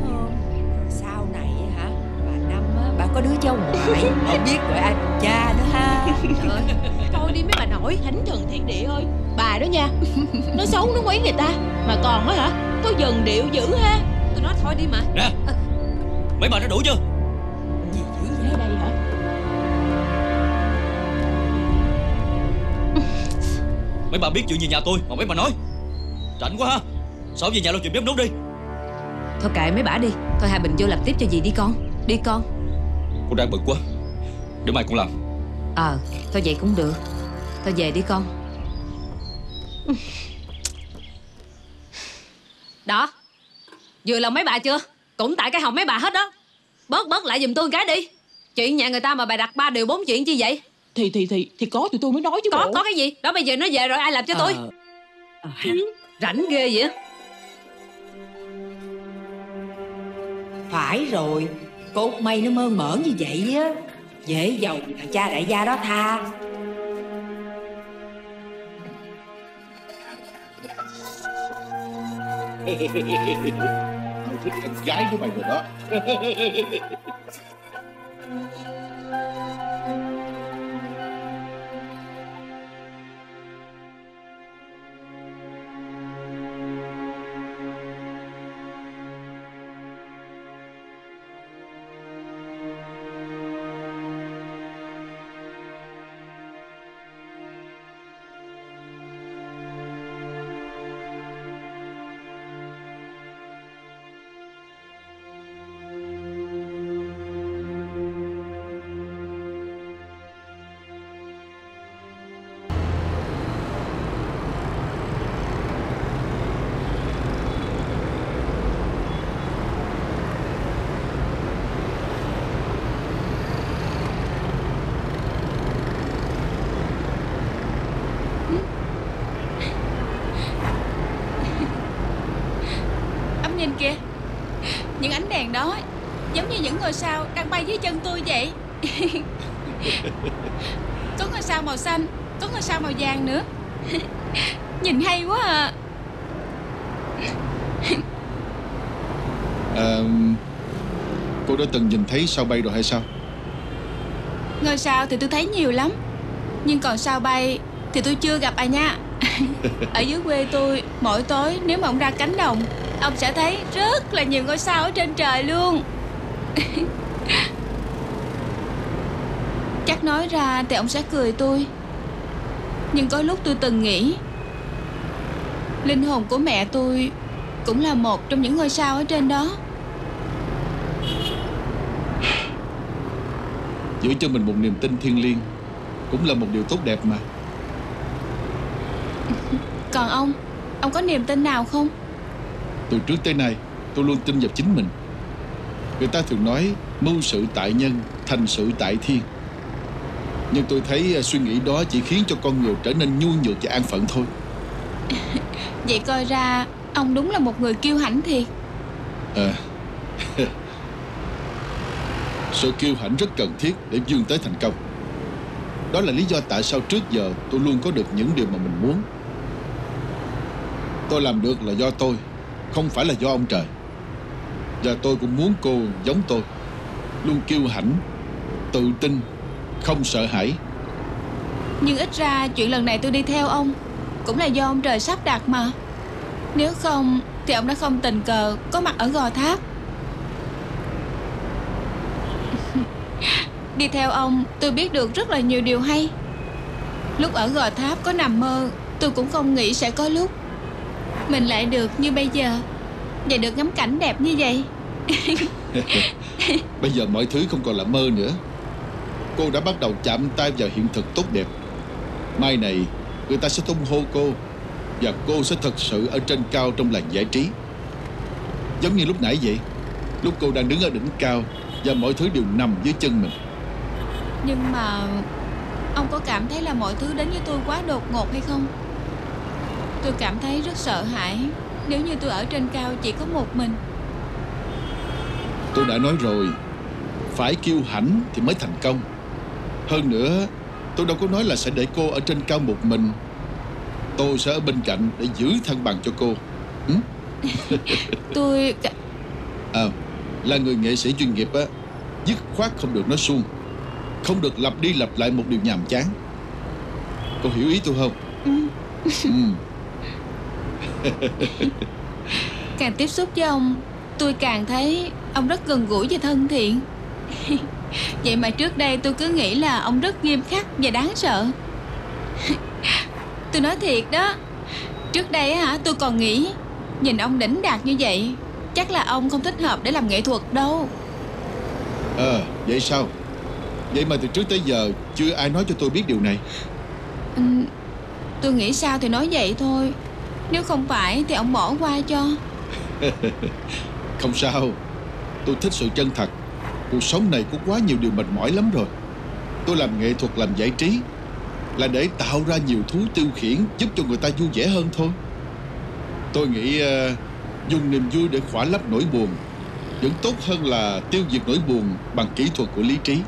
Không? Rồi sau này hả Bà Năm á, bà có đứa cháu ngoại Không biết gọi ai làm cha nữa ha. Trời Thôi đi mấy bà nội Thánh thần thiên địa ơi. Bà đó nha Nó xấu nó quấy người ta. Mà còn á hả Có dần điệu dữ ha. Tôi nói thôi đi mà. Nè Mấy bà nói đủ chưa? Ở đây hả? Mấy bà biết chuyện gì nhà tôi mà mấy bà nói. Rảnh quá ha Sao về nhà lo chuyện bếp nút đi. Thôi kệ mấy bả đi Thôi hai Bình vô làm tiếp cho dì đi con. Đi con. Con đang bận quá. Để mai con làm. Ờ thôi vậy cũng được. Thôi về đi con. Đó. Vừa lòng mấy bà chưa? Cũng tại cái hồng mấy bà hết đó. Bớt bớt lại giùm tôi cái đi. Chuyện nhà người ta mà bà đặt ba điều bốn chuyện chi vậy? Thì thì thì thì có tụi tôi mới nói chứ Có bộ. có cái gì? Đó bây giờ nó về rồi ai làm cho tôi? Ờ. Ừ, Rảnh ghê vậy Phải rồi. Cô Mây nó mơ mởn như vậy á, Dễ giàu thằng cha đại gia đó tha. Mày thích con gái của mày rồi đó. Thấy sao bay rồi hay sao? Ngôi sao thì tôi thấy nhiều lắm. Nhưng còn sao bay Thì tôi chưa gặp à nha. <laughs> Ở dưới quê tôi Mỗi tối nếu mà ông ra cánh đồng Ông sẽ thấy rất là nhiều ngôi sao ở trên trời luôn. <laughs> Chắc nói ra thì ông sẽ cười tôi. Nhưng có lúc tôi từng nghĩ Linh hồn của mẹ tôi Cũng là một trong những ngôi sao ở trên đó Giữ cho mình một niềm tin thiêng liêng. Cũng là một điều tốt đẹp mà. Còn ông Ông có niềm tin nào không? Từ trước tới nay tôi luôn tin vào chính mình. Người ta thường nói Mưu sự tại nhân Thành sự tại thiên. Nhưng tôi thấy à, suy nghĩ đó chỉ khiến cho con người trở nên nhu nhược và an phận thôi. <laughs> Vậy coi ra Ông đúng là một người kiêu hãnh thiệt. À sự kiêu hãnh rất cần thiết để vươn tới thành công. Đó là lý do tại sao trước giờ tôi luôn có được những điều mà mình muốn. Tôi làm được là do tôi, Không phải là do ông trời. Và tôi cũng muốn cô giống tôi, Luôn kiêu hãnh, Tự tin, Không sợ hãi. Nhưng ít ra chuyện lần này tôi đi theo ông Cũng là do ông trời sắp đặt mà. Nếu không Thì ông đã không tình cờ Có mặt ở Gò Tháp. Đi theo ông, Tôi biết được rất là nhiều điều hay. Lúc ở Gò Tháp có nằm mơ, Tôi cũng không nghĩ sẽ có lúc. Mình lại được như bây giờ, Và được ngắm cảnh đẹp như vậy. <laughs> Bây giờ mọi thứ không còn là mơ nữa. Cô đã bắt đầu chạm tay vào hiện thực tốt đẹp. Mai này, Người ta sẽ tung hô cô, Và cô sẽ thật sự ở trên cao trong làng giải trí. Giống như lúc nãy vậy, Lúc cô đang đứng ở đỉnh cao, Và mọi thứ đều nằm dưới chân mình. Nhưng mà Ông có cảm thấy là mọi thứ đến với tôi quá đột ngột hay không? Tôi cảm thấy rất sợ hãi. Nếu như tôi ở trên cao chỉ có một mình. Tôi đã nói rồi Phải kiêu hãnh thì mới thành công. Hơn nữa Tôi đâu có nói là sẽ để cô ở trên cao một mình. Tôi sẽ ở bên cạnh Để giữ thăng bằng cho cô. Ừ? <laughs> Tôi À Là người nghệ sĩ chuyên nghiệp á Dứt khoát không được nói suông Không được lặp đi lặp lại một điều nhàm chán. Cô hiểu ý tôi không? Ừ. <laughs> Càng tiếp xúc với ông Tôi càng thấy ông rất gần gũi và thân thiện. <laughs> Vậy mà trước đây tôi cứ nghĩ là ông rất nghiêm khắc và đáng sợ. <laughs> Tôi nói thiệt đó Trước đây hả tôi còn nghĩ Nhìn ông đỉnh đạt như vậy Chắc là ông không thích hợp để làm nghệ thuật đâu. Ờ vậy sao Vậy mà từ trước tới giờ Chưa ai nói cho tôi biết điều này. Ừ, Tôi nghĩ sao thì nói vậy thôi. Nếu không phải thì ông bỏ qua cho. <laughs> Không sao. Tôi thích sự chân thật. Cuộc sống này có quá nhiều điều mệt mỏi lắm rồi. Tôi làm nghệ thuật làm giải trí Là để tạo ra nhiều thú tiêu khiển Giúp cho người ta vui vẻ hơn thôi. Tôi nghĩ ờ, Dùng niềm vui để khỏa lấp nỗi buồn Vẫn tốt hơn là tiêu diệt nỗi buồn Bằng kỹ thuật của lý trí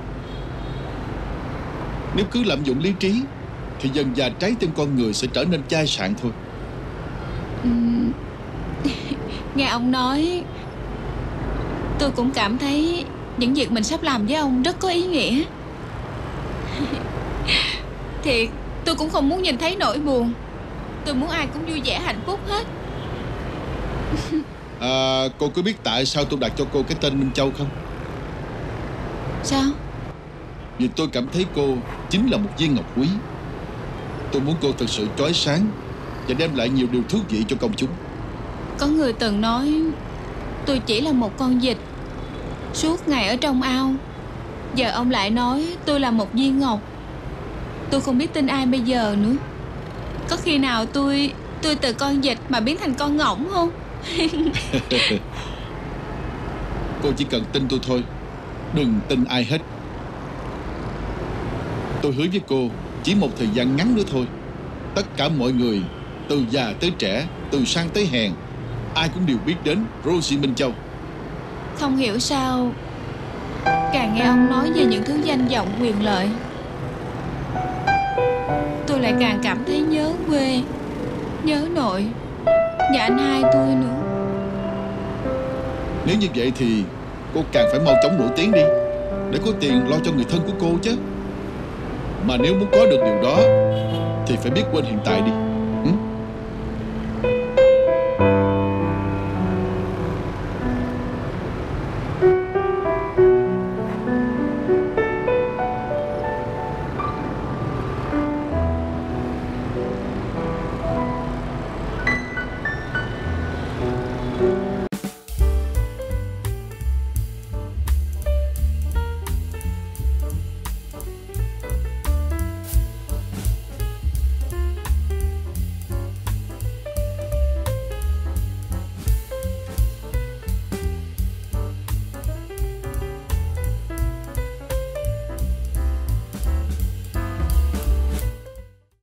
Nếu cứ lạm dụng lý trí Thì dần dà trái tim con người sẽ trở nên chai sạn thôi ừ, <laughs> Nghe ông nói Tôi cũng cảm thấy Những việc mình sắp làm với ông rất có ý nghĩa <laughs> Thiệt Tôi cũng không muốn nhìn thấy nỗi buồn Tôi muốn ai cũng vui vẻ hạnh phúc hết à, Cô có biết tại sao tôi đặt cho cô cái tên Minh Châu không? Sao? Vì tôi cảm thấy cô chính là một viên ngọc quý. Tôi muốn cô thật sự chói sáng Và đem lại nhiều điều thú vị cho công chúng. Có người từng nói Tôi chỉ là một con vịt Suốt ngày ở trong ao. Giờ ông lại nói tôi là một viên ngọc. Tôi không biết tin ai bây giờ nữa. Có khi nào tôi Tôi từ con vịt mà biến thành con ngỗng không? <laughs> Cô chỉ cần tin tôi thôi Đừng tin ai hết Tôi hứa với cô Chỉ một thời gian ngắn nữa thôi. Tất cả mọi người Từ già tới trẻ Từ sang tới hèn Ai cũng đều biết đến Rosie Minh Châu. Không hiểu sao Càng nghe ông nói về những thứ danh vọng quyền lợi Tôi lại càng cảm thấy nhớ quê Nhớ nội Và anh hai tôi nữa. Nếu như vậy thì Cô càng phải mau chóng nổi tiếng đi Để có tiền lo cho người thân của cô chứ mà nếu muốn có được điều đó Thì phải biết quên hiện tại đi.